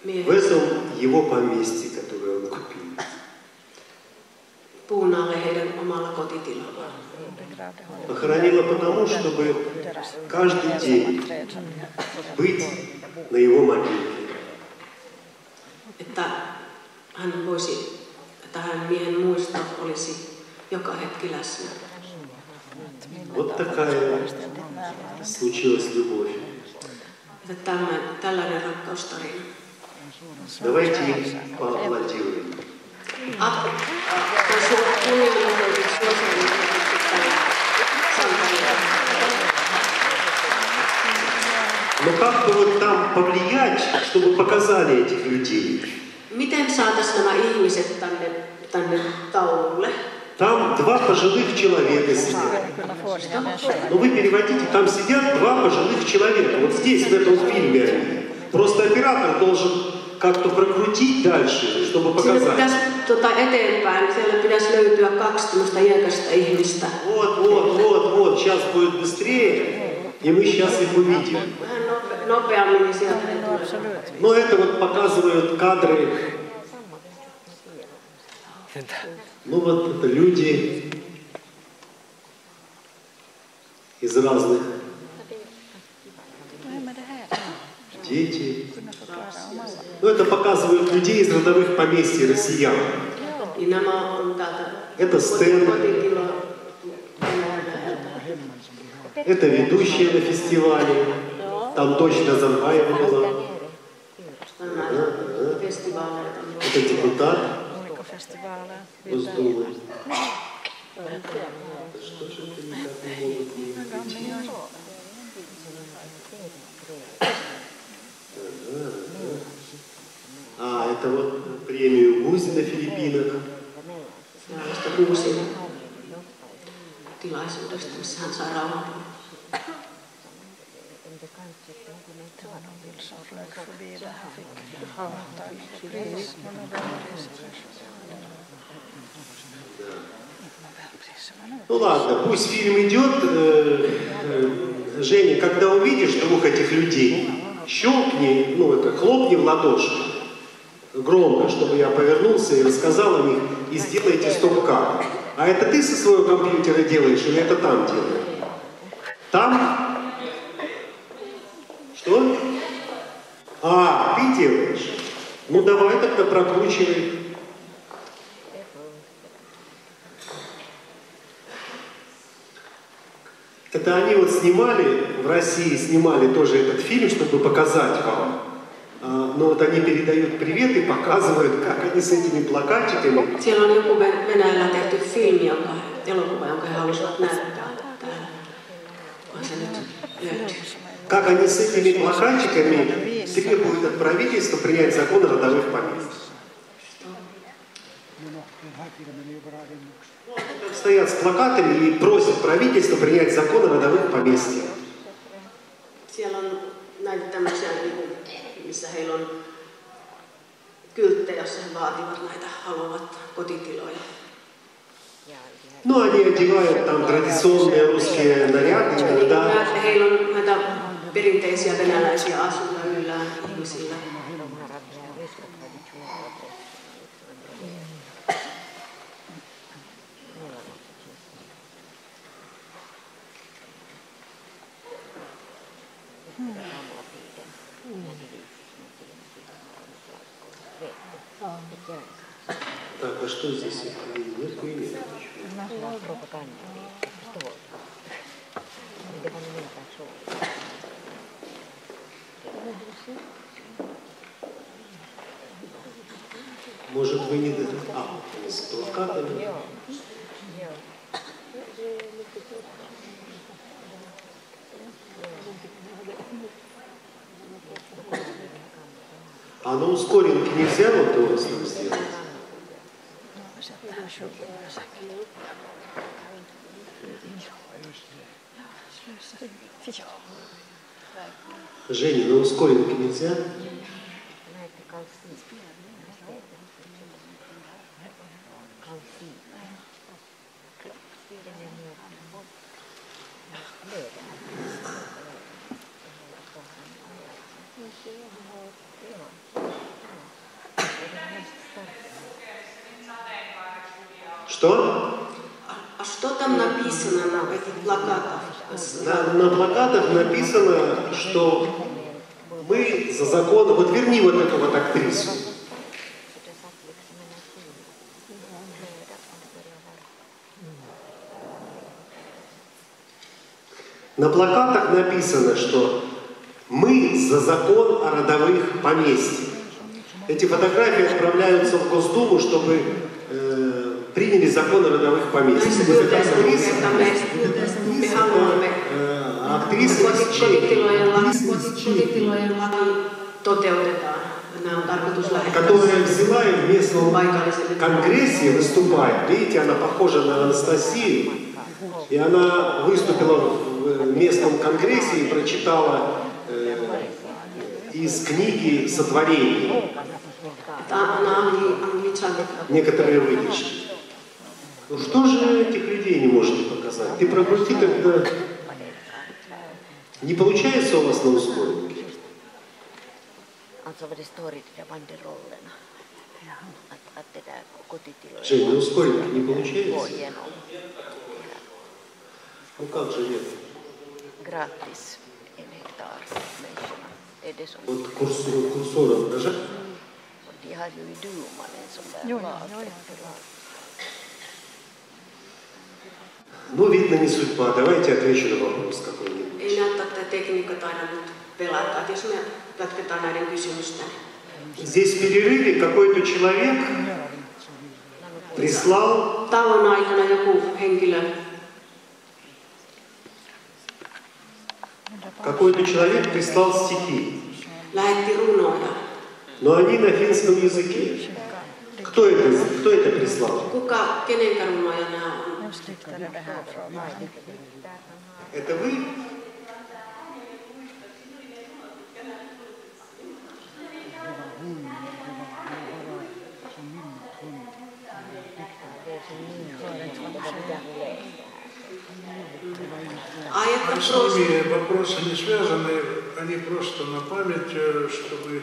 в этом его поместье, которое он купил. Alle heidän omalla kotitilalla. Похоронила потому, чтобы каждый день быть на его могиле. Että hän voisi, että hänen miehen muisto olisi joka hetki läsnä. Вот такая случилась любовь. Että tällainen, tällainen rakkaustarina. Давайте им tällä sankarilla. Но как бы вот там повлиять, чтобы показали этих людей? Miten saataisiin nämä ihmiset tänne, tänne taululle? Там два пожилых человека сидят. Ну вы переводите, там сидят два пожилых человека. Вот здесь, в этом фильме. Просто оператор должен как-то прокрутить дальше, чтобы показать. pitäisi tuota eteenpäin, siellä pitäisi löytyä kaksi tämmöistä iäkästä ihmistä. Вот, вот, вот, вот, сейчас будет быстрее, и мы сейчас их увидим. Nopeammin, sieltä. Но это вот показывают кадры. Ну вот это люди из разных дети. Ну это показывают людей из родовых поместий россиян. Это Стэн, kotitilo. это ведущая на фестивале. Там точно Назарбаева была. Это депутат? Госдумы. А, это вот премию Гузи на Филиппинах. Sellaista kuusin tilaisuudesta, missä hän sai rauhan. Ну ладно, пусть фильм идет. Э, Женя, когда увидишь двух этих людей, щелкни, ну это, хлопни в ладоши громко, чтобы я повернулся и рассказал о них, и сделайте стоп-кадр. А это ты со своего компьютера делаешь или это там делаешь? Там? Что? А, ты делаешь? Ну давай тогда прокручивай. Это они вот снимали, в России снимали тоже этот фильм, чтобы показать вам. А, Но вот они передают привет и показывают, как они с этими плакатиками. Siellä on joku Ven- Venäjällä tehty filmi, jonka, elokuva, jonka he halusivat näyttää täällä. Vaan se nyt löytyy. Как они с этими плакатиками требуют от правительства принять закон о родовых поместьях. Стоят с плакатами и просят правительство принять закон о родовых поместьях. Siellä on näitä tämmöisiä, missä heillä on kylttejä, jossa he vaativat näitä, haluavat kotitiloja. Ну, они одевают там традиционные русские наряды, иногда Näette, heillä on näitä perinteisiä venäläisiä asuja yllään ihmisillä. Что здесь? Нет så. Может, вы не... А, с плакатами. А на ускоренке нельзя вот у вас там? Женя, на ускоренке нельзя? Näette kalsiin. Kalsiin. Siitä ne myöhemmin. Löydän. Что? А что там написано на этих плакатах? На, на плакатах написано, что мы за закон... Вот верни вот эту вот актрису. На плакатах написано, что мы за закон о родовых поместьях. Эти фотографии отправляются в Госдуму, чтобы приняли закон о родовых поместьях. Вот эта актриса, э, актриса lähettää которая взяла и в местном конгрессе выступает. Видите, она похожа на Анастасию. И она выступила в местном конгрессе и прочитала э, из книги «Сотворение» некоторые выдержки. Ну что же этих людей не можете показать? Ты прокрути тогда. Не получается у вас на ускоренке? Жень, на ускоренке не получается? Ну как же нет? gratis. Вот курсор, курсором нажать. Och de har ju i duman en sån där Jo, lag. jo, jo. Ну, видно, не судьба. Давайте отвечу на вопрос какой-нибудь. Ei näytä, että tekniikka taida nyt pelata. Että jos me jatketaan näiden kysymysten. Здесь в перерыве какой-то человек прислал Tauon aikana joku henkilö, какой-то человек прислал стихи, но они на финском языке. Кто это, кто это прислал? Это вы? Että С Proust, ними вопросы не связаны, они просто на память, э, чтобы,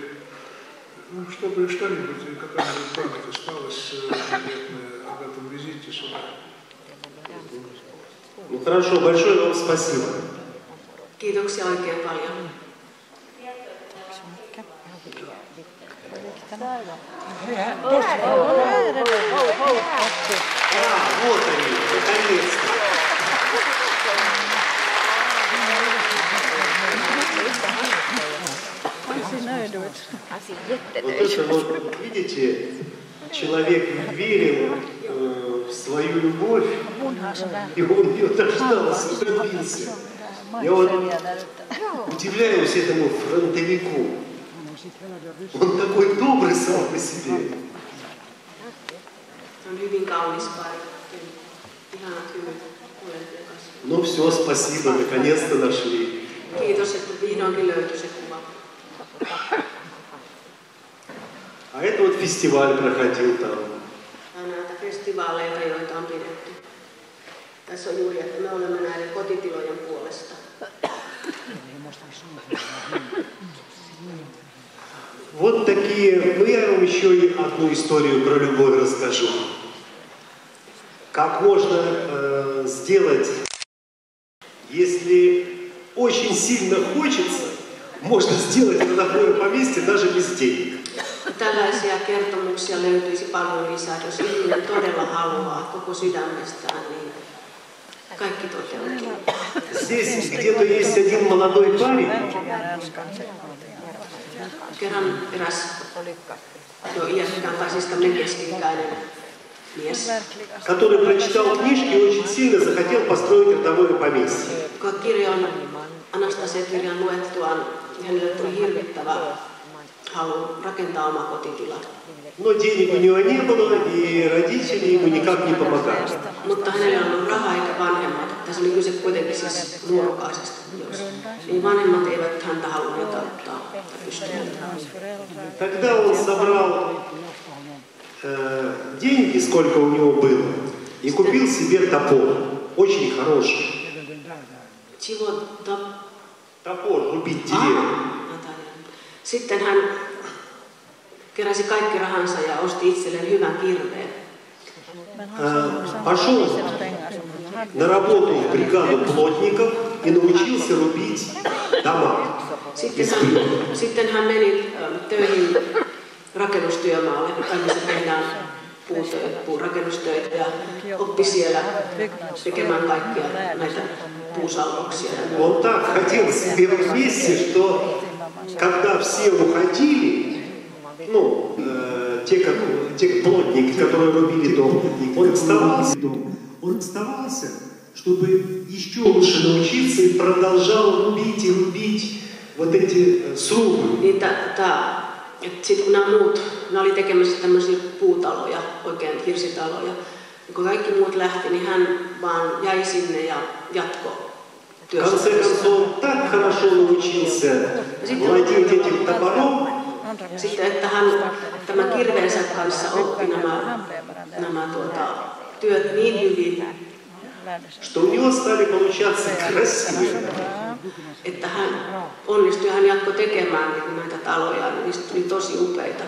ну, чтобы что-нибудь, какая-нибудь память осталась э, конкретная об этом визите сюда. Ну хорошо, большое вам спасибо. kiitoksia oikein paljon. Вот они, наконец-то. Вот это вот, видите, человек верил э, в свою любовь, и он ее дождался, добился. Я вот <laughs> удивляюсь этому фронтовику. Он такой добрый сам по себе. Ну все, спасибо, наконец-то нашли. Kiitos, että vihdoinkin löytyi se kuva. А это вот фестиваль проходил там. Näitä festivaaleita, joita on pidetty. Tässä on juuri, että me olemme näiden kotitilojen puolesta. Вот такие, ну я вам еще и одну историю про любовь расскажу. Как можно э, сделать, если очень сильно хочется, можно сделать родовое поместье даже без денег. Tällaisia kertomuksia löytyisi paljon lisää, jos ihminen todella haluaa koko sydämestään, niin kaikki toteutuu. Здесь где-то есть один молодой парень, Kerran eräs jo iäkkään tai siis tämmöinen keski-ikäinen mies, который прочитал книжки и очень сильно захотел построить родовое поместье. kun kirjan, Anastasia-kirjan luettuaan, hänelle tuli hirvittävä halu rakentaa oma kotitila. Но денег у него не было, и родители ему никак не помогали. Mutta hänellä ei ollut rahaa eikä vanhemmat. Tässä oli kyse kuitenkin siis nuorukaisesta. Niin vanhemmat eivät häntä halunneet auttaa. Тогда он собрал э, деньги, сколько у него было, и купил себе топор, очень хороший. Чего. Топор, рубить деревья. Sitten hän keräsi kaikki rahansa ja osti itselleen hyvän kirveen. Э, пошел на работу в бригаду плотников и научился рубить дома. Sitten hän, sitten hän meni ähm, töihin rakennustyömaalle, missä tehdään puutöitä, puurakennustyötä ja oppi siellä tekemään kaikkia näitä puusalvoksia. Он так хотел себе вместе, что когда все уходили, ну, э, те, как, те плотники, которые рубили дом, он оставался, он оставался, чтобы еще лучше научиться и продолжал рубить и рубить вот эти э, срубы. Niin tää, tää, että sit kun nämä muut, nämä oli tekemässä tämmöisiä puutaloja, oikein hirsitaloja, ja kun kaikki muut lähti, niin hän vaan jäi sinne ja jatkoi В конце концов, так хорошо научился владеть этим топором, Sitten, että hän tämän kirveensä kanssa oppi nämä, nämä tuota, työt niin hyvin, что у него стали получаться красивые, että hän onnistui ja hän jatkoi tekemään niin näitä taloja, niin niistä tuli tosi upeita.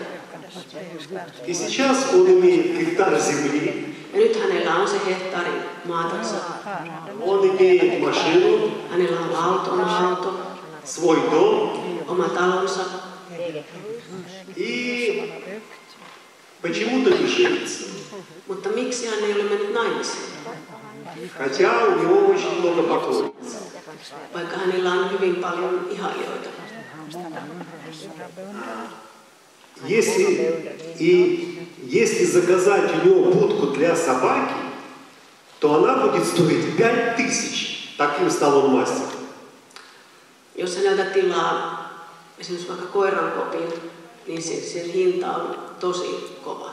И сейчас он имеет гектар земли, Ja nyt hänellä on se hehtaari maatansa. он имеет машину, Hänellä on auto, oma auto, свой дом, oma talonsa. и почему-то не женится. Mutta miksi hän ei ole mennyt naimisiin? Хотя у него очень много поклонниц. Vaikka hänellä on hyvin paljon ihailijoita. Если, и если заказать у него будку для собаки, то она будет стоить 5 тысяч. Таким стал он мастером. Jos häneltä tilaa esimerkiksi vaikka koiran kopin, niin se, sen hinta on tosi kova.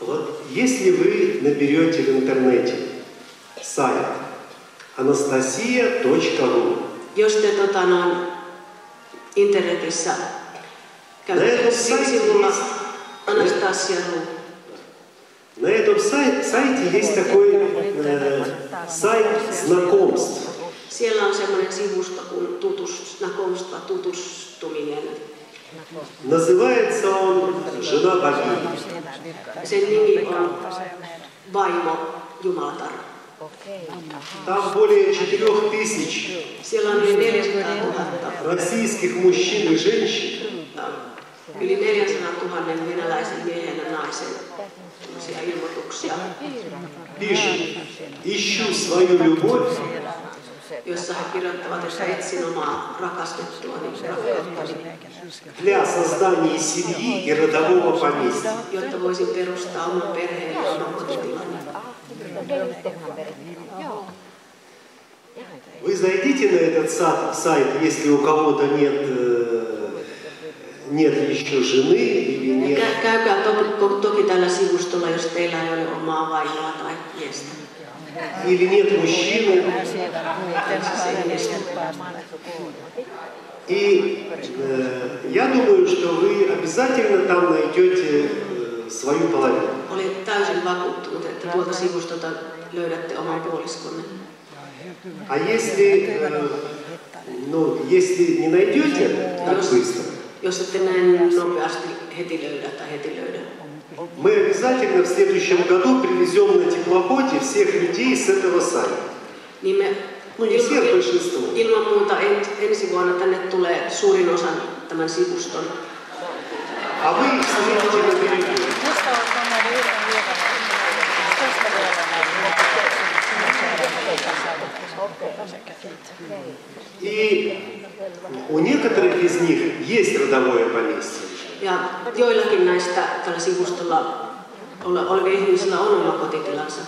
Вот если вы наберете в интернете сайт anastasia.ru, Jos te tota, noin, internetissä käytte sivulla Anastasia.ru, на этом сай- сайте есть такой э, сайт знакомств. siellä on semmoinen sivusto kuin tutus, nakomsta tutustuminen. Называется он «Жена богини». Sen nimi on Vaimo Jumalatar. Там более 4 tысяч Siellä on yli 400 000, российских мужчин и женщин, yli 400 000 venäläisen miehen ja naisen ilmoituksia, пишут «Ищу свою любовь, jossa he kirjoittavat, että etsin omaa rakastettuani, rakkauttani, для создания семьи и родового поместья». jotta voisin perustaa oman perheen ja oman kotitilani. Вы зайдите на этот са- сайт, если у кого-то нет, э, нет еще жены или нет. Kä- Käykää to- toki tällä sivustolla, jos teillä ei ole omaa vaimoa tai miestä. Или нет мужчины. И э, я думаю, что вы обязательно там найдете свою половину. Olin täysin vakuuttunut, että tuolta sivustolta löydätte oman puoliskonne. А если, э, ну, если не найдете так быстро, Jos ette näin nopeasti heti löydä tai heti löydä, мы обязательно в следующем году привезем на теплоходе всех людей с этого сайта. niin me No niin, siellä большинство. ilman muuta en, ensi vuonna tänne tulee suurin osa tämän sivuston. А вы их встретите на берегу. И у некоторых из них есть родовое поместье. Ja joillakin näistä tällä sivustolla olevilla ihmisillä on oma kotitilansa.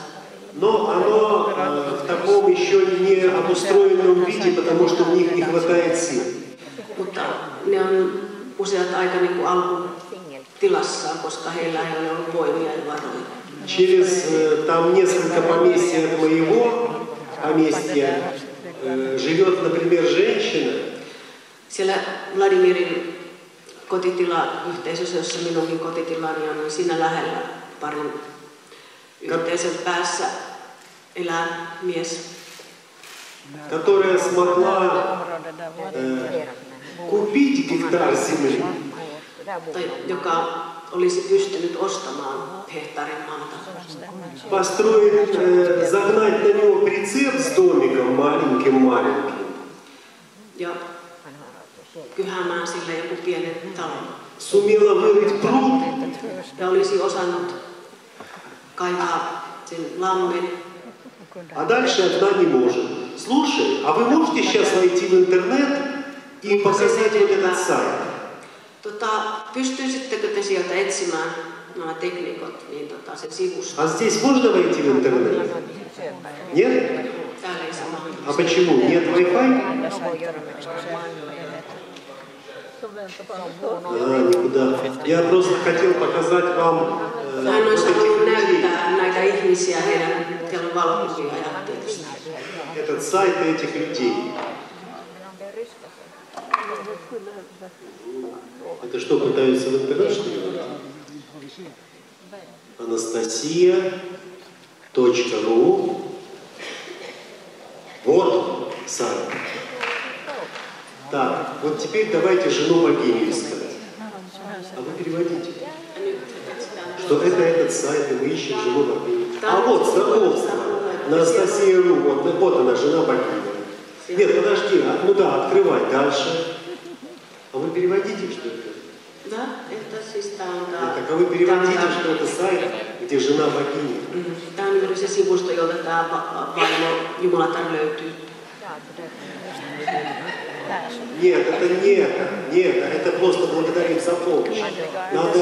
Но оно э, в таком еще не обустроенном виде, потому что у них не хватает сил. Mutta ne on useat aika niin kuin alkutilassaan, koska heillä ei ole ollut voimia ja varoja. Через э, там несколько поместья от моего поместья э, живет, например, женщина. Siellä Vladimirin kotitila-yhteisössä, jossa minunkin kotitilani on, niin siinä lähellä parin yhteisön päässä elää mies. Которая смогла э, купить гектар земли. Joka olisi pystynyt ostamaan hehtaarin maata. Построить, э, загнать на него прицеп с домиком маленьким-маленьким. Ja kyhämään sille joku pienen talon. Сумела вырыть пруд. Ja olisi osannut kaivaa sen lammen. А дальше одна не может. Слушай, а вы можете сейчас войти в интернет и показать вот этот сайт? Tota, pystyisittekö te sieltä etsimään nämä teknikot, niin tota, sen sivusta? А здесь можно войти в интернет? Нет? А почему? Нет Wi-Fi? А, никуда. Я просто хотел показать вам э, Hän вот olisi этих halunnut людей. näyttää näitä ihmisiä, heidän, heillä on valokuvia ja tietysti. Этот сайт этих людей. Это что, пытаются в интернет что ли? Анастасия.ру Вот сайт. Так, вот теперь давайте жену богиню искать. А вы переводите. Что это этот сайт, и мы ищем жену богиню. А вот, знакомство. Анастасия.ру, вот, вот она, жена богини. Нет, подожди, а, ну да, открывай дальше. А вы переводите, что это? Да, это tää, Так, а вы переводите, что это сайт, где жена богини. tää on juuri se sivusto, jolta va- vaimo Jumalatar löytyy. Нет, это не это, не это, это просто благодарим за помощь. Надо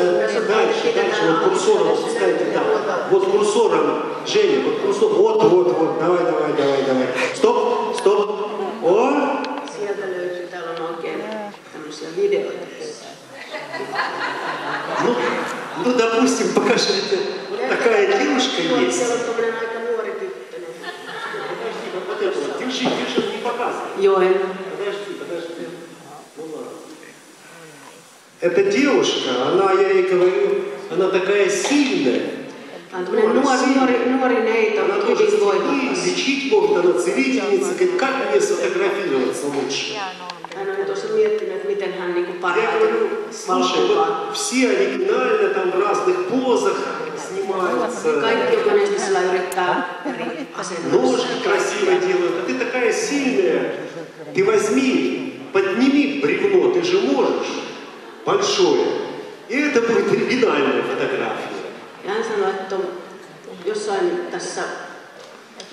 дальше, дальше, вот курсором пускайте, да. Вот курсором, Женя, вот курсор, вот, вот, вот, давай, давай, давай, давай. Стоп, о, Sieltä löytyy, täällä on oikein tämmöisiä videoita. ну, ну, допустим, покажите, вот такая девушка есть. Вот это вот, держи, держи, не показывай. Подожди, подожди. Ну ладно. Эта девушка, она, я ей говорю, она такая сильная. Nuori, nuori, nuori neito, Она тоже лечить может, она целительница. Говорит, как мне сфотографироваться лучше? Hän on tuossa miettinyt, että miten hän niinku Я parhaiten слушай, вот все оригинально там в разных позах снимаются. Ножки красиво делают. А ты такая сильная. Ты возьми, подними бревно, ты же можешь. Большое. И это будет оригинальная фотография. Ja hän sanoi, että on jossain tässä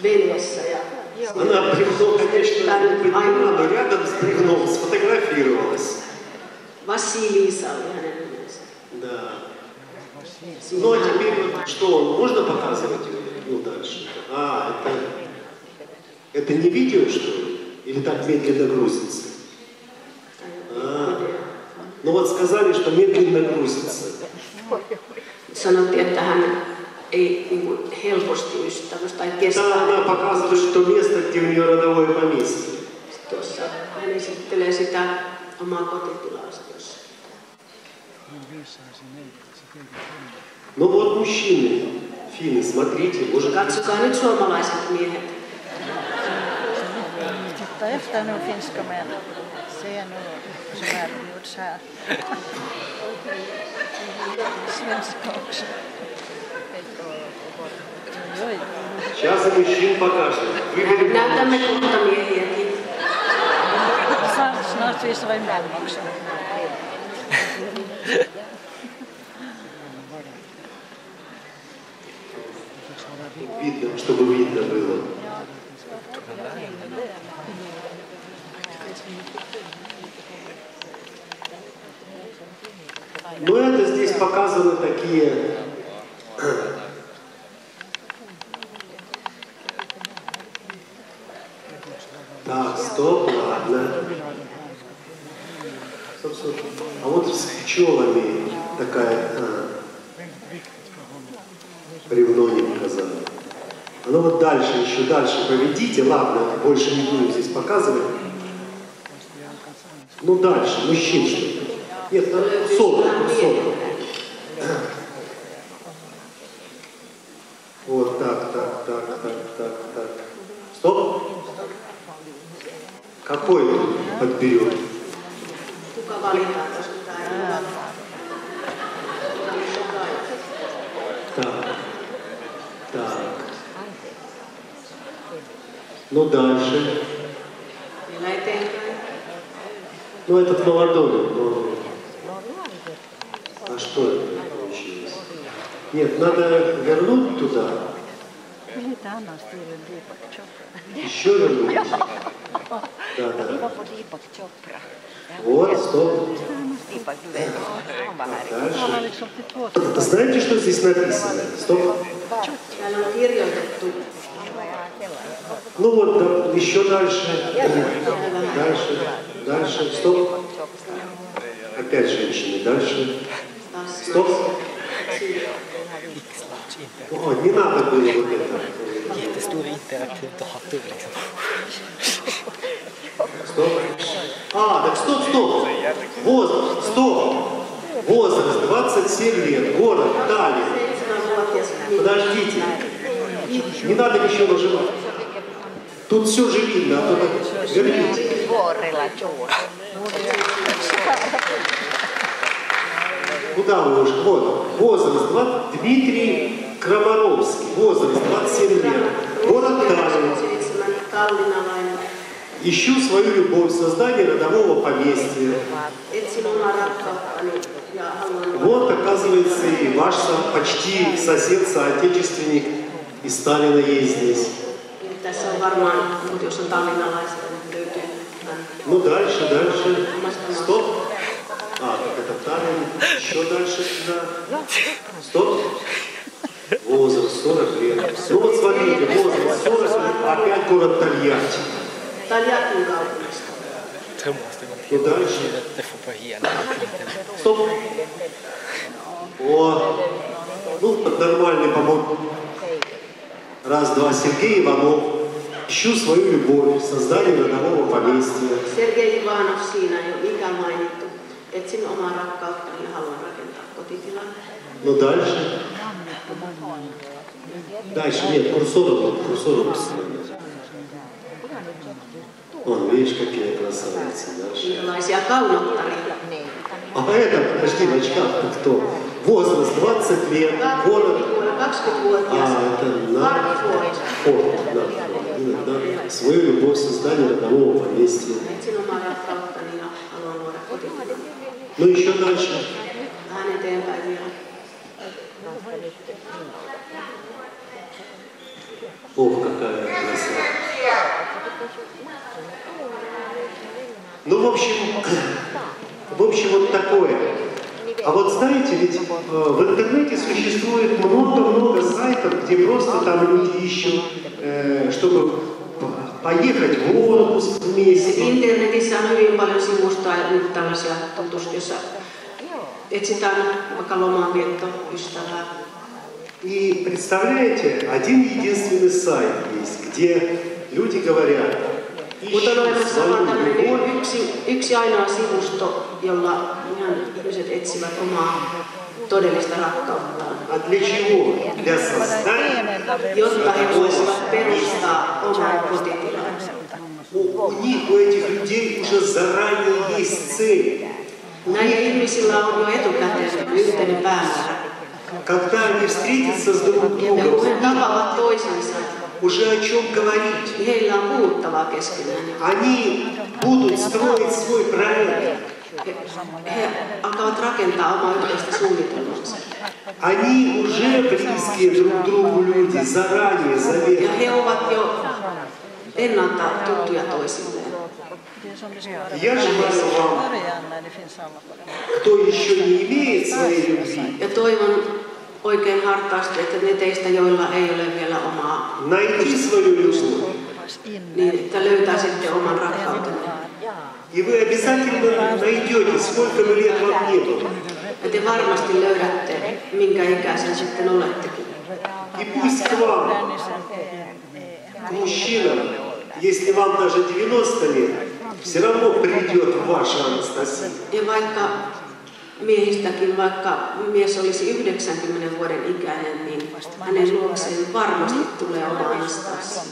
veneessä ja Она бревно, конечно, не подняла, но рядом с бревном сфотографировалась. Nimensä. Да. Ну а теперь вот что, можно показывать ну, дальше? А, это, это не видео, что ли? Или так медленно грузится? А, ну вот сказали, что медленно грузится. Sanottiin, että hän ei niin kuin, helposti ystävyys tai Да, kestää. она показывает, что место, где у нее родовое поместье. Tuossa hän esittelee sitä omaa kotitilaansa jossa. Ну вот мужчины, финны, смотрите, может Katsokaa nyt suomalaiset miehet. Titta efter nu finska män. Se nu som erbjuds här. Svenska också. Сейчас и мужчин покажем. Выберем Snart visar vi män också. Видно, чтобы видно было. Но это здесь показаны такие Так, стоп, ладно. Стоп, стоп. А вот с пчелами такая а, бревно не показала. А ну вот дальше, еще дальше поведите. Ладно, больше не будем здесь показывать. Ну дальше, мужчин что? Нет, ну, кусок, кусок. Вот так, так, так, так, так, так. Стоп. Какой ole Так. Так. Ну дальше. Ну этот молодой. но- А что это получилось? Нет, надо вернуть туда. Anna Steven Deepak Chopra? Еще вернуть. Да, да. Вот, стоп. Дальше. Знаете, что здесь написано? Стоп. Ну вот, да, еще дальше. Дальше. Дальше. Стоп. Опять женщины. Дальше. Стоп. О, не надо было вот это. Jättestor interaktiv dator liksom. Стоп. А, так стоп, стоп. Возраст, стоп. Возраст 27 лет. Город Таллин. Подождите. Не надо ничего нажимать. Тут все же видно, а то так верните. Куда вы ушли? Вот. Возраст 2. Дмитрий Крамаровский. Возраст 27 лет. Город Таллин. 27 tallinnalainen. Ищу свою любовь, создание родового поместья. Вот, оказывается, и ваш почти сосед, соотечественник из Сталина есть здесь. Ну, дальше, дальше. omasta Стоп. А, так это Таллин. Еще дальше сюда. Стоп. Возраст 40 лет. Ну вот смотрите, возраст 40 лет, опять город Тольятти. Måste man Ну дальше. Стоп. О, ну, под нормальный помог. Раз, два, Сергей Иванов. Ищу свою любовь, создание родового поместья. Siinä ei ole mikään mainittu. Etsin omaa rakkauttani ja haluan rakentaa kotitilan. Ну дальше. Дальше, нет, курсором, курсором. Вон, видишь, какие красавицы наши. А это, подожди, в очках кто? Возраст 20 лет, город. Vuonna 20-vuotias. А, это на. Форт, да. Свою любовь, создание родового поместья. Etsin omaa rakkauttani ja haluan luoda kotitilan. Ну еще дальше. Ох, какая красота. Ну, в общем, в общем, вот такое. А вот знаете, ведь э, в интернете существует много-много сайтов, где просто там люди ищут, э, чтобы поехать в отпуск вместе. Internetissä on hyvin paljon sivustoja nyt tällaisia tutustu, jossa etsitään vaikka lomaviettoystävää. И представляете, один единственный сайт есть, где люди говорят, ищут olemassa свою любовь, yksi, yksi ainoa sivusto, jolla ihmiset etsivät omaa todellista rakkauttaan, а для чего? Для создания. jotta he voisivat perustaa oman kotitilansa. У, у них, у этих людей уже заранее есть цель. Näillä ihmisillä on jo etukäteen yhteinen päämäärä. Когда они встретятся с друг другом, уже о чем говорить. Они будут строить свой проект. He he alkavat rakentaa omaa yhteistä suunnitelmansa. Они уже близкие друг другу люди, заранее, Ja заветно. he ovat jo ennalta tuttuja toisilleen. Я желаю вам, кто еще не имеет своей любви, Ja toivon oikein hartaasti, että ne teistä, joilla ei ole vielä omaa найти свою любовь. niin että löytäisitte oman rakkautenne. И вы обязательно найдете, сколько бы лет вам не было. Ja te varmasti löydätte, minkä ikäisen sitten olettekin. И пусть к вам, к мужчинам, если вам даже 90 лет, все равно придет ваша Анастасия. Vaikka miehistäkin, vaikka mies olisi 90 vuoden ikäinen, niin hänen luokseen varmasti tulee oma Anastasia.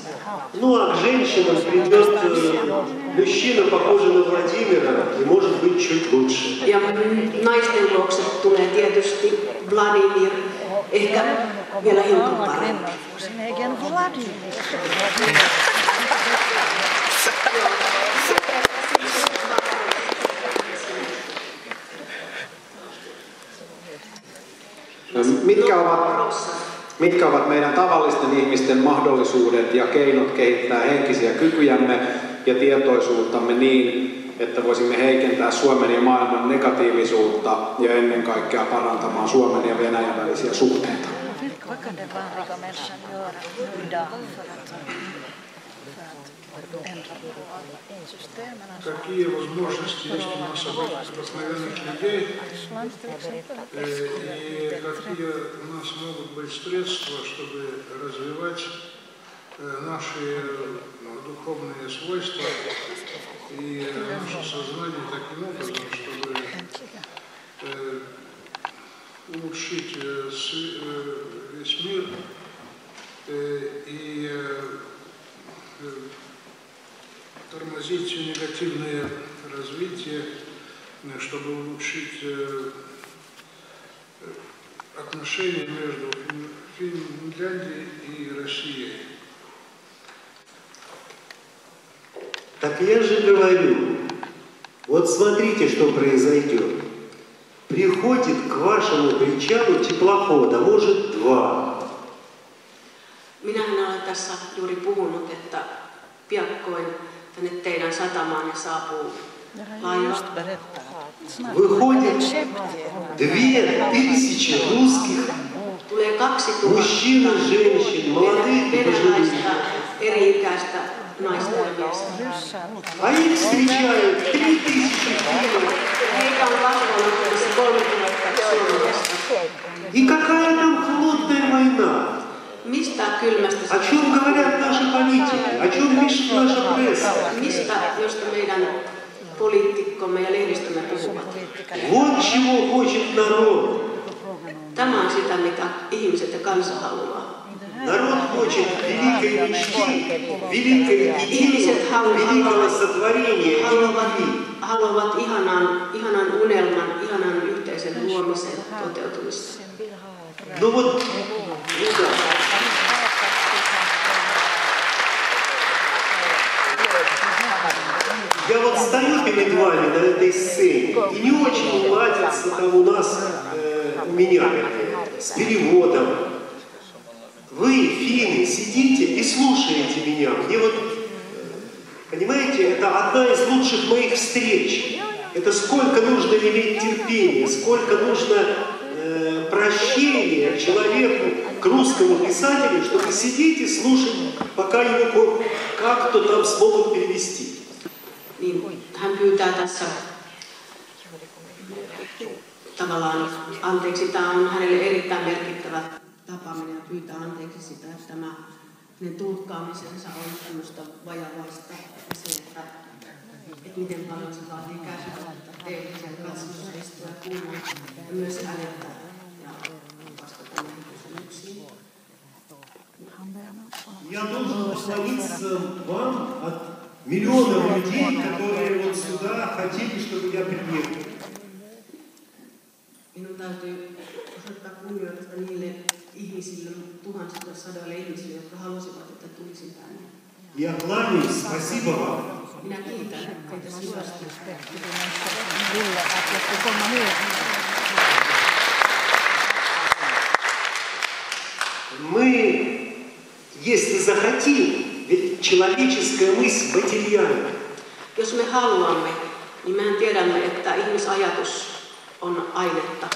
Ну а к женщинам придет э, мужчина, похожий на Владимира, и может быть чуть лучше. Ja naisten luokse tulee tietysti Vladimir, ehkä vielä hiukan parempi. Sin egen Vladimir. Mitkä ovat, mitkä ovat meidän tavallisten ihmisten mahdollisuudet ja keinot kehittää henkisiä kykyjämme ja tietoisuuttamme niin, että voisimme heikentää Suomen ja maailman negatiivisuutta ja ennen kaikkea parantamaan Suomen ja Venäjän välisiä suhteita? Какие возможности есть у нас обыкновенных людей э, и какие у нас могут быть средства, чтобы развивать э, наши ну, духовные свойства и наше сознание таким образом, чтобы э, улучшить весь мир и тормозить негативное развитие, э, чтобы улучшить э, э, отношения между Фин- Финляндией и Россией. Так я же говорю, вот смотрите, что произойдет. Приходит к вашему причалу теплохода, может два. Minähän olen tässä juuri puhunut, että piakkoin tänne teidän satamaanne saapuu laiva. Выходит две тысячи русских мужчин и женщин, молодых и пожилых. А их встречают три тысячи финнов. Heitä on vastaanottamassa 3000 suomalaista. И какая там холодная война? Mistä kylmästä О чем говорят наши политики? О чем пишет наша пресса? Mistä, josta meidän poliitikkomme ja lehdistömme puhuvat? Вот чего хочет народ. Tämä on sitä, mitä ihmiset ja kansa haluaa. Народ хочет великой мечты, великой идеи, великого сотворения и haluavat, любви. haluavat ihanan, ihanan unelman, ihanan yhteisen luomisen toteutumista. Ну вот, ну да. Я вот стою перед вами на этой сцене, и не очень ладится там у нас, э, у меня, с переводом. Вы, финны, сидите и слушаете меня. Мне вот, э, понимаете, это одна из лучших моих встреч. Это сколько нужно иметь терпения, сколько нужно э, прощения человеку, к русскому писателю, чтобы сидеть и слушать, пока его как-то там смогут перевести. Niin hän pyytää tässä tavallaan anteeksi. Tämä on hänelle erittäin merkittävä tapaaminen ja pyytää anteeksi sitä, että tämä hänen tulkkaamisensa on tämmöistä vajavaista. Ja se, että, että miten paljon se vaatii kärsivältä teille sen katsomussa istua ja kuunnella ja myös äänettä ja vastata näihin kysymyksiin. Я должен поклониться вам от миллионов людей, которые вот сюда хотели, чтобы я приехал. Minun täytyy osoittaa kunnioitusta niille ihmisille, tuhansille, sadoille ihmisille, jotka halusivat, että tulisin tänne. Я кланяюсь, спасибо вам. Minä kiitän. Мы, если захотим, ведь человеческая мысль материальна. Jos me haluamme, niin mehän tiedämme, että ihmisajatus on ainetta.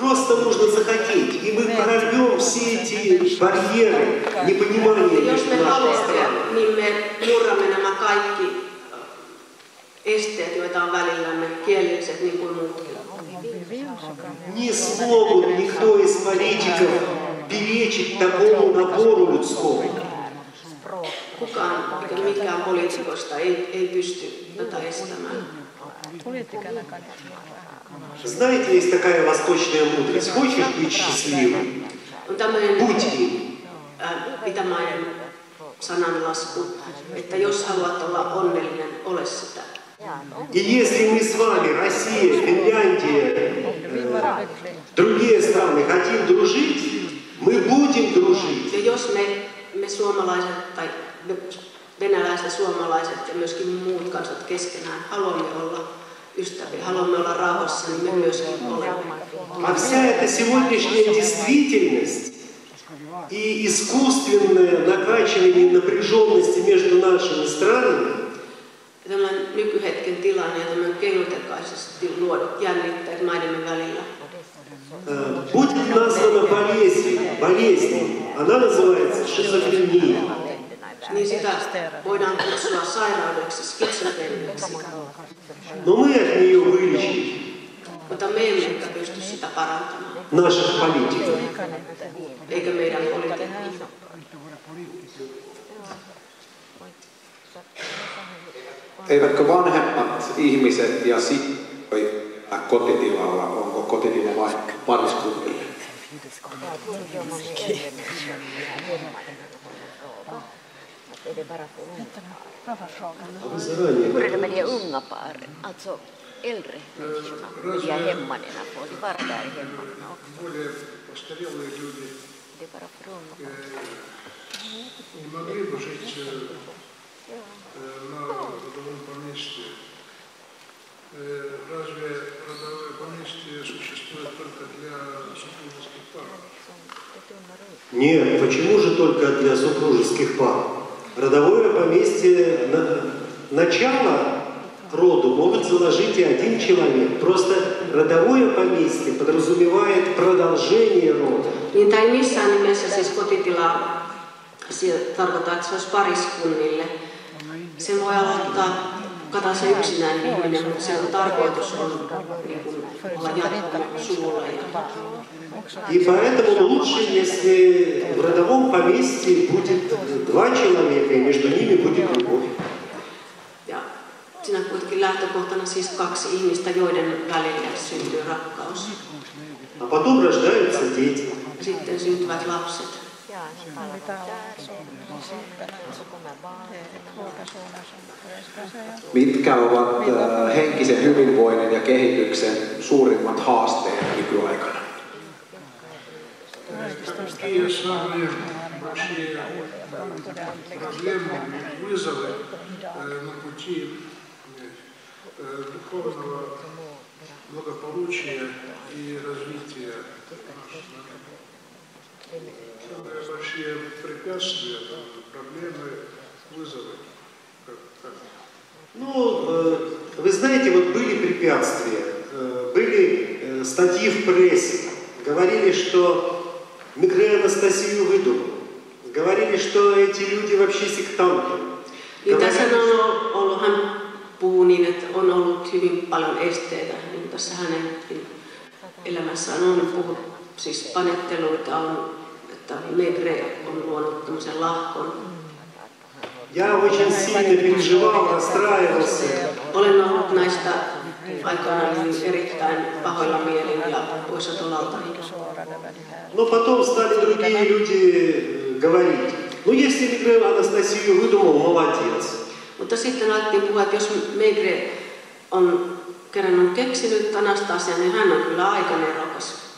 Просто нужно захотеть, и мы прорвем все эти барьеры непонимания Jos me haluamme, niin me murramme nämä kaikki esteet, joita on välillämme, kielilliset niin kuin muutkin. Не смогут никто из политиков перечить такому набору людскому. Kukaan eikä mikään poliitikoista ei, ei pysty tätä estämään. Знаете, есть такая восточная мудрость. Хочешь быть счастливым? Будь им. äh, itämaiden sananlasku, että jos haluat olla onnellinen, ole sitä. И если мы с вами, Россия, Финляндия, э, другие страны, хотим дружить, мы будем дружить. Ja jos me, me suomalaiset tai venäläiset, suomalaiset ja myöskin muut kansat keskenään haluamme olla ystäviä, haluamme olla rauhassa, niin me myöskin olemme. А вся эта сегодняшняя действительность и искусственное накачивание напряженности между нашими странами Ja tällainen nykyhetken tilanne ja tämmöinen keinotekaisesti luodut jännitteet maidemme välillä, э, будет названа болезнью. Болезнью. Она называется шизофрения. niin sitä voidaan kutsua sairaudeksi, skitsofreniaksi. Но мы от нее вылечим Mutta me emme ehkä pysty sitä parantamaan, наших политиков. eikä meidän poliitikkoja. Eivätkö vanhemmat ihmiset ja sijoja kotitilalla, onko kotitila vain pariskunnille? Är det bara för unga заранее Hur är det med de unga paren, alltså äldre människorna? De är hemmanen, får de vara där hemma också? Более постарелые люди Det är bara för unga par. не могли бы жить э, на родовом поместье. Э, Разве родовое поместье существует только для супружеских пар? Нет, почему же только для супружеских пар? Родовое поместье, на- начало роду может заложить и один человек. Просто родовое поместье подразумевает продолжение рода. Niin tai missään nimessä siis kotitilaa se tarkoittaa, että se olisi pariskunnille. Sen voi aloittaa kata se yksinäinen ihminen, mutta sen tarkoitus on niin kuin, olla jatkunut suvulle. Ja, И поэтому лучше, если в родовом поместье будет два человека, и между ними будет любовь. ja siinä on kuitenkin lähtökohtana siis kaksi ihmistä, joiden välille syntyy rakkaus. А потом рождаются дети. Ja sitten syntyvät lapset. Mitkä ovat äh, henkisen hyvinvoinnin ja kehityksen suurimmat haasteet nykyaikana? Какие самые большие проблемы, вызовы на пути духовного благополучия и развития? Самые большие препятствия, проблемы, вызовы. Ну, э, вы знаете, вот были препятствия, э, были э, статьи в прессе, говорили, что Мигре Анастасию выдумал, говорили, что эти люди вообще сектанты. Niin tässä Говорили, on ollut, hän puhuu niin, että on ollut hyvin paljon esteitä niin kuin tässä hänenkin elämässään on puhut, siis panetteluita on, että Megre on luonut tämmöisen lahkon. Я очень сильно переживал, расстраивался. Olen ollut näistä aikoinaan niin erittäin pahoilla mielin ja poissa tolaltani. Но потом стали другие люди э, говорить, ну если Мигре Анастасию выдумал, молодец. Mutta sitten alettiin puhua, että jos Megre on kerran on keksinyt Anastasian, niin hän on kyllä aika nerokas.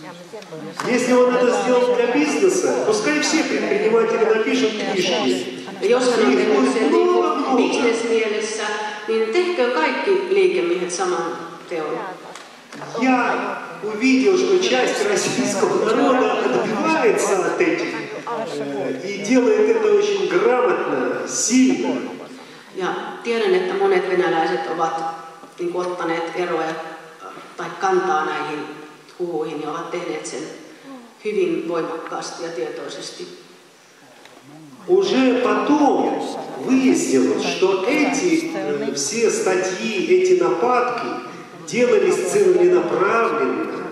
Если он это сделал для бизнеса, пускай все предприниматели напишут книжки Ja jos hän on tehnyt sen niin kuin bisnesmielessä, niin tehkö kaikki liikemiehet saman Я увидел, что часть российского народа отбивается от этих э, и делает это очень грамотно, сильно. Ja tiedän, että monet venäläiset ovat niin kuin, ottaneet eroja tai kantaa näihin huhuihin ja ovat tehneet sen hyvin voimakkaasti ja tietoisesti. Уже потом выяснилось, что эти э, все статьи, эти нападки делались целенаправленно,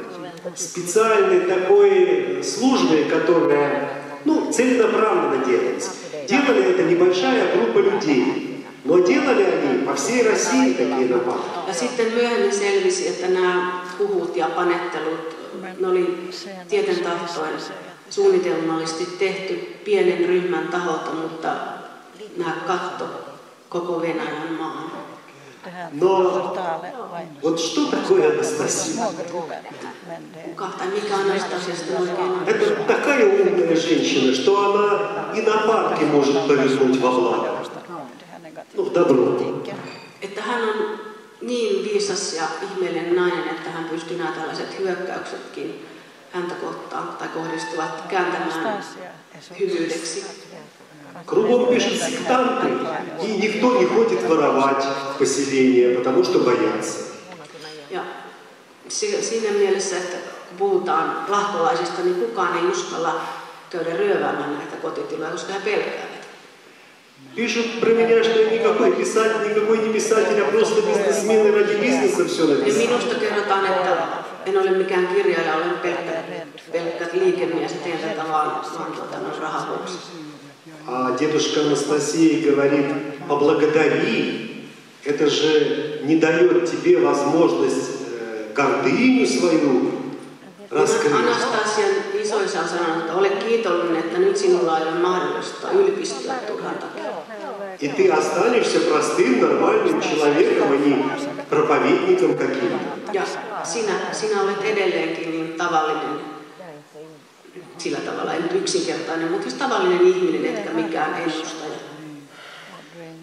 специальной такой службой, которая ну, целенаправленно делается. Делали это небольшая группа людей, но делали они по всей России такие нападки. Ja sitten myöhemmin selvisi, että nämä huhut ja panettelut, ne oli tieten tahtoen suunnitelmallisesti tehty pienen ryhmän taholta, mutta nämä katto koko Venäjän maan. Но вот что такое Анастасия? Это такая умная женщина, что она и нападки может повернуть во благо. Ну, в добро. Että hän on niin viisas ja ihmeellinen nainen, että hän pystyy nämä tällaiset hyökkäyksetkin häntä kohtaan tai kohdistuvat kääntämään hyvyydeksi. Кругом пишут сектанты, и никто не ходит воровать в поселение, потому что боятся. Ja siinä mielessä, että kun puhutaan lahkolaisista, niin kukaan ei uskalla käydä ryöväämään näitä kotitiloja, koska he pelkäävät. Пишут про меня, что я никакой писатель, никакой не писатель, а просто бизнесмен и ради бизнеса все Ja написал. minusta kerrotaan, että en ole mikään kirjailija, olen pelkkä, pelkkä liikemies ja teen tätä vaan, vaan tuota, no, rahan vuoksi. А дедушка Анастасия говорит, поблагодари, это же не дает тебе возможность э, гордыню свою раскрыть. Anastasian isoisa on sanonut, että ole kiitollinen, että nyt sinulla ei ole mahdollista ylpistyä turhan takia. И ты останешься простым, нормальным человеком, а не проповедником каким-то. Ja sinä, sinä olet edelleenkin niin tavallinen, sillä tavalla, ei nyt yksinkertainen, mutta siis tavallinen ihminen, etkä mikään ennustaja.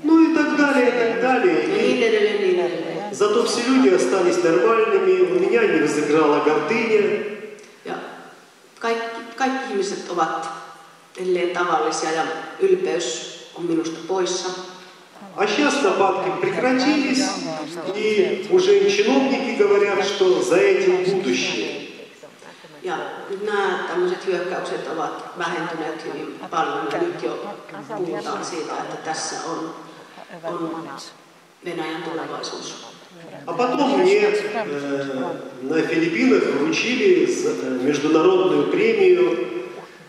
Ну и так далее, и так далее. Ja niin edelleen, niin edelleen. Зато все люди остались нормальными, у меня не разыграла гордыня. Ja kaikki, kaikki ihmiset ovat edelleen tavallisia ja ylpeys on minusta poissa. А сейчас нападки прекратились, и уже и чиновники говорят, что за этим будущее. Ja nämä tämmöiset hyökkäykset ovat vähentyneet hyvin paljon ja nyt jo puhutaan siitä, että tässä on, on Venäjän tulevaisuus. А потом мне э, на Филиппинах вручили э, международную премию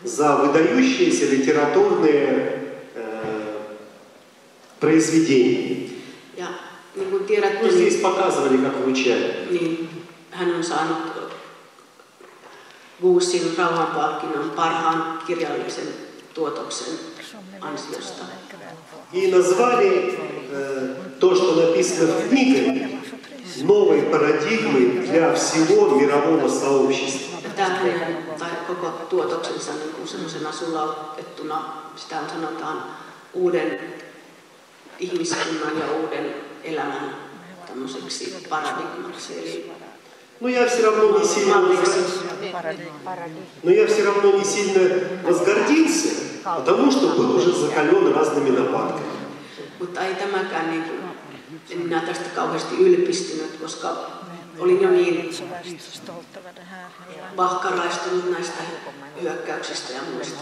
за выдающиеся литературные э, произведения. Ja niin kuin tiedätte, Ну, здесь показывали, как вручали. niin hän on saanut Guusin rauhanpalkinnon parhaan kirjallisen tuotoksen ansiosta. И назвали э, то, что написано в книге, новой парадигмой для всего мирового сообщества. Ja tämä hänen, tai koko tuotoksensa niin kuin semmoisena sulautettuna, sitä sanotaan uuden ihmiskunnan ja uuden elämän tämmöiseksi paradigmaksi. Eli Но я все равно не сильно, но я все равно не сильно возгордился, потому что был уже закален разными нападками. Mutta ei tämäkään niin en minä tästä kauheasti ylpistynyt, koska olin jo niin vahkaraistunut näistä hyökkäyksistä ja muista.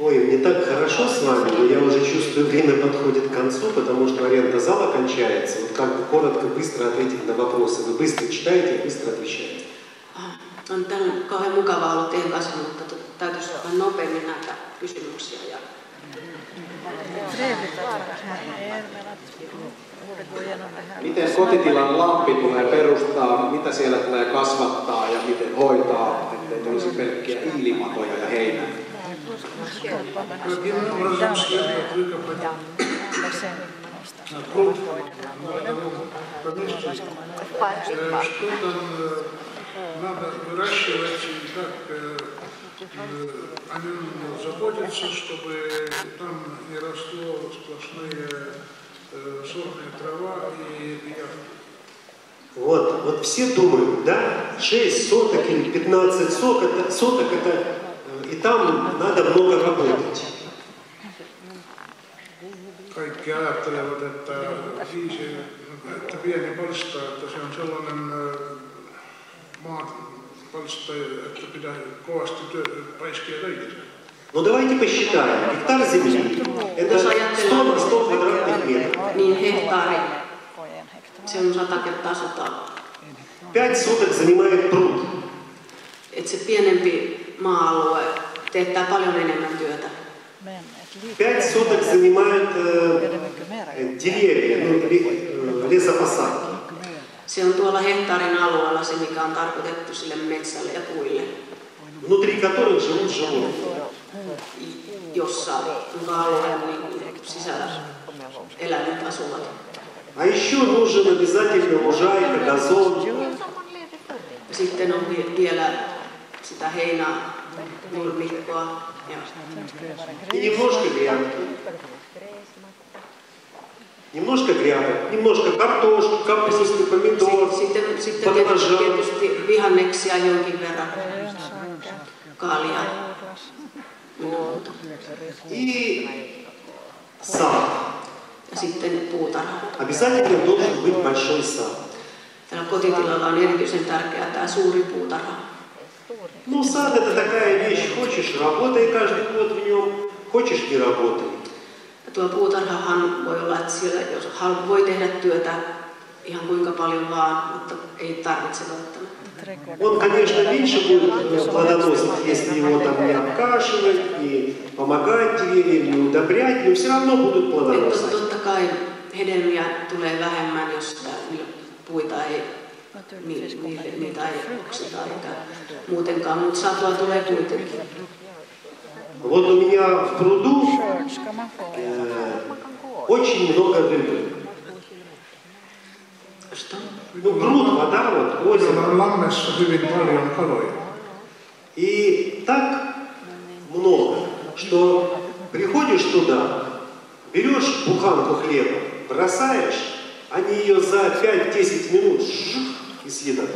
Ой, мне так хорошо с вами, но я уже чувствую, время подходит к концу, потому что аренда зала кончается. Вот как бы коротко, быстро ответить на вопросы. Вы быстро читаете, быстро отвечаете. On tämän kauhean mukava ollut teidän kanssa, mutta to- täytyisi ottaa nopeammin näitä kysymyksiä. Ja Miten kotitilan lampi tulee perustaa, mitä siellä tulee kasvattaa ja miten hoitaa, ettei tulisi pelkkiä ilmatoja ja heinää? Каким образом следует выкопать пруд? Подождите. Э, Что там э, надо выращивать и как э, о нем заботятся, чтобы там не росло сплошные э, сорная трава и пиявки. Вот, вот все думают, да, 6 соток или 15 соток, это, соток это, э, и там надо много работать. Kaikki ajattelevat, että, viisi, että pieni palsta, että se on sellainen äh, maapalsta, että pitää kovasti paiskia töitä. Ну давайте посчитаем. Гектар земли – это 100 на 100 квадратных метров. Niin hehtaari, se on 100 kertaa 100. 5 соток занимает пруд. Että se pienempi maa-alue teettää paljon enemmän työtä. 5 соток занимают э, деревья, ну, ли- э, лесопосадки. Se on tuolla hehtaarin alueella se, mikä on tarkoitettu sille metsälle ja puille, Внутри которых живут животные. jossa jonka alueen niin sisällä eläimet asuvat. А еще нужен обязательно лужайка, газон. Sitten on vi- vielä sitä heinää, nurmikkoa И немножко грядки. Немножко грядок, немножко картошки, капусты, помидор, sitten, sitten tietysti, баклажан. tietysti vihanneksia jonkin verran, kaalia. muuta. И сад. Ja sitten puutarha. Обязательно должен быть большой сад. Tällä kotitilalla on erityisen tärkeää tämä suuri puutarha. Ну, сад это такая вещь, хочешь работай каждый год в нем, хочешь не работай. Ja tuo puutarhahan voi olla, että siellä jos hal- voi tehdä työtä ihan kuinka paljon vaan, mutta ei tarvitse välttämättä. Он, конечно, меньше будет плодоносить, если его там не обкашивать, не помогать деревьям, не удобрять, но все равно будут плодоносить. hedelmiä tulee vähemmän, jos puita ei, niitä ei oksita eikä muutenkaan, mutta satoa tulee kuitenkin. Вот у меня в пруду э, очень много рыбы. Ну, пруд, вода, вот, озеро. on lammessa hyvin paljon kaloja. И так много, что приходишь туда, берешь буханку хлеба, бросаешь, они ее за 5-10 минут жух, и съедают.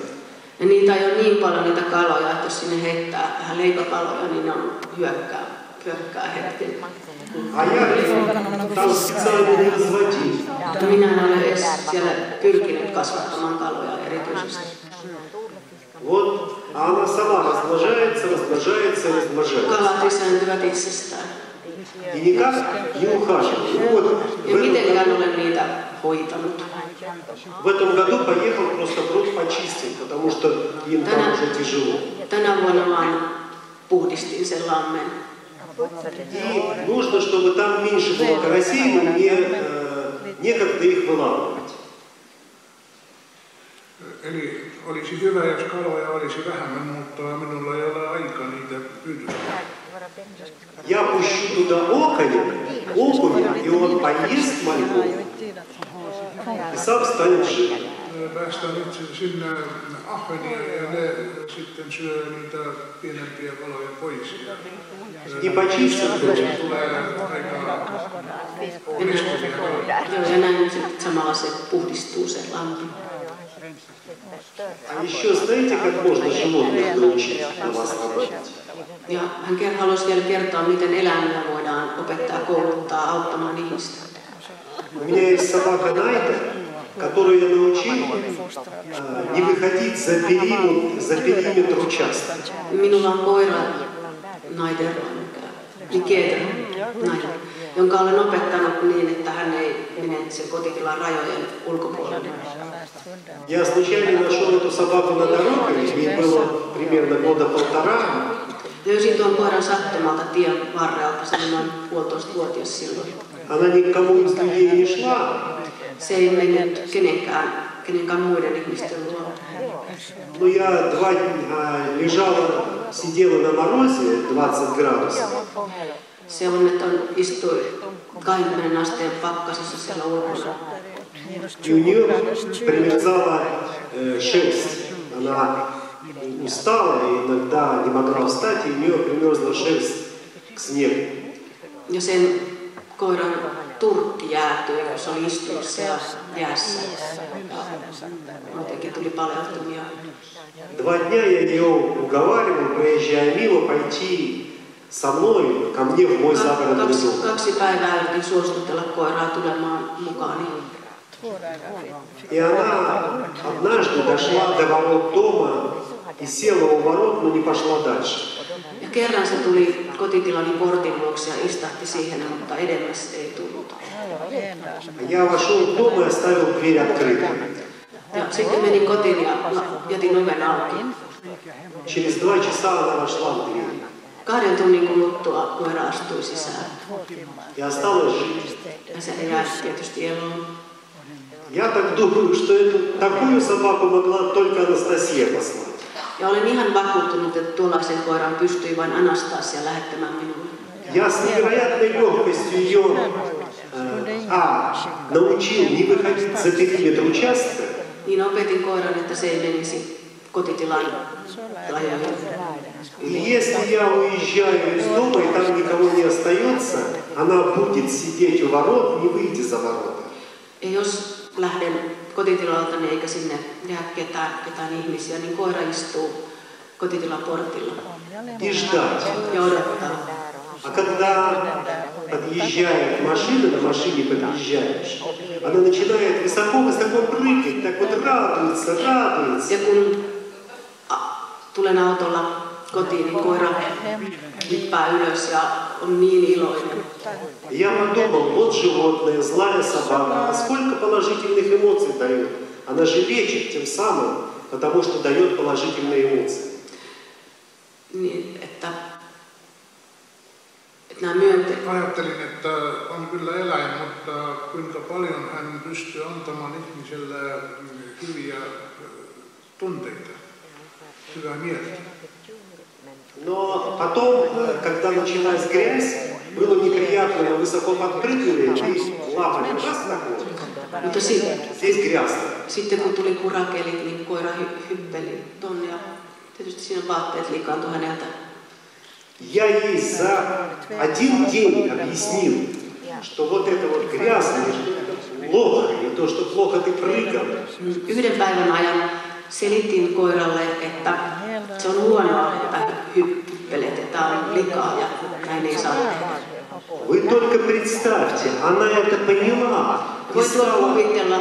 Ja niitä ei ole niin paljon niitä kaloja, että jos sinne heittää vähän leipäpaloja, niin ne on hyökkää, А. Mutta minä en ole edes siellä pyrkinyt kasvattamaan kaloja erityisesti. Вот, а она сама размножается, размножается, размножается. Kalat lisääntyvät itsestään. И никак не ухаживает. Ну вот, в этом, в этом году поехал просто пруд почистить, потому что им там Tänä, уже тяжело. tänä vuonna vaan puhdistin sen lammen. И нужно, чтобы там меньше было карасей, но мне э, некогда их вылавливать. Eli olisi hyvä, jos kaloja olisi vähemmän, mutta minulla ei ole aikaa niitä pyytää. Я пущу туда окуня, окуня, и он поест мальку, и сам станет жить. Päästään nyt sin- sinne ahvenia ja ne sitten syö niitä pienempiä kaloja pois. И почистят Siitä tulee aika onistuvia kaloja. Joo, ja näin sitten samalla se puhdistuu se lampi. А еще знаете, как можно животных научить на вас работать? Ja hän haluaisi vielä kertoa, miten eläimiä voidaan opettaa, kouluttaa, auttamaan ihmistä. У меня есть собака Найта, которую я научил э, не выходить за периметр, за периметр участка. Minulla on koira, Naider, Niketer, Naider, jonka olen opettanut niin, että hän ei mene sen kotitilan rajojen ulkopuolelle. Я случайно нашел эту собаку на дороге, ей было примерно года полтора, Löysin tuon koiran sattumalta tien varrelta, se oli noin puolitoista vuotias silloin. она никому из людей не šла, Se ei mennyt kenenkään, kenenkään muiden ihmisten luo. но я два дня лежала, сидела на морозе 20 градусов, Se onneton istui 20 asteen pakkasessa siellä ulkona. и у нее примерзала э, шерсть. Она устала и иногда не могла встать, и у нее примерзла шерсть к снегу. Ja sen koiran turkki jäätyi, kun se oli istunut siellä jäässä. Muutenkin tuli paleltumia. Два дня я ее уговаривал, проезжая мимо, пойти со мной ко мне в мой загородный Kaksi, дом. kaksi päivää yritin suostutella koiraa tulemaan mukaani. И она однажды дошла до ворот дома и села у ворот, но не пошла дальше. Ja kerran se tuli kotitilani portin luokse ja istahti siihen, mutta edemmäs ei tullut. Я вошел в дом и оставил дверь открытой. Ja sitten menin kotiin ja jätin oven auki. Через два часа она вошла в дверь Kahden tunnin kuluttua koira astui sisään. и осталась жить. Ja se jäi tietysti eloon. Я так думаю, что эту, такую собаку могла только Анастасия послать. Ja olen ihan vakuuttunut, että tuollaisen koiran pystyi vain Anastasia lähettämään minulle. Я с невероятной легкостью ее э, а, научил не выходить за периметр участка, Niin opetin koiran, että se ei menisi kotitilan rajoihin. И Если я уезжаю из дома и там никого не остается, она будет сидеть у ворот, не выйти за ворота. Ja jos lähden kotitilaltani eikä sinne jää ketään, ketään ihmisiä, niin koira istuu kotitilan portilla И ждать. ja odottaa. А когда подъезжает машина, на машине подъезжаешь, она начинает высоко-высоко прыгать, так вот радуется, радуется. Ja kun tulen autolla kotiin, niin koira hyppää ylös ja on niin iloinen. Я подумал, вот животное, злая собака, а сколько положительных эмоций дает. Она же лечит тем самым, потому что дает положительные эмоции. Niin, että, että nämä myönte, Ajattelin, että on kyllä eläin, mutta kuinka paljon hän pystyy antamaan ihmiselle hyviä ö, tunteita, hyvää mieltä. Но потом, э, когда началась грязь, было неприятно, мы высоко подпрыгнули, и лапами раз так вот. mutta sitten, Здесь грязно. sitten kun tuli kurakelit, niin koira hy, hyppeli tonne ja tietysti siinä vaatteet liikaantui häneltä. Я ей за один день объяснил, что вот это вот грязно, плохо, и то, что плохо ты прыгал. Yhden päivän ajan selitin koiralle, että se on huonoa, että hyppelet, että on likaa ja näin ei saa tehdä. Вы только представьте, она это поняла. И Voit стала, kuvitella,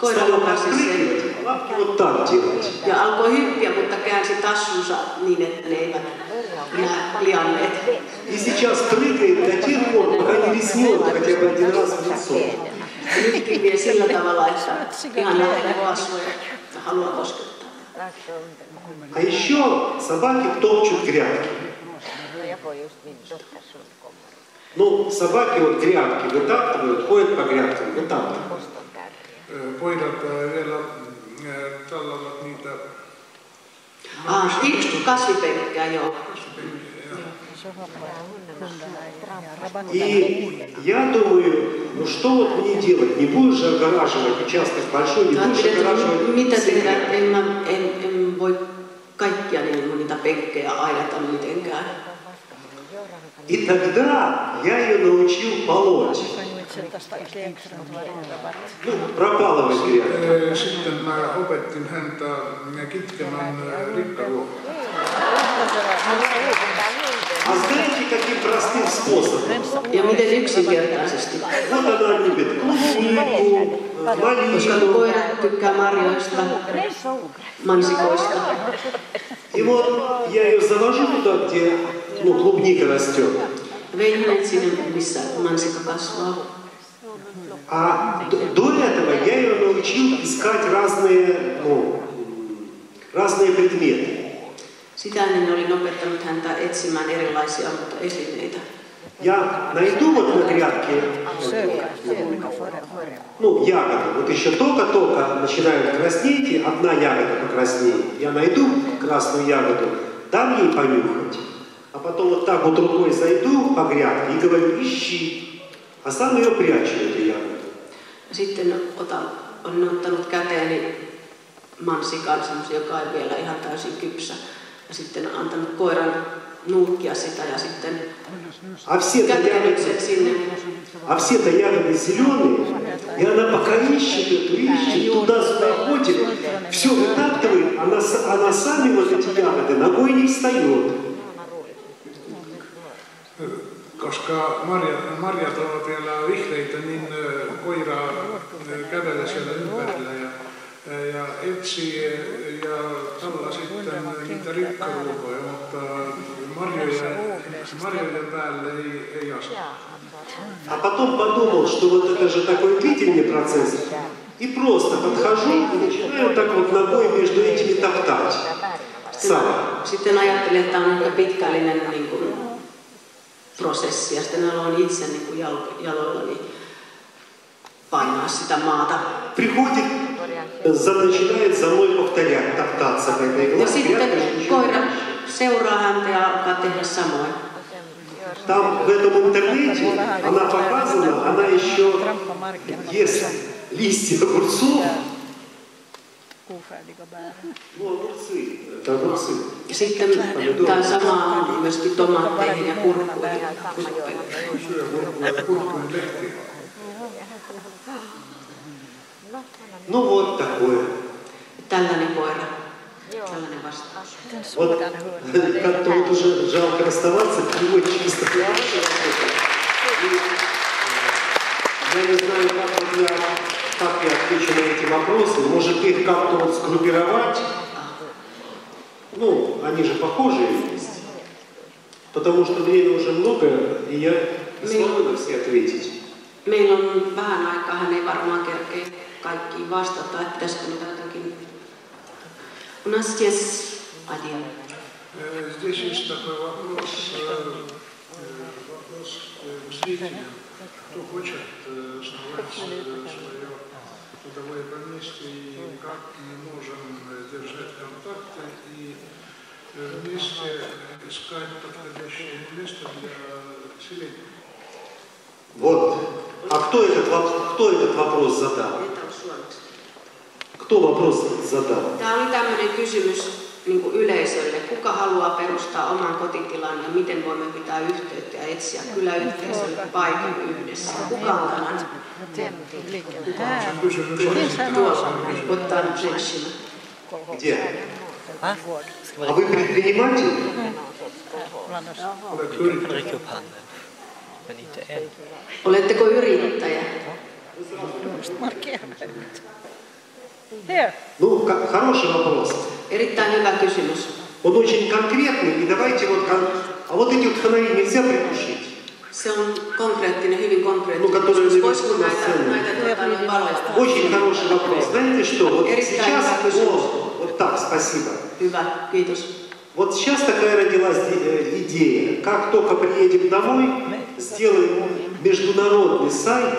koira стала sen подпрыгивать, лапки вот так делать. ja alkoi hyppiä, mutta käänsi tassunsa niin, että ne eivät lianneet. И сейчас прыгает до тех пор, пока не лиснет хотя бы один раз в лицо. Vie sillä tavalla, että ihan lähellä kasvoja ja haluaa koskettaa. А еще собаки топчут грядки. Ну, собаки вот грядки вытаптывают, ходят по грядкам, вытаптывают. Ö, Koirat ö, vielä ö, tallavat niitä Ah, yksi kasvipenkkää, joo. И я думаю, ну что вот мне делать? Не будешь же огораживать участок большой, не будешь Ajattelin, että огораживать mitä tehdä, en, mä, en, en voi kaikkia niin, niitä penkkejä aidata mitenkään. И тогда я ее научил полоть. Ну, пропалывать. Ö, Sitten mä opetin häntä kitkemään ö, rikkaruohoja. А знаете, каким простым способом? Ja miten yksinkertaisesti. Вот она любит клубнику, малину. mansikoista. И вот я ее завожу туда, где ну, клубника растет. А д- до этого я ее научил искать разные, ну, разные предметы. Sitä ennen olin opettanut häntä etsimään erilaisia esineitä. Я найду вот на грядке ну, ягоды. Вот еще только-только начинают краснеть, и одна ягода покраснеет. Я найду красную ягоду, дам ей понюхать, а потом вот так вот рукой зайду по грядке и говорю, ищи. А сам ее прячу, эту ягоду. Ja sitten otan, olen ottanut käteeni mansikan, joka ei vielä ihan täysin kypsä. Sitten antanut koiran nuukkia sitä ja sitten а sen sinne. А все-то ягоды зеленые, и она пока ищет эту, ищет, туда-сюда ходит, все вытаптывает, она, она сами вот эти ягоды ногой не встает. koska marja, marjad ovat vielä vihreitä, niin koira kävelee siellä ympärillä ja, ja etsii ja tällä sitten niitä rikkaruokoja, mutta marjoja, marjojen päälle ei, ei asu. А потом подумал, что вот это же такой длительный процесс. И просто подхожу и начинаю так вот ногой между этими топтать. Сам. Sitten ajattelin, että tämä on aika pitkällinen niin kuin, prosessi ja sitten aloin itse niin kuin jaloillani painaa sitä maata. Приходит, начинает за мной повторять, топтаться в этой Ja sitten koira seuraa häntä ja alkaa tehdä samoin. Там в этом интернете она показана, она еще ест листья огурцов. Ну, огурцы, это огурцы. Ja sitten tämä sama on myöskin tomaatteihin ja kurkkuihin. Вот такое. Tällainen koira. Tällainen vastaus. Вот как-то вот уже жалко расставаться, переводчик чисто Я не знаю, как, вот я, как я отвечу на эти вопросы. Может их как-то вот сгруппировать? Ну, они же похожие есть. Потому что время уже много, и я не смогу на все ответить. Meillä on vähän aikaa, hän ei varmaan kerkeä kaikkiin vastata, että pitäisikö niitä jotakin... У нас есть один. Здесь есть такой вопрос, вопрос зрителя. Кто хочет основать свое трудовое поместье и как мы можем держать контакты и вместе искать подходящее место для селения. Вот. А кто этот, кто этот вопрос задал? Кто вопрос задал? Tämä oli tämmöinen kysymys niin kuin yleisölle. Kuka haluaa perustaa oman kotitilan ja miten voimme pitää yhteyttä ja etsiä kyläyhteisölle paikan yhdessä? Kuka on tämän? Tuolla ottaa женщина. Где? А вы предприниматель? Oletteko yrittäjä? Ну, хороший вопрос. Erittäin hyvä kysymys. Он очень конкретный, и давайте вот... А вот эти вот фонари нельзя притушить? Se on konkreettinen, hyvin konkreettinen ну, kysymys. Voisiko näitä, näitä tuota? Очень хороший вопрос. Знаете что? Вот сейчас... О, вот так, спасибо. Hyvä, kiitos. Вот сейчас такая родилась идея. Как только приедем домой, сделаем международный сайт,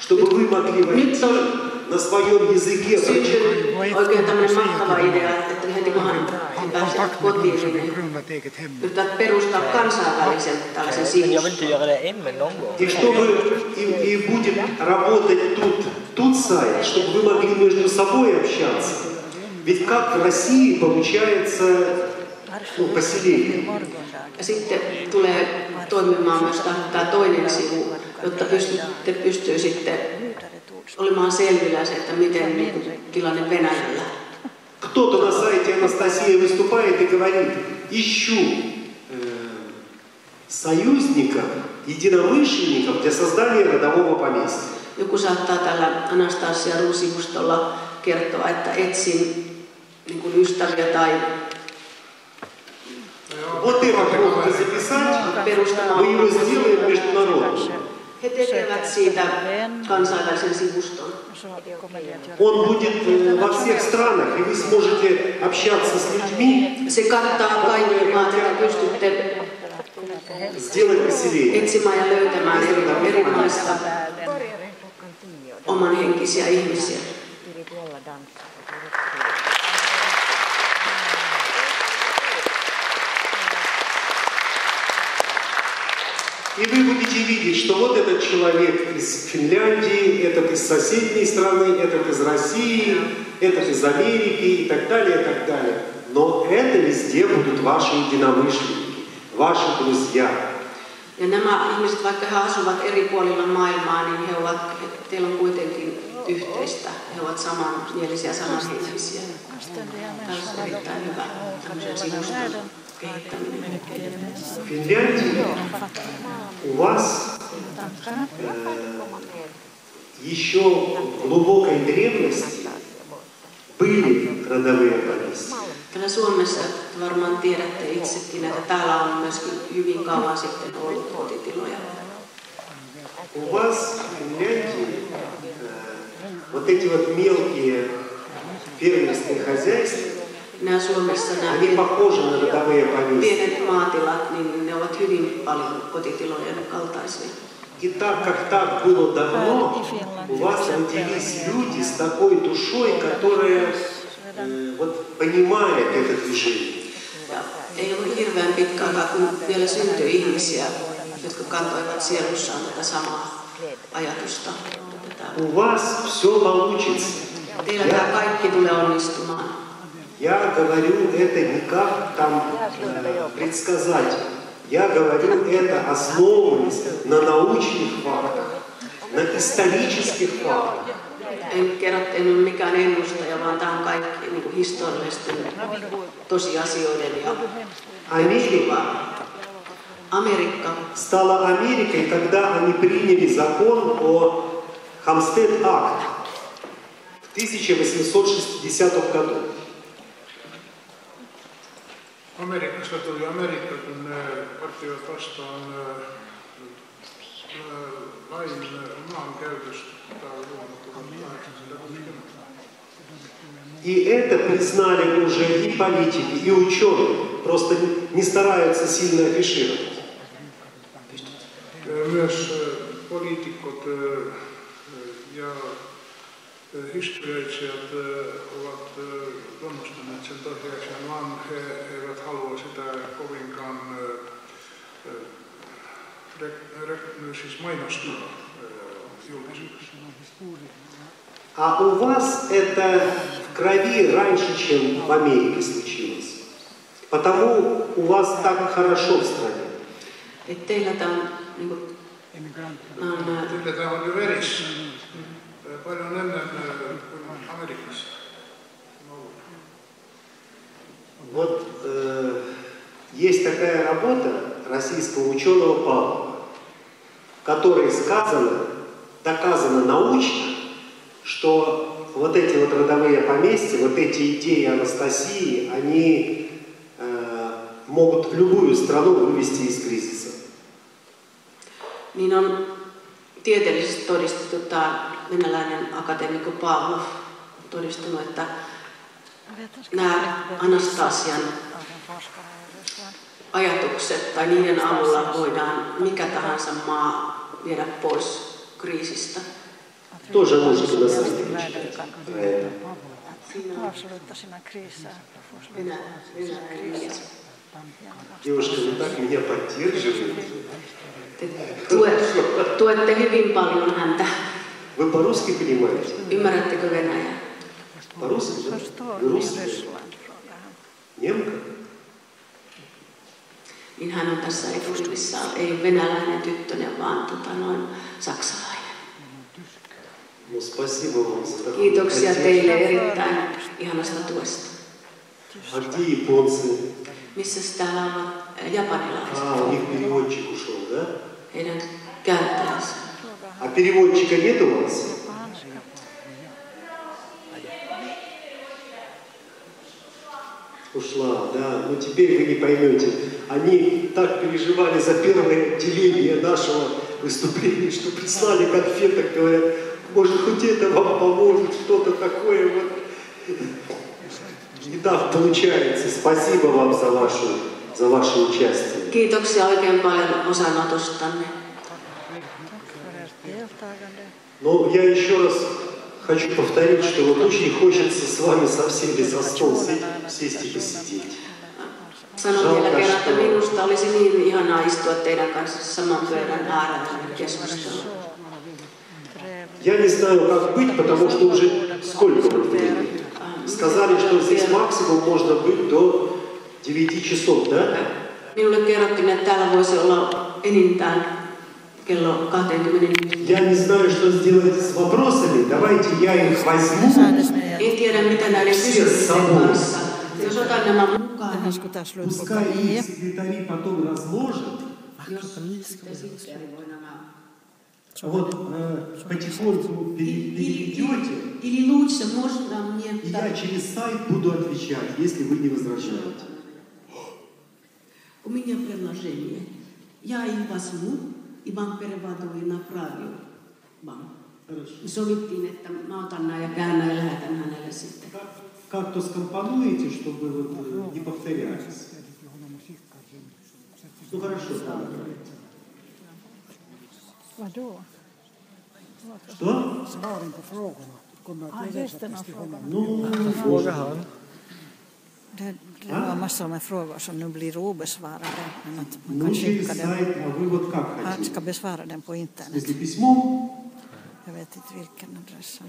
чтобы вы могли войти на своем языке kansainvälisen tällaisen sivuston. И чтобы и, и будет работать тут, тут сайт, чтобы вы могли между собой общаться. Ведь как в России получается ну, поселение? Sitten tulee toimimaan myös tämä toinen sivu, jotta pystytte, pystyy sitten olemaan selvillä se, että miten niin tilanne Venäjällä. Кто-то на сайте Анастасия выступает и говорит, ищу э, союзников, единомышленников для создания родового поместья. Joku saattaa tällä Anastasia Ruusivustolla kertoa, että etsin niin kuin ystäviä tai Вот это можно записать, мы его сделаем международным. He tekevät siitä kansainvälisen sivuston. Он будет во всех странах, и вы сможете общаться с людьми. Se kattaa kaikki maat, että pystytte сделать поселение. etsimään ja löytämään eri, eri maista oman henkisiä ihmisiä. И вы будете видеть, что вот этот человек из Финляндии, этот из соседней страны, этот из России, этот из Америки и так далее, и так далее. Но это везде будут ваши единомышленники, ваши друзья. Ja nämä ihmiset, vaikka he asuvat eri puolilla maailmaa, niin he ovat, teillä on kuitenkin yhteistä. He ovat samanmielisiä, samanhenkisiä. Tämä on erittäin hyvä kehittäminen. Финляндии у вас э, еще в глубокой древности были родовые поместья. Kyllä Suomessa varmaan tiedätte itsekin, että täällä on myöskin hyvin kauan sitten ollut kotitiloja. У вас в Финляндии э, вот эти вот мелкие фермерские хозяйства, Nämä Suomessa nämä pienet maatilat, niin ne ovat hyvin paljon kotitilojen kaltaisia. И так как так было давно, у вас родились люди с такой душой, которая э, вот понимает это движение. Ja ei ollut hirveän pitkä aikaa, kun vielä syntyi ihmisiä, jotka kantoivat sielussaan tätä samaa ajatusta. Tätä. У вас все получится. Teillä tämä kaikki tulee onnistumaan. Я говорю это не как там э, предсказать. Я говорю это основываясь на научных фактах, на исторических фактах. En kerro, että en ole mikään ennustaja, vaan tämä on kaikki niin kuin historiallisten tosiasioiden ja Америка Amerikka стала Америкой, когда они приняли закон о Хамстед-акт в 1860 году. Ameerikasta tuli Ameerika, kun ne võttivad vastaan äh, äh, lain maankäytöstä 1860. И это признали уже и политики, и ученые. Просто не стараются сильно афишировать. Myös äh, poliitikot äh, ja äh, historioitsijat äh, ovat äh, tunnustaneet sen tosiasian, vaan he halua sitä kovinkaan äh, äh, siis äh, julkisuudessa. А у вас это в крови раньше, чем в Америке случилось. Потому у вас так хорошо в стране. että teillä tämä on, niin kuin, on ää, Kyllä tämä on jo verissä. Äh, Paljon ennen äh, kuin Amerikassa. on ollut. Вот э, есть такая работа российского ученого Павлова, в которой сказано, доказано научно, что вот эти вот родовые поместья, вот эти идеи Анастасии, они э, могут любую страну вывести из кризиса. niin on tieteellisesti todistettu tämä venäläinen akateemikko Pavlov todistanut, että nämä Anastasian ajatukset tai niiden avulla voidaan mikä tahansa maa viedä pois kriisistä. Тоже можете на сайте почитать про это. Avsluta kriiser. Venä, venäläinen mies. Девушка, вы так меня поддерживаете. Te tuet, tuette hyvin paljon häntä. Вы по-русски понимаете? Ymmärrättekö Venäjää? По-русски, да? Förstår Вы ni русские? Ryssland? frågar han. Немка? Niin hän on tässä eturivissa, ei venäläinen tyttönen, vaan tota, noin saksalainen. Ну, спасибо вам за такую Kiitoksia поддержку. teille erittäin ihanasta tuesta. А где японцы? Missä täällä ovat äh, japanilaiset? А, у них переводчик ушел, да? Heidän kääntäjänsä. А переводчика нет у вас? Ушла, да. Но теперь вы не поймете. Они так переживали за первое отделение нашего выступления, что прислали конфеток, говорят, может, хоть это вам поможет, что-то такое вот. И так получается. Спасибо вам за, вашу, за ваше участие. Kiitoksia oikein paljon osanotostanne. Но я еще раз хочу повторить, что вот очень хочется с вами со всеми за стол сесть, и посидеть. Sanon vielä kerran, että minusta olisi niin ihanaa istua teidän kanssa saman pöydän äärellä ja keskustella. Я не знаю, как быть, потому что уже сколько вот времени? Сказали, что здесь максимум можно быть до 9 часов, да? Minulle kerrottiin, että täällä voisi olla enintään kello 20. Я не знаю, что сделать с вопросами. Давайте я их возьму. En tiedä, mitä näiden kysymysten kanssa. Jos otan nämä mukaan, Пускай их секретари потом разложат. jos sitten sihteeri voi nämä Вот э, потихоньку пере- переведете, Или лучше можно мне и я через сайт буду отвечать, если вы не возражаете. У меня предложение. Я их возьму и вам переводую на радио. Вам. Me sovittiin, että mä otan nämä ja käännän ja lähetän hänelle sitten. Как-то скомпонуете, чтобы вот э, не повторялись. Ну хорошо, да. Vadå? Что? Svaren på frågorna kommer Ja, att just det, översättas till honom. Ну, Fråga han. Det, var massor med frågor som nu blir obesvarade. Men att man kan skicka как Han ska besvara den på internet. Jag vet inte vilken adress.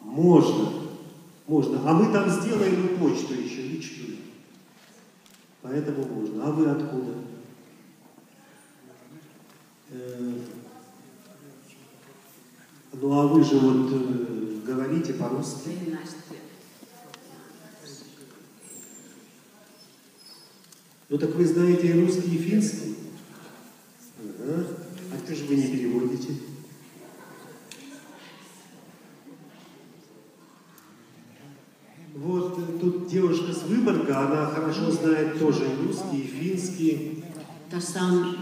Можно. Можно. А мы там сделаем почту еще личную. Поэтому можно. А вы откуда? Э, Ну а вы же вот э, говорите по-русски. Ну так вы знаете и русский, и финский? Ага. А что же вы не переводите? Вот э, тут девушка с Выборга, она хорошо знает тоже и русский, и финский. Tässä on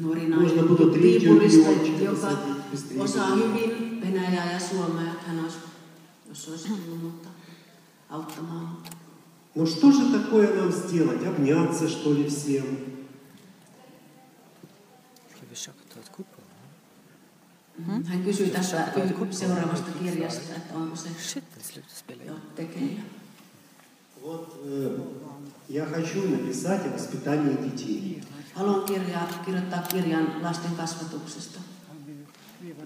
nuori Можно nainen Viipurista, переводчика joka посадить быстрее. osaa hyvin venäjää ja suomea. Hän olisi, jos olisi tullut mutta auttamaan. Ну что же такое нам сделать? Обняться что ли всем? Mm. Hän kysyi tästä seuraavasta kirjasta, että onko se jo tekeillä. Вот э, я хочу написать о воспитании детей. Haluan kirjaa, kirjoittaa kirjan lasten kasvatuksesta.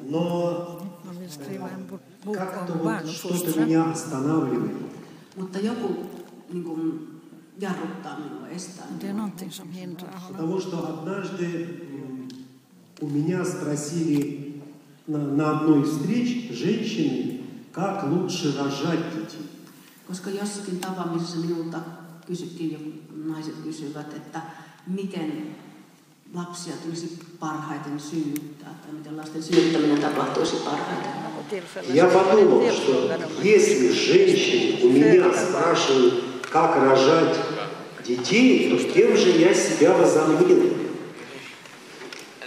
Но как-то вот что-то меня останавливает. Mutta joku niin kuin, jarruttaa minua, estää Det är minua. någonting som hindrar honom. Потому что однажды у меня спросили на, на одной из встреч женщины, как лучше рожать детей. Koska jossakin tapaamisessa minulta kysyttiin, ja naiset kysyivät, että miten lapsia tulisi parhaiten synnyttää, tai miten lasten synnyttäminen tapahtuisi parhaiten. Я подумал, что если женщины у меня спрашивают, как рожать детей, то кем же я себя возомнил?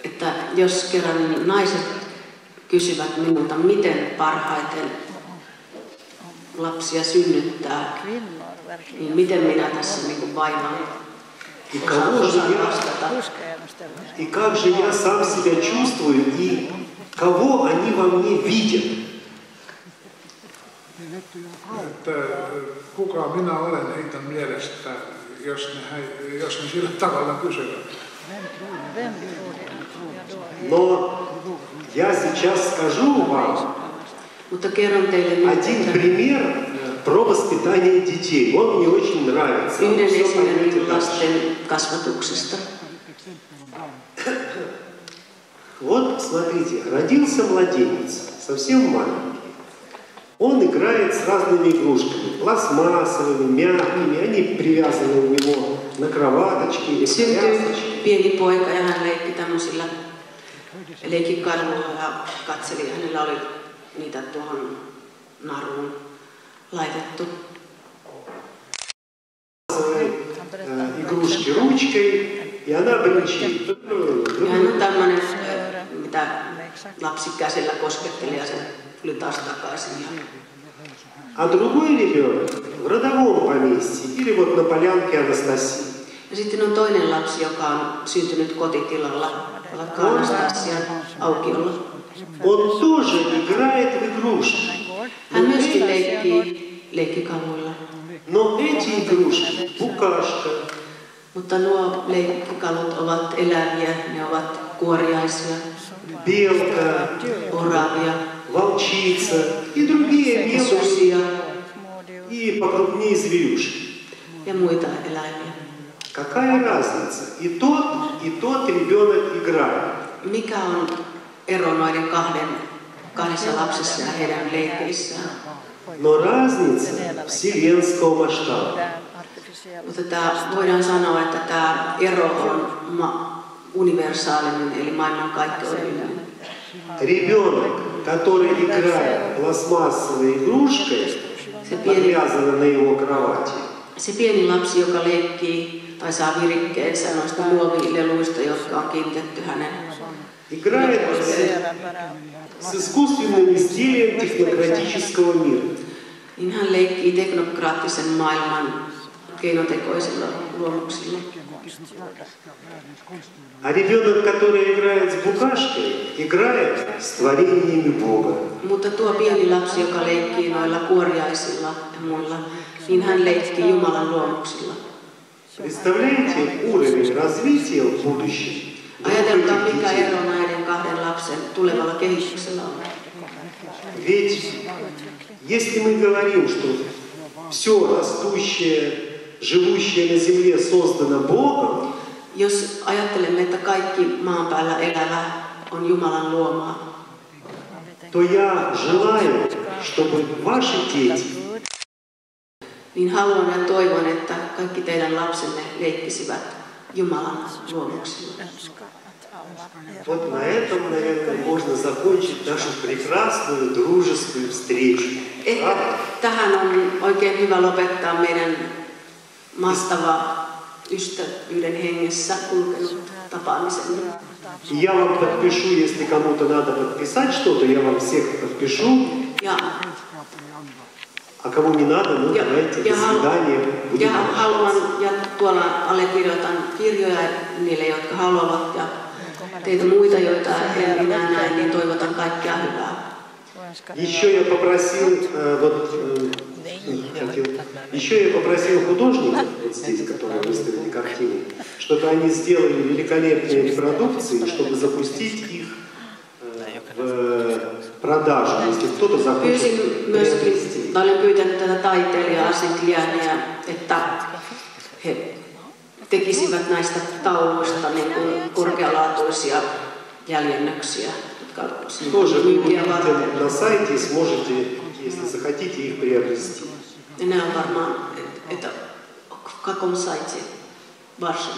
Että jos kerran naiset kysyvät minulta, miten parhaiten lapsia synnyttää, niin miten minä tässä niin kuin vaivaan И кого же я, и как же я сам себя чувствую, и кого они во мне видят? Että kuka minä olen heidän mielestä, jos ne, jos ne sillä tavalla kysyvät. Но я сейчас скажу вам один пример э, про воспитание детей. Он мне очень нравится. Вот, смотрите, родился младенец, совсем маленький. Он играет с разными игрушками, пластмассовыми, мягкими, они привязаны у него на кроваточке или Syntyi колясочке. pieni poika ja hän leikki tämmöisillä leikikarvoilla ja katseli. Hänellä oli niitä tuohon naruun laitettu. Э, игрушки ручкой, и она бренчит. Ja hän on tämmöinen, mitä lapsi käsillä kosketteli ja se А другой ребенок в родовом поместье или вот на полянке Анастасии. Ja sitten on toinen lapsi, joka on syntynyt kotitilalla, vaikka Anastasian aukiolla. Он тоже играет в игрушки. Hän myöskin leikkii leikkikaluilla. Но эти игрушки, букашка, Mutta nuo leikkikalut ovat eläviä, ne ovat kuoriaisia, белка, oravia, волчица и другие мелкие и покрупнее зверюшки. Какая разница? И тот, и тот ребенок играет. Mikä on ero noiden kahden, kahdessa lapsessa ja heidän leikkeissään? Но разница вселенского масштаба. Mutta tämä, voidaan sanoa, että tämä ero on ma- universaalinen, eli maailmankaikkeudellinen. Ребенок, который играет пластмассовой игрушкой, подвязанной на его кровати, Se pieni lapsi, joka leikkii tai saa virikkeensä noista muovileluista, jotka on kiinnitetty hänen играет с, с искусственным изделием технократического мира. niin hän leikkii teknokraattisen maailman keinotekoisilla luomuksilla. А ребенок, который играет с букашкой, играет с творениями Бога. Mutta tuo pieni lapsi, joka leikkii noilla kuoriaisilla ja muilla, niin hän leikkii Jumalan luomuksilla. Представляете уровень развития в будущем? Ajatelkaa, mikä ero näiden kahden lapsen tulevalla kehityksellä on. Ведь если мы говорим, что все растущее, живущее на земле создано Богом, Jos ajattelemme, että kaikki maan päällä elävä on Jumalan luomaa, то я желаю, чтобы ваши дети niin haluan ja toivon, että kaikki teidän lapsenne leikkisivät Jumalan luomuksilla. Вот на этом, наверное, можно закончить нашу прекрасную дружескую встречу. Ehkä tähän on oikein hyvä lopettaa meidän mahtava ystävyyden hengessä kulkenut tapaamisemme. И Я вам подпишу, если кому-то надо подписать что-то, я вам всех подпишу. Ja, А кому не надо, ну ja, давайте, до ja, hal- свидания. Будем ja общаться. haluan, ja tuolla allekirjoitan kirjoja niille, jotka haluavat, ja teitä muita, joita en enää näe, niin toivotan kaikkea hyvää. Еще я попросил, э, вот, э, хотел, еще я попросил художников, вот здесь, которые выставили картины, чтобы они сделали великолепные репродукции, чтобы запустить их э, в продажу, если кто-то захочет Pyysin myöskin, tai olen pyytänyt tätä taiteilijaa Sinclairnia, että he tekisivät näistä tauluista niin kuin korkealaatuisia jäljennöksiä, jotka вы myyjiä varten. на сайте сможете, если захотите, их приобрести. On varmaan, että kakom saitsi varsin.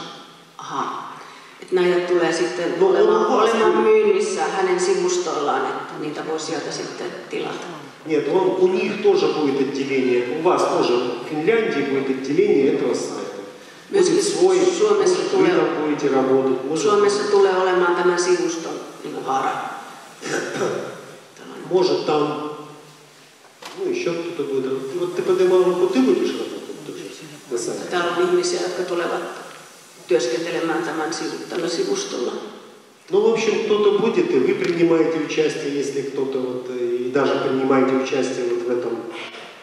Aha. Että näitä tulee sitten olemaan, olemaan myynnissä hänen sivustoillaan, että niitä voi sieltä sitten tilata. Нет, он, у них тоже будет отделение, у вас тоже в Финляндии будет отделение этого сайта. Будет Myöskin свой, Suomessa вы tulee, там будете работать. Может, Suomessa tulee olemaan tämän sivuston niin kuin haara. может там, ну еще кто-то будет. Вот ты поднимал руку, ты будешь работать? Täällä on ihmisiä, jotka tulevat työskentelemään tämän tällä sivustolla. Ну, в общем, кто-то будет, и вы принимаете участие, если кто-то вот, э, и даже принимаете участие вот в этом,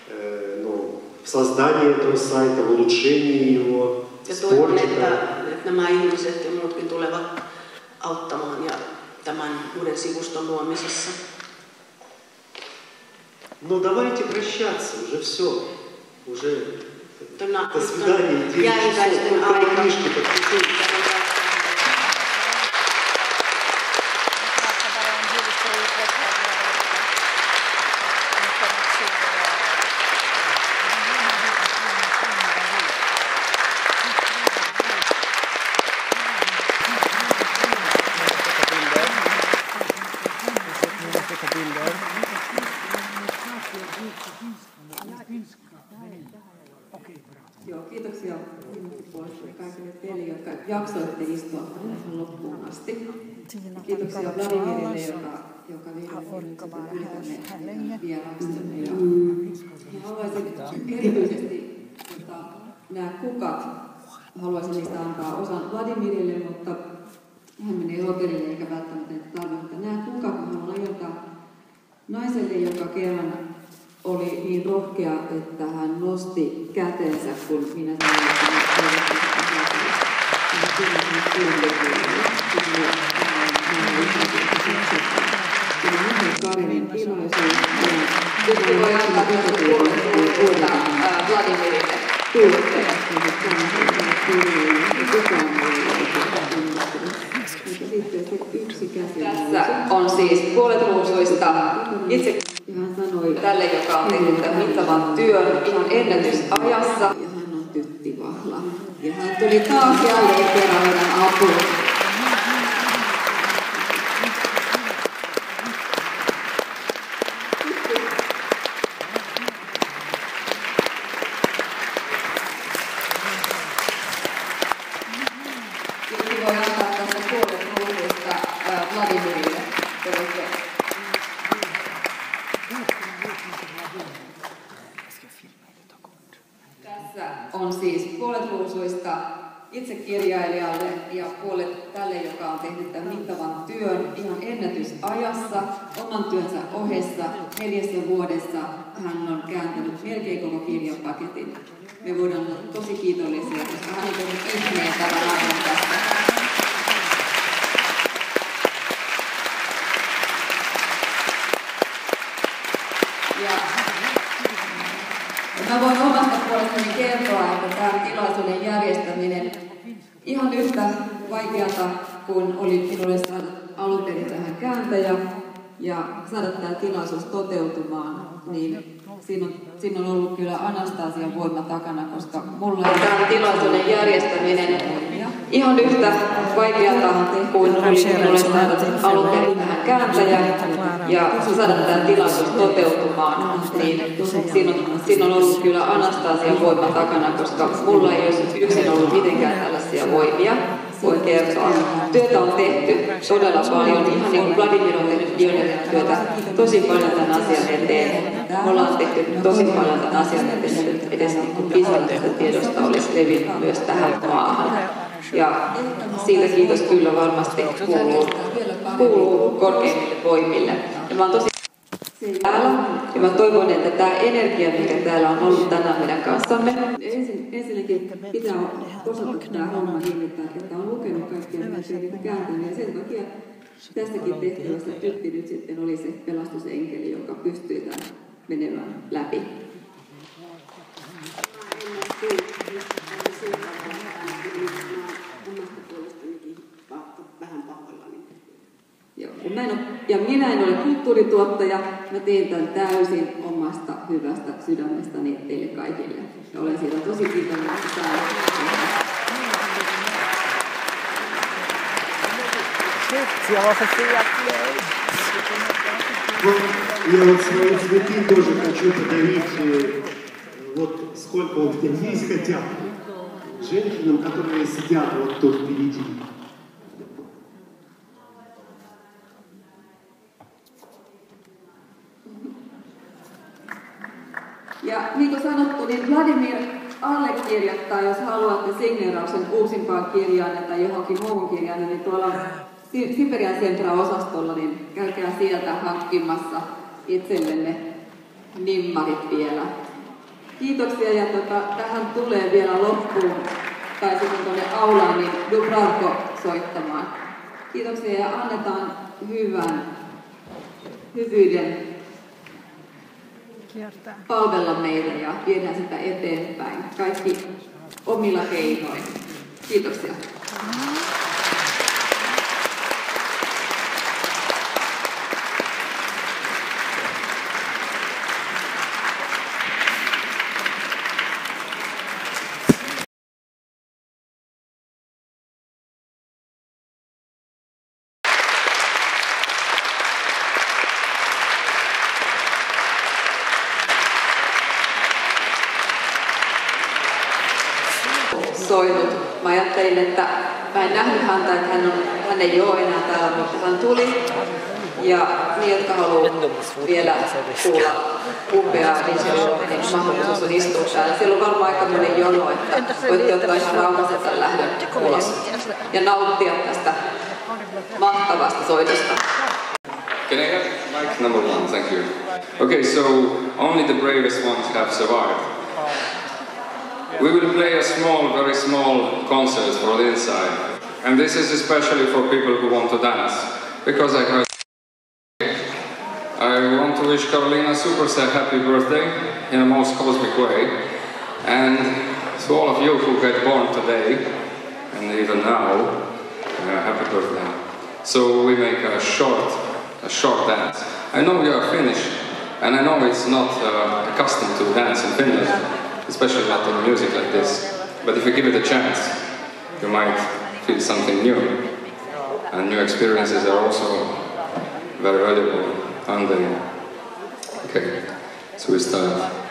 э, ну, в создании этого сайта, в улучшении его, Ja toivon, että, että nämä ihmiset ja muutkin tulevat auttamaan ja tämän uuden sivuston luomisessa. Ну, давайте прощаться, уже все. Уже до свидания, jäiväisten Только книжки. Joka vihdoin tuli tänne vieraaksemme. Ja, ja haluaisin erityisesti tota, nämä kukat, haluaisin niistä antaa osan Vladimirille, mutta hän menee hotellille eikä välttämättä tarvitse. Mutta nämä kukat haluan antaa naiselle, joka kerran oli niin rohkea, että hän nosti kätensä, kun minä sanoin, että Sitten voi antaa Vladimirille. Tässä on siis puolet ruusuista itse tälle, joka on tehnyt tämän mittavan työn ihan ennätysajassa. Tyttivahla. Ja hän tuli taas jälleen kerran meidän apuun. Sitten voi antaa tästä puolet ruusuista Vladimirille. Te voitte Tässä on siis puolet ruusuista itse kirjailijalle ja puolet tälle, joka on tehnyt tämän mittavan työn ihan ennätysajassa, oman työnsä ohessa, neljässä vuodessa hän on kääntänyt melkein koko kirjapaketin. Me voidaan olla tosi kiitollisia, koska hän on tehnyt ihmeen tämän ajan tässä. Ja Mä voin omasta puolestani kertoa, että tämä tilaisuuden järjestäminen ihan yhtä vaikeata kuin oli minulle saada alun perin tähän kääntäjä ja saada tämä tilaisuus toteutumaan, niin siinä on, siinä on ollut kyllä Anastasian voima takana, koska mulla on tämä tilaisuuden järjestäminen ihan yhtä vaikeata kuin oli minulle saada alun perin tähän kääntäjä ja saada tämä tilaisuus toteutumaan, niin siinä on, siinä on ollut kyllä Anastasian voima takana, koska mulla ei olisi yksin ollut mitenkään tällaisia voimia voi kertoa. Työtä on tehty todella paljon, ihan niin kuin Vladimir on tehnyt pioneerityötä tosi paljon tämän asian eteen. Me ollaan tehty tosi paljon tämän asian eteen, että edes niin tiedosta olisi levinnyt myös tähän maahan. Ja siitä kiitos kyllä varmasti kuuluu, kuuluu korkeimmille voimille. Ja mä oon tosi täällä ja mä toivon, että tämä energia, mikä täällä on ollut tänään meidän kanssamme. Ensin, ensinnäkin pitää osata tämä homma niin, että, että on lukenut kaikkia näitä niitä kääntänyt. Ja sen takia tästäkin tehtävästä Tytti nyt sitten oli se pelastusenkeli, joka pystyi tämän menemään läpi. Joo, kun mä en ole, ja minä en ole kulttuurituottaja, mä teen tämän täysin omasta hyvästä sydämestäni teille kaikille. Ja olen siitä tosi kiitollinen täällä. Вот я вот свои цветы тоже хочу подарить, э, вот сколько вот здесь хотя бы, женщинам, которые сидят вот тут впереди. Ja niin kuin sanottu, niin Vladimir allekirjoittaa, jos haluatte signeerauksen uusimpaan kirjaan tai johonkin muuhun kirjaan, niin tuolla Si- Siberian Centra-osastolla, niin käykää sieltä hankkimassa itsellenne nimmarit vielä. Kiitoksia ja tota, tähän tulee vielä loppuun, tai sitten tuonne aulaan, niin Dubravko soittamaan. Kiitoksia ja annetaan hyvän, hyvyyden palvella meitä ja viedään sitä eteenpäin. Kaikki omilla keinoin. Kiitoksia. soinut. Mä ajattelin, että mä en nähnyt häntä, että hän, on, hän ei ole enää täällä, mutta hän tuli. Ja ne, jotka haluaa vielä kuulla upeaa, niin se on niin mahdollisuus on istua täällä. Siellä on varmaan aika monen jono, että voitte ottaa ihan rauhassa tämän lähdön ulos ja nauttia tästä mahtavasta soitosta. Can I have mic number one? Thank you. Okay, so only the bravest ones have survived. We will play a small, very small concert for the inside. And this is especially for people who want to dance. Because I heard I want to wish Carolina Superstar happy birthday in a most cosmic way. And to all of you who get born today, and even now, uh, happy birthday. So we make a short, a short dance. I know you are Finnish, and I know it's not uh, accustomed to dance in Finland, especially not in music like this. But if you give it a chance, you might feel something new. And new experiences are also very valuable, aren't they? Okay, so we start.